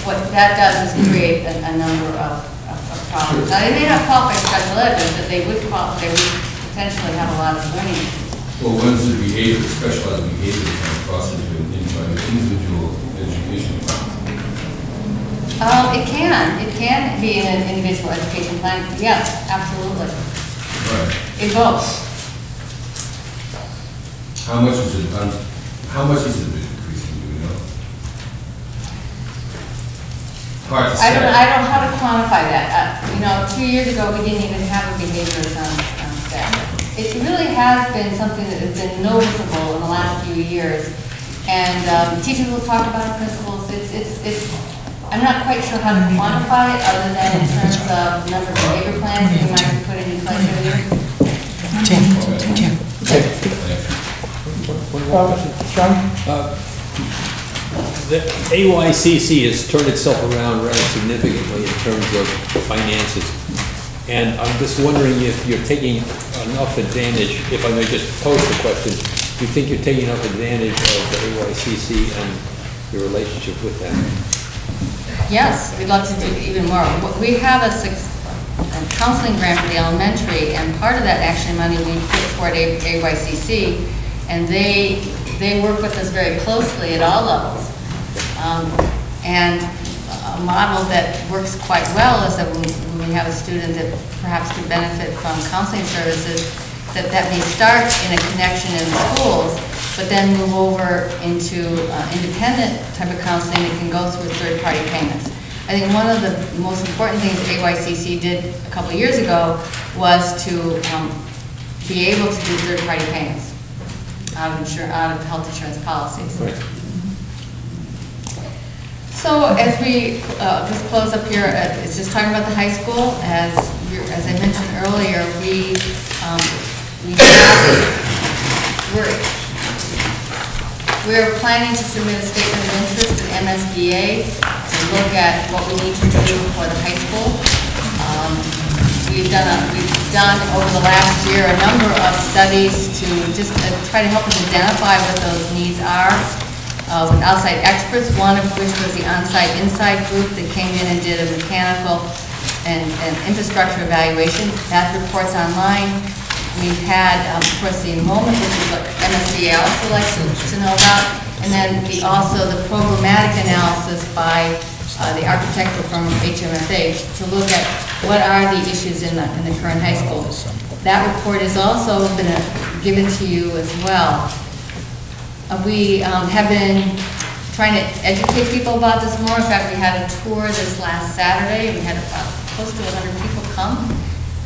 [SPEAKER 10] what that does is create a, a number of, of of problems. Now, they may not qualify for special ed, but they would qual, they would potentially have a lot of learning.
[SPEAKER 21] Well, does the behavior, specialized behavior of cross into an individual education plan?
[SPEAKER 10] Um, it can, it can be in an individual education plan, yes, absolutely.
[SPEAKER 21] Right.
[SPEAKER 10] It both.
[SPEAKER 21] How much is it, um, how much is it increasing, do we know? Hard to say.
[SPEAKER 10] I don't, I don't know how to quantify that. Uh, You know, two years ago, we didn't even have a behaviorist on, on staff. It really has been something that has been noticeable in the last few years. And um, teachers will talk about it, principals, it's, it's, it's, I'm not quite sure how to quantify it, other than in terms of number of behavior plans that we might be putting in place every year.
[SPEAKER 14] The AYCC has turned itself around rather significantly in terms of finances. And I'm just wondering if you're taking enough advantage, if I may just pose the question, do you think you're taking enough advantage of the AYCC and your relationship with them?
[SPEAKER 10] Yes, we'd love to do even more. We have a a counseling grant for the elementary, and part of that action money we put toward AYCC, and they, they work with us very closely at all levels. Um, And a model that works quite well is that when we have a student that perhaps could benefit from counseling services, that that may start in a connection in the schools, but then move over into uh, independent type of counseling that can go through third-party payments. I think one of the most important things AYCC did a couple years ago was to um, be able to do third-party payments out of insur, out of health insurance policies. So as we, uh, just close up here, uh, it's just talking about the high school, as, as I mentioned earlier, we, um, we we're, we're planning to submit a statement of interest to MSBA to look at what we need to do for the high school. Um, We've done, a- we've done over the last year a number of studies to just uh, try to help us identify what those needs are uh, with outside experts, one of which was the Onsite Insight group that came in and did a mechanical and and infrastructure evaluation. That report's online. We've had, um, of course, the enrollment, which is what also likes to to know about, and then the, also the programmatic analysis by uh, the architectural firm HMFH to look at what are the issues in the, in the current high school. That report has also been uh, given to you as well. Uh, We um, have been trying to educate people about this more. In fact, we had a tour this last Saturday. We had about close to 100 people come.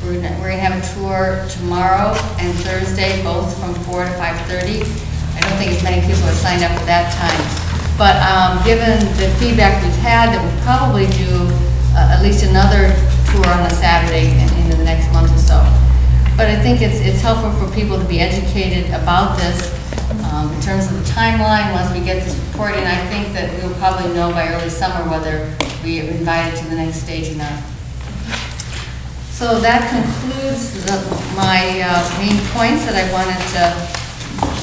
[SPEAKER 10] We're we're gonna have a tour tomorrow and Thursday, both from 4 to 5:30. I don't think as many people have signed up at that time. But um, given the feedback we've had, that we'll probably do uh, at least another tour on a Saturday in in the next month or so. But I think it's, it's helpful for people to be educated about this um, in terms of the timeline, once we get this report, and I think that we'll probably know by early summer whether we are invited to the next stage or not. So that concludes the- my uh, main points that I wanted to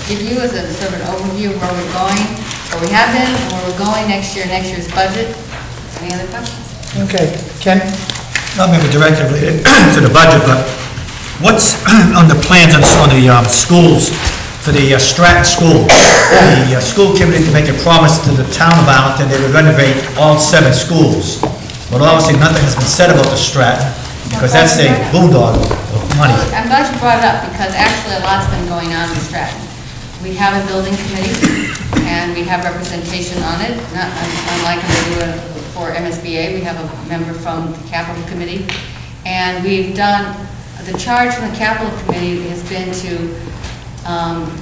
[SPEAKER 10] give you as a sort of an overview of where we're going, where we have been, and where we're going next year, next year's budget. Any other questions?
[SPEAKER 1] Okay, Ken?
[SPEAKER 22] Not maybe directly related to the budget, but what's on the plans on the um, schools, for the uh, Stratton School? The uh, school committee to make a promise to the town of Arlington, they would renovate all seven schools. But obviously, nothing has been said about the Stratton, because that's a boondoggle of money.
[SPEAKER 10] I'm glad you brought it up, because actually a lot's been going on in Stratton. We have a building committee, and we have representation on it, not un- unlike we do for MSBA, we have a member from the capital committee. And we've done, the charge from the capital committee has been to um,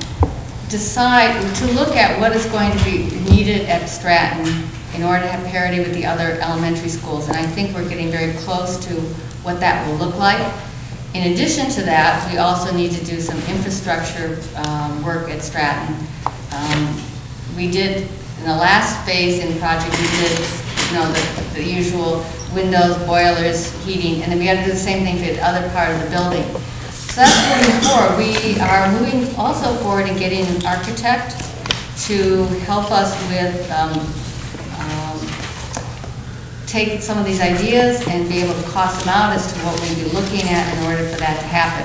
[SPEAKER 10] decide, to look at what is going to be needed at Stratton in order to have parity with the other elementary schools. And I think we're getting very close to what that will look like. In addition to that, we also need to do some infrastructure um, work at Stratton. Um, We did, in the last phase in the project, we did, you know, the the usual windows, boilers, heating, and then we had to do the same thing for the other part of the building. So that's moving forward. We are moving also forward in getting an architect to help us with, um, um, take some of these ideas and be able to cost them out as to what we'd be looking at in order for that to happen.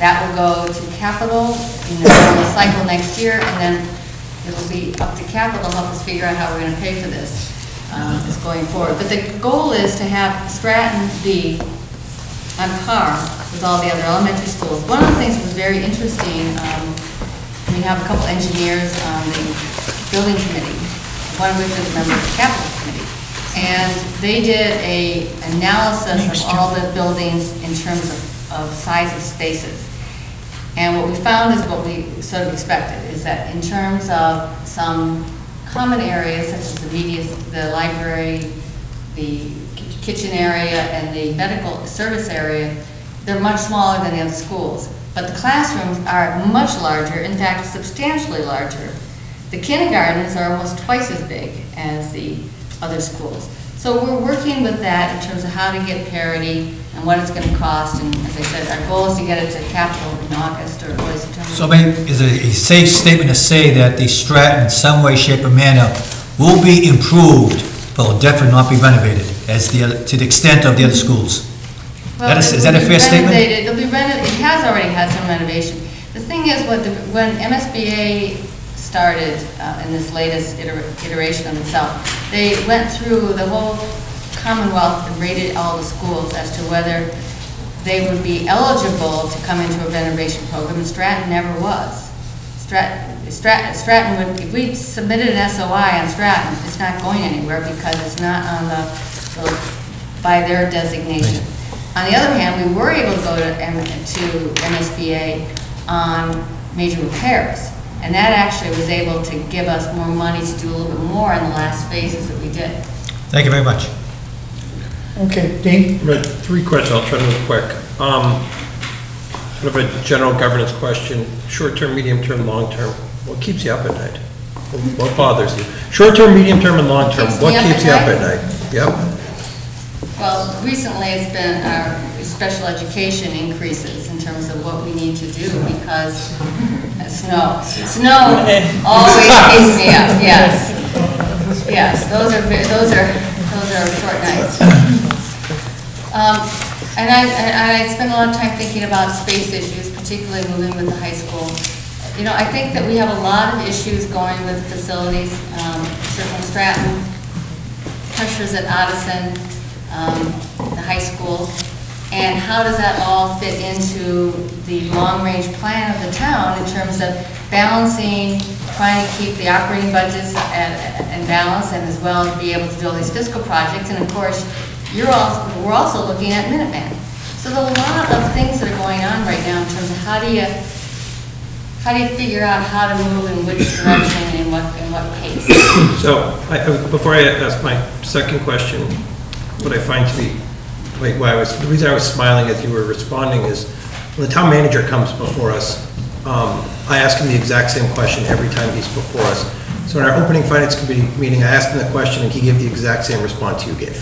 [SPEAKER 10] That will go to capital in the cycle next year, and then it'll be up to capital to help us figure out how we're gonna pay for this, um, is going forward. But the goal is to have Stratton be on par with all the other elementary schools. One of the things that was very interesting, um, we have a couple engineers on the building committee, one of which is a member of the capital committee. And they did a analysis of all the buildings in terms of, of size of spaces. And what we found is what we sort of expected, is that in terms of some common areas such as the media, the library, the kitchen area, and the medical service area, they're much smaller than the other schools. But the classrooms are much larger, in fact substantially larger. The kindergartens are almost twice as big as the other schools. So we're working with that in terms of how to get parity and what it's going to cost. And as I said, our goal is to get it to capital in August or early September.
[SPEAKER 22] So, is it a safe statement to say that the Stratton in some way, shape, or manner will be improved, but will definitely not be renovated as the, other- to the extent of the other schools?
[SPEAKER 10] Well,
[SPEAKER 22] That is- is that a fair statement?
[SPEAKER 10] It'll be renovated, it has already had some renovation. The thing is, what the, when MSBA started uh, in this latest iter- iteration of itself, they went through the whole Commonwealth rated all the schools as to whether they would be eligible to come into a renovation program, and Stratton never was. Stratton, Stratton, Stratton would, if we submitted an SOI on Stratton, it's not going anywhere because it's not on the so by their designation. On the other hand, we were able to go to M- to MSBA on major repairs, and that actually was able to give us more money to do a little bit more in the last phases that we did.
[SPEAKER 22] Thank you very much.
[SPEAKER 1] Okay, Dean?
[SPEAKER 13] Right, three questions, I'll try to move quick. Um, Sort of a general governance question, short-term, medium-term, long-term, what keeps you up at night? What bothers you? Short-term, medium-term, and long-term,
[SPEAKER 10] Keeps
[SPEAKER 13] what
[SPEAKER 10] up
[SPEAKER 13] keeps
[SPEAKER 10] at
[SPEAKER 13] you up at night? Yep,
[SPEAKER 10] Well, recently, it's been our special education increases in terms of what we need to do because of snow. Snow always keeps me up, yes. Yes, those are, ve- those are, those are short nights. Um, And I, and I spend a lot of time thinking about space issues, particularly moving with the high school. You know, I think that we have a lot of issues going with facilities, um, certainly Stratton, pressures at Ottoson, um, the high school, and how does that all fit into the long-range plan of the town in terms of balancing, trying to keep the operating budgets in balance, and as well be able to do all these fiscal projects, and of course, you're also, we're also looking at Minuteman. So there's a lot of things that are going on right now in terms of how do you, how do you figure out how to move in which direction and what, and what pace?
[SPEAKER 13] so, I- before I ask my second question, what I find to be, why I was, the reason I was smiling as you were responding is, when the town manager comes before us, um, I ask him the exact same question every time he's before us. So in our opening finance committee meeting, I asked him the question, and he gave the exact same response you gave.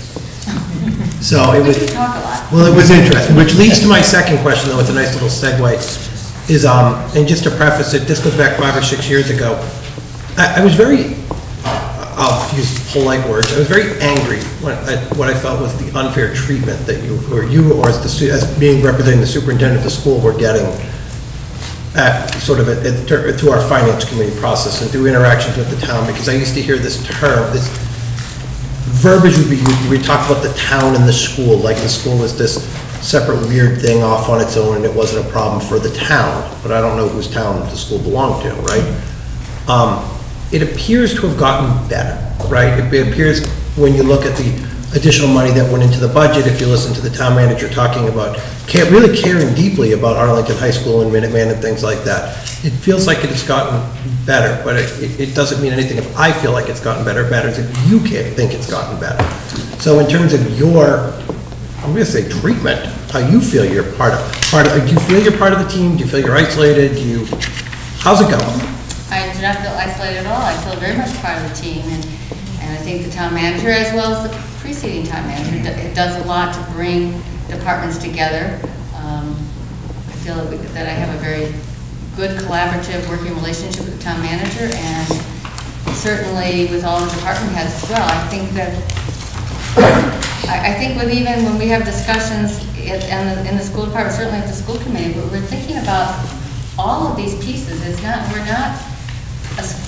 [SPEAKER 13] So it was.
[SPEAKER 10] do talk a lot.
[SPEAKER 13] Well, it was interesting, which leads to my second question, though, it's a nice little segue, is, um, and just to preface it, this goes back five or six years ago. I, I was very, I'll use polite words, I was very angry when, at what I felt was the unfair treatment that you, or you, or as the, stu- as being representing the superintendent of the school were getting at, sort of, at- at- through our finance committee process and through interactions with the town, because I used to hear this term, this verbiage would be we talk about the town and the school, like the school was this separate weird thing off on its own and it wasn't a problem for the town, but I don't know whose town the school belonged to, right? Um, It appears to have gotten better, right? It appears, when you look at the additional money that went into the budget, if you listen to the town manager talking about, ca- really caring deeply about Arlington High School and Minuteman and things like that, it feels like it has gotten better, but it, it- it doesn't mean anything if I feel like it's gotten better, it matters if you can't think it's gotten better. So in terms of your, I'm gonna say treatment, how you feel you're part of, part of, do you feel you're part of the team? Do you feel you're isolated? Do you, how's it going?
[SPEAKER 10] I do not feel isolated at all. I feel very much part of the team, and, and I think the town manager, as well as the preceding town manager, it does a lot to bring departments together. Um, I feel that we- that I have a very good collaborative working relationship with the town manager, and certainly with all the department heads as well. I think that I, I think with even when we have discussions in, the, in the school department, certainly at the school committee, we're, we're thinking about all of these pieces. It's not, we're not,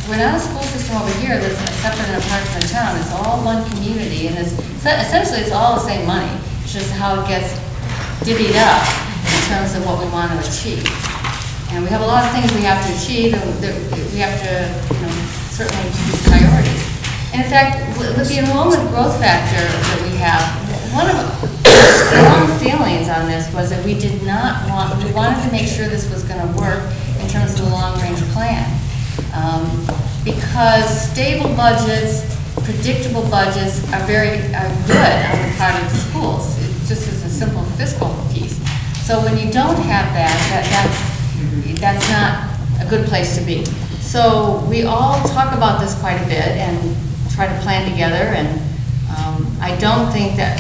[SPEAKER 10] we're not a school system over here that's separate and apart from the town. It's all one community, and it's, essentially, it's all the same money. It's just how it gets divvied up in terms of what we want to achieve. And we have a lot of things we have to achieve, and we have to, you know, certainly choose priorities. And In fact, with the enrollment growth factor that we have, one of strong feelings on this was that we did not want, we wanted to make sure this was going to work in terms of the long-range plan. Um, Because stable budgets, predictable budgets are very, are good on the part of the schools. It just is a simple fiscal piece. So when you don't have that, that, that's, that's not a good place to be. So we all talk about this quite a bit and try to plan together, and um, I don't think that,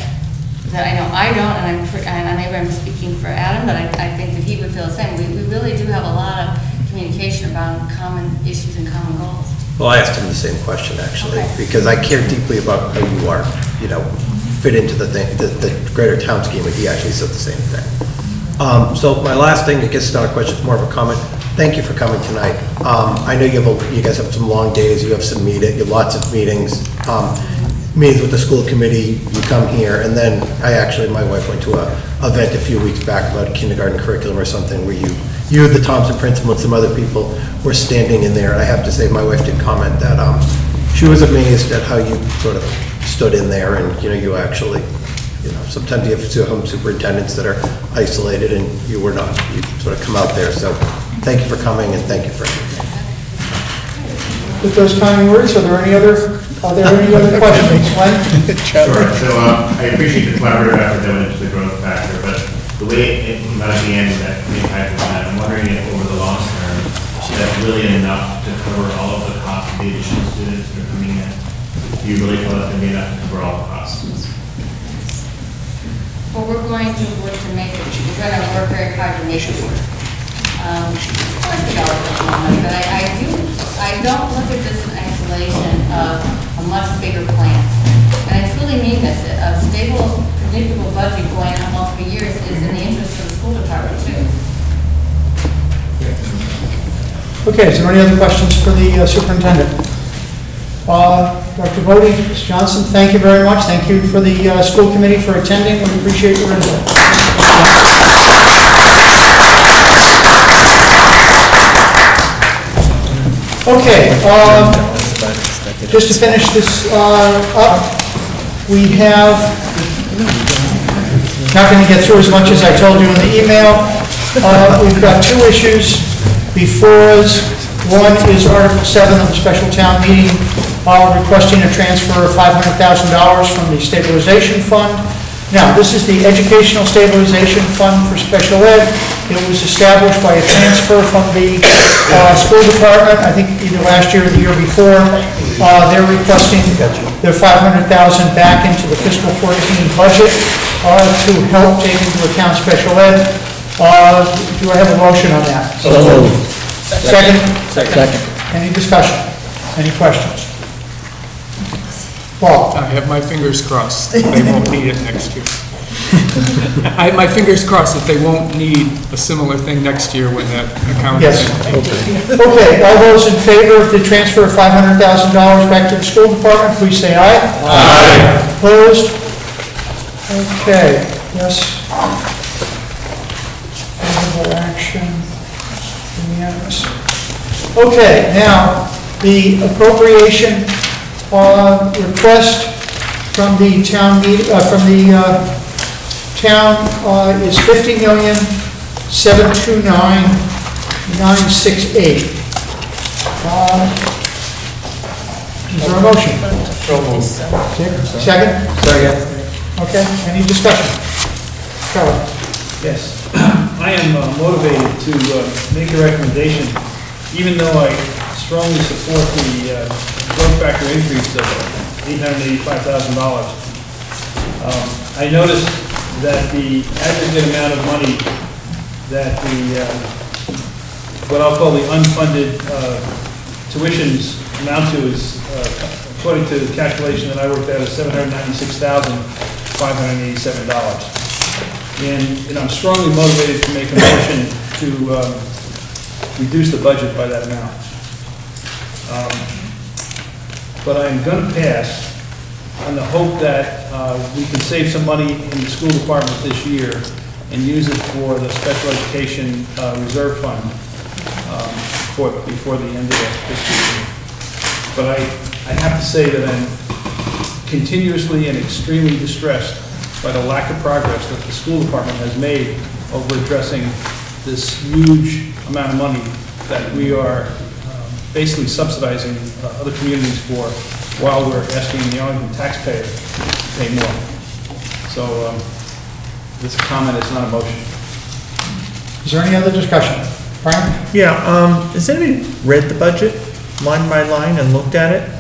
[SPEAKER 10] that I know I don't, and I'm, and I'm speaking for Adam, but I, I think that he would feel the same. We, we really do have a lot of communication about common issues and common goals.
[SPEAKER 13] Well, I asked him the same question, actually,
[SPEAKER 10] Okay.
[SPEAKER 13] because I care deeply about how you are, you know, fit into the thing, the, the greater town scheme, and he actually said the same thing. Um, so my last thing, I guess it's not a question, it's more of a comment. Thank you for coming tonight. Um, I know you have, a- you guys have some long days, you have some meeting, you have lots of meetings, um, meetings with the school committee, you come here, and then I actually, my wife went to a event a few weeks back about kindergarten curriculum or something where you, you, the Thompson principal, and some other people were standing in there, and I have to say, my wife did comment that, um, she was amazed at how you sort of stood in there and, you know, you actually, you know, sometimes you have home superintendents that are isolated and you were not. You sort of come out there, so thank you for coming and thank you for everything.
[SPEAKER 1] With those kind words, are there any other, are there any other questions? Glenn?
[SPEAKER 23] Sure, so um, I appreciate the collaborative effort that went into the growth factor, but the way it came out at the end, that impact plan, I'm wondering if over the long term, that's really enough to cover all of the costs of the additional students that are coming in? Do you really feel that's going to be enough to cover all the costs?
[SPEAKER 10] Well, we're going to work to make it, we're going to work very hard to make it work. Um, I like the dollar but I, I do, I don't look at this in isolation of much bigger plan. And I truly mean this, a stable, predictable budget going on multiple years is in the interest of the school department too.
[SPEAKER 1] Okay, is there any other questions for the uh, superintendent? Uh, Dr. Bodie, Ms. Johnson, thank you very much. Thank you for the uh, school committee for attending. We appreciate your input. Okay, um, just to finish this uh, up, we have, not going to get through as much as I told you in the email. Uh, We've got two issues before us. One is Article 7 of the special town meeting uh, requesting a transfer of $500,000 from the stabilization fund. Now, this is the Educational Stabilization Fund for Special Ed. It was established by a transfer from the uh, school department, I think either last year or the year before. Uh, They're requesting their 500,000 back into the fiscal 14 budget uh, to help take into account special ed. Uh, Do I have a motion on that?
[SPEAKER 5] So moved.
[SPEAKER 1] Second?
[SPEAKER 5] Second.
[SPEAKER 1] Any discussion? Any questions? Paul?
[SPEAKER 16] I have my fingers crossed, they won't need it next year. I have my fingers crossed that they won't need a similar thing next year when that account is
[SPEAKER 1] Yes.
[SPEAKER 16] empty.
[SPEAKER 1] Okay, all those in favor of the transfer of $500,000 back to the school department, please say aye. Aye. Opposed? Okay, yes. Favorable action, unanimous. Okay, now, the appropriation uh, request from the town, meet- uh, from the uh, town uh, is fifty million, seven two nine, nine six eight. Uh, Is there a motion? Second? Second. Okay, any discussion? Charlie?
[SPEAKER 6] Yes. I am uh, motivated to uh, make a recommendation, even though I strongly support the uh, growth factor increase of $885,000. Um, I noticed that the aggregate amount of money that the, uh, what I'll call the unfunded uh, tuitions amount to is, uh, according to the calculation that I worked out, is $796,587. And, and I'm strongly motivated to make a motion to um, reduce the budget by that amount. Um, But I'm going to pass on the hope that uh, we can save some money in the school department this year and use it for the special education uh, reserve fund um, for, before the end of the fiscal year. But I, I have to say that I'm continuously and extremely distressed by the lack of progress that the school department has made over addressing this huge amount of money that we are basically subsidizing uh, other communities for while we're asking the Arlington taxpayer to pay more. So um, this comment is not a motion.
[SPEAKER 1] Is there any other discussion? Brian?
[SPEAKER 8] Yeah, um, has anybody read the budget line by line and looked at it?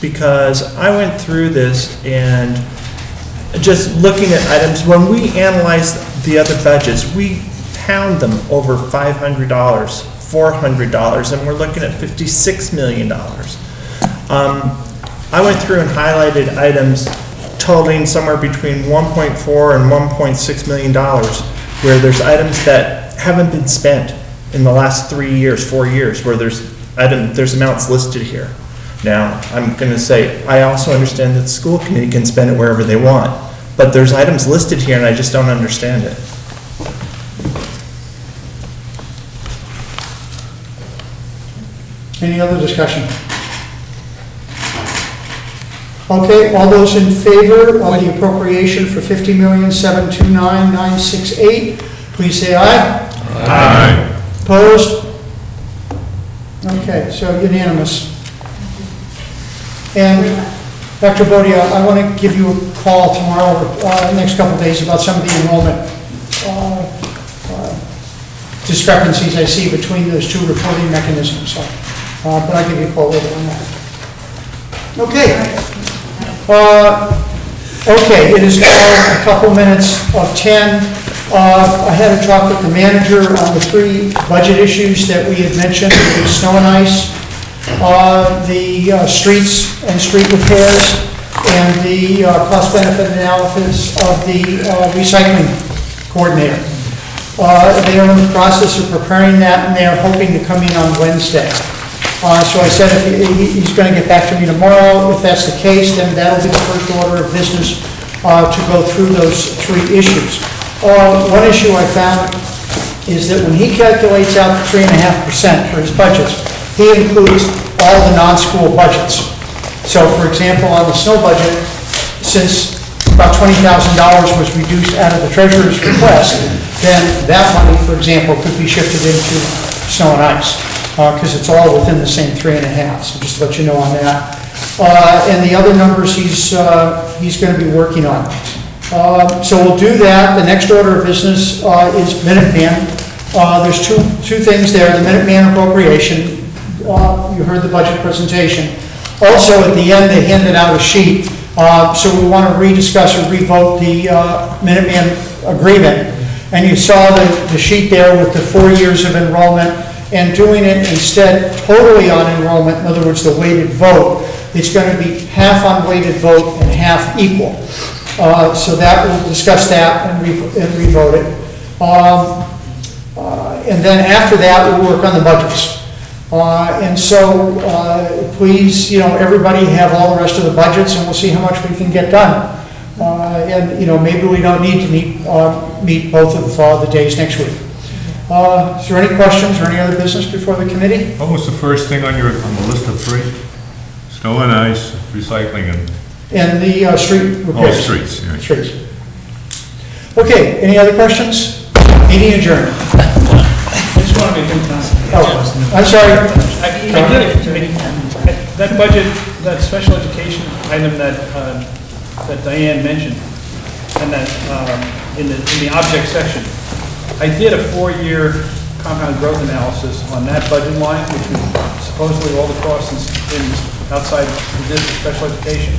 [SPEAKER 8] Because I went through this and just looking at items, when we analyze the other budgets, we pound them over five hundred dollars, four hundred dollars, and we're looking at fifty-six million dollars. Um, I went through and highlighted items totaling somewhere between one point four and one point six million dollars, where there's items that haven't been spent in the last three years, four years, where there's item, there's amounts listed here. Now, I'm gonna say, I also understand that the school committee can spend it wherever they want, but there's items listed here and I just don't understand it.
[SPEAKER 1] Any other discussion? Okay, all those in favor of the appropriation for fifty million, seven two nine, nine six eight, please say aye.
[SPEAKER 3] Aye.
[SPEAKER 1] Opposed? Okay, so unanimous. And Dr. Bodie, I want to give you a call tomorrow, uh, next couple of days about some of the enrollment uh, uh, discrepancies I see between those two reporting mechanisms, so, uh, but I'll give you a call later on that. Okay. Uh, Okay, it is now a couple minutes of 10. Uh, I had a talk with the manager on the three budget issues that we had mentioned, the snow and ice, uh, the uh, streets and street repairs, and the uh, cost-benefit analysis of the recycling coordinator. Uh, They are in the process of preparing that, and they are hoping to come in on Wednesday. Uh, So I said, if he- he- he's going to get back to me tomorrow. If that's the case, then that'll be the first order of business uh, to go through those three issues. Uh, One issue I found is that when he calculates out the three and a half percent for his budgets, he includes all the non-school budgets. So for example, on the snow budget, since about twenty thousand dollars was reduced out of the treasurer's request, then that money, for example, could be shifted into snow and ice, because it's all within the same three and a half, so just to let you know on that. Uh, And the other numbers he's, uh, he's going to be working on. Um, So we'll do that. The next order of business uh, is Minuteman. Uh, There's two, two things there, the Minuteman appropriation, uh, you heard the budget presentation. Also, at the end, they handed out a sheet, uh, so we want to rediscuss or revote the uh, Minuteman agreement. And you saw the, the sheet there with the four years of enrollment, and doing it instead totally on enrollment, in other words, the weighted vote. It's going to be half on weighted vote and half equal. Uh, So that, we'll discuss that and re- and revote it. Um, uh, And then after that, we'll work on the budgets. Uh, And so, uh, please, you know, everybody have all the rest of the budgets, and we'll see how much we can get done. Uh, And, you know, maybe we don't need to meet, uh, meet both of the days next week. Uh, Is there any questions or any other business before the committee?
[SPEAKER 3] What was the first thing on your, on the list of three? Snow and ice, recycling, and,
[SPEAKER 1] And the uh, street
[SPEAKER 3] oh,
[SPEAKER 1] repairs.
[SPEAKER 3] streets, yeah.
[SPEAKER 1] Streets. Okay, any other questions? Meeting adjourned.
[SPEAKER 6] I just want to make one comment.
[SPEAKER 1] Oh, I'm sorry.
[SPEAKER 6] I I did it. I- That budget, that special education item that, um, that Diane mentioned, and that, um, in the, in the object section, I did a four-year compound growth analysis on that budget line, which was supposedly all the costs in, in outside the district special education.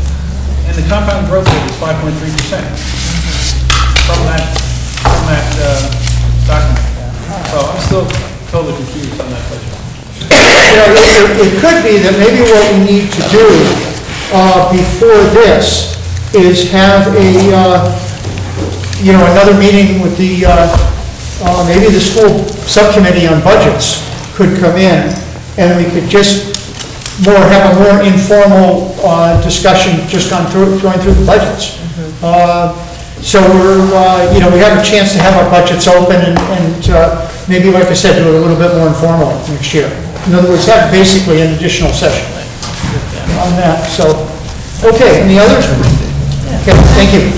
[SPEAKER 6] And the compound growth rate is five point three percent from that, from that, uh, document. So I'm still totally confused on that budget.
[SPEAKER 1] You know, it, it could be that maybe what we need to do, uh, before this is have a, uh, you know, another meeting with the, uh, uh, maybe the school subcommittee on budgets could come in, and we could just more, have a more informal, uh, discussion just on through, going through the budgets. Uh, So we're, uh, you know, we have a chance to have our budgets open and, and uh, maybe, like I said, do it a little bit more informal next year. In other words, have basically an additional session on that, so, okay, any other? Okay, thank you.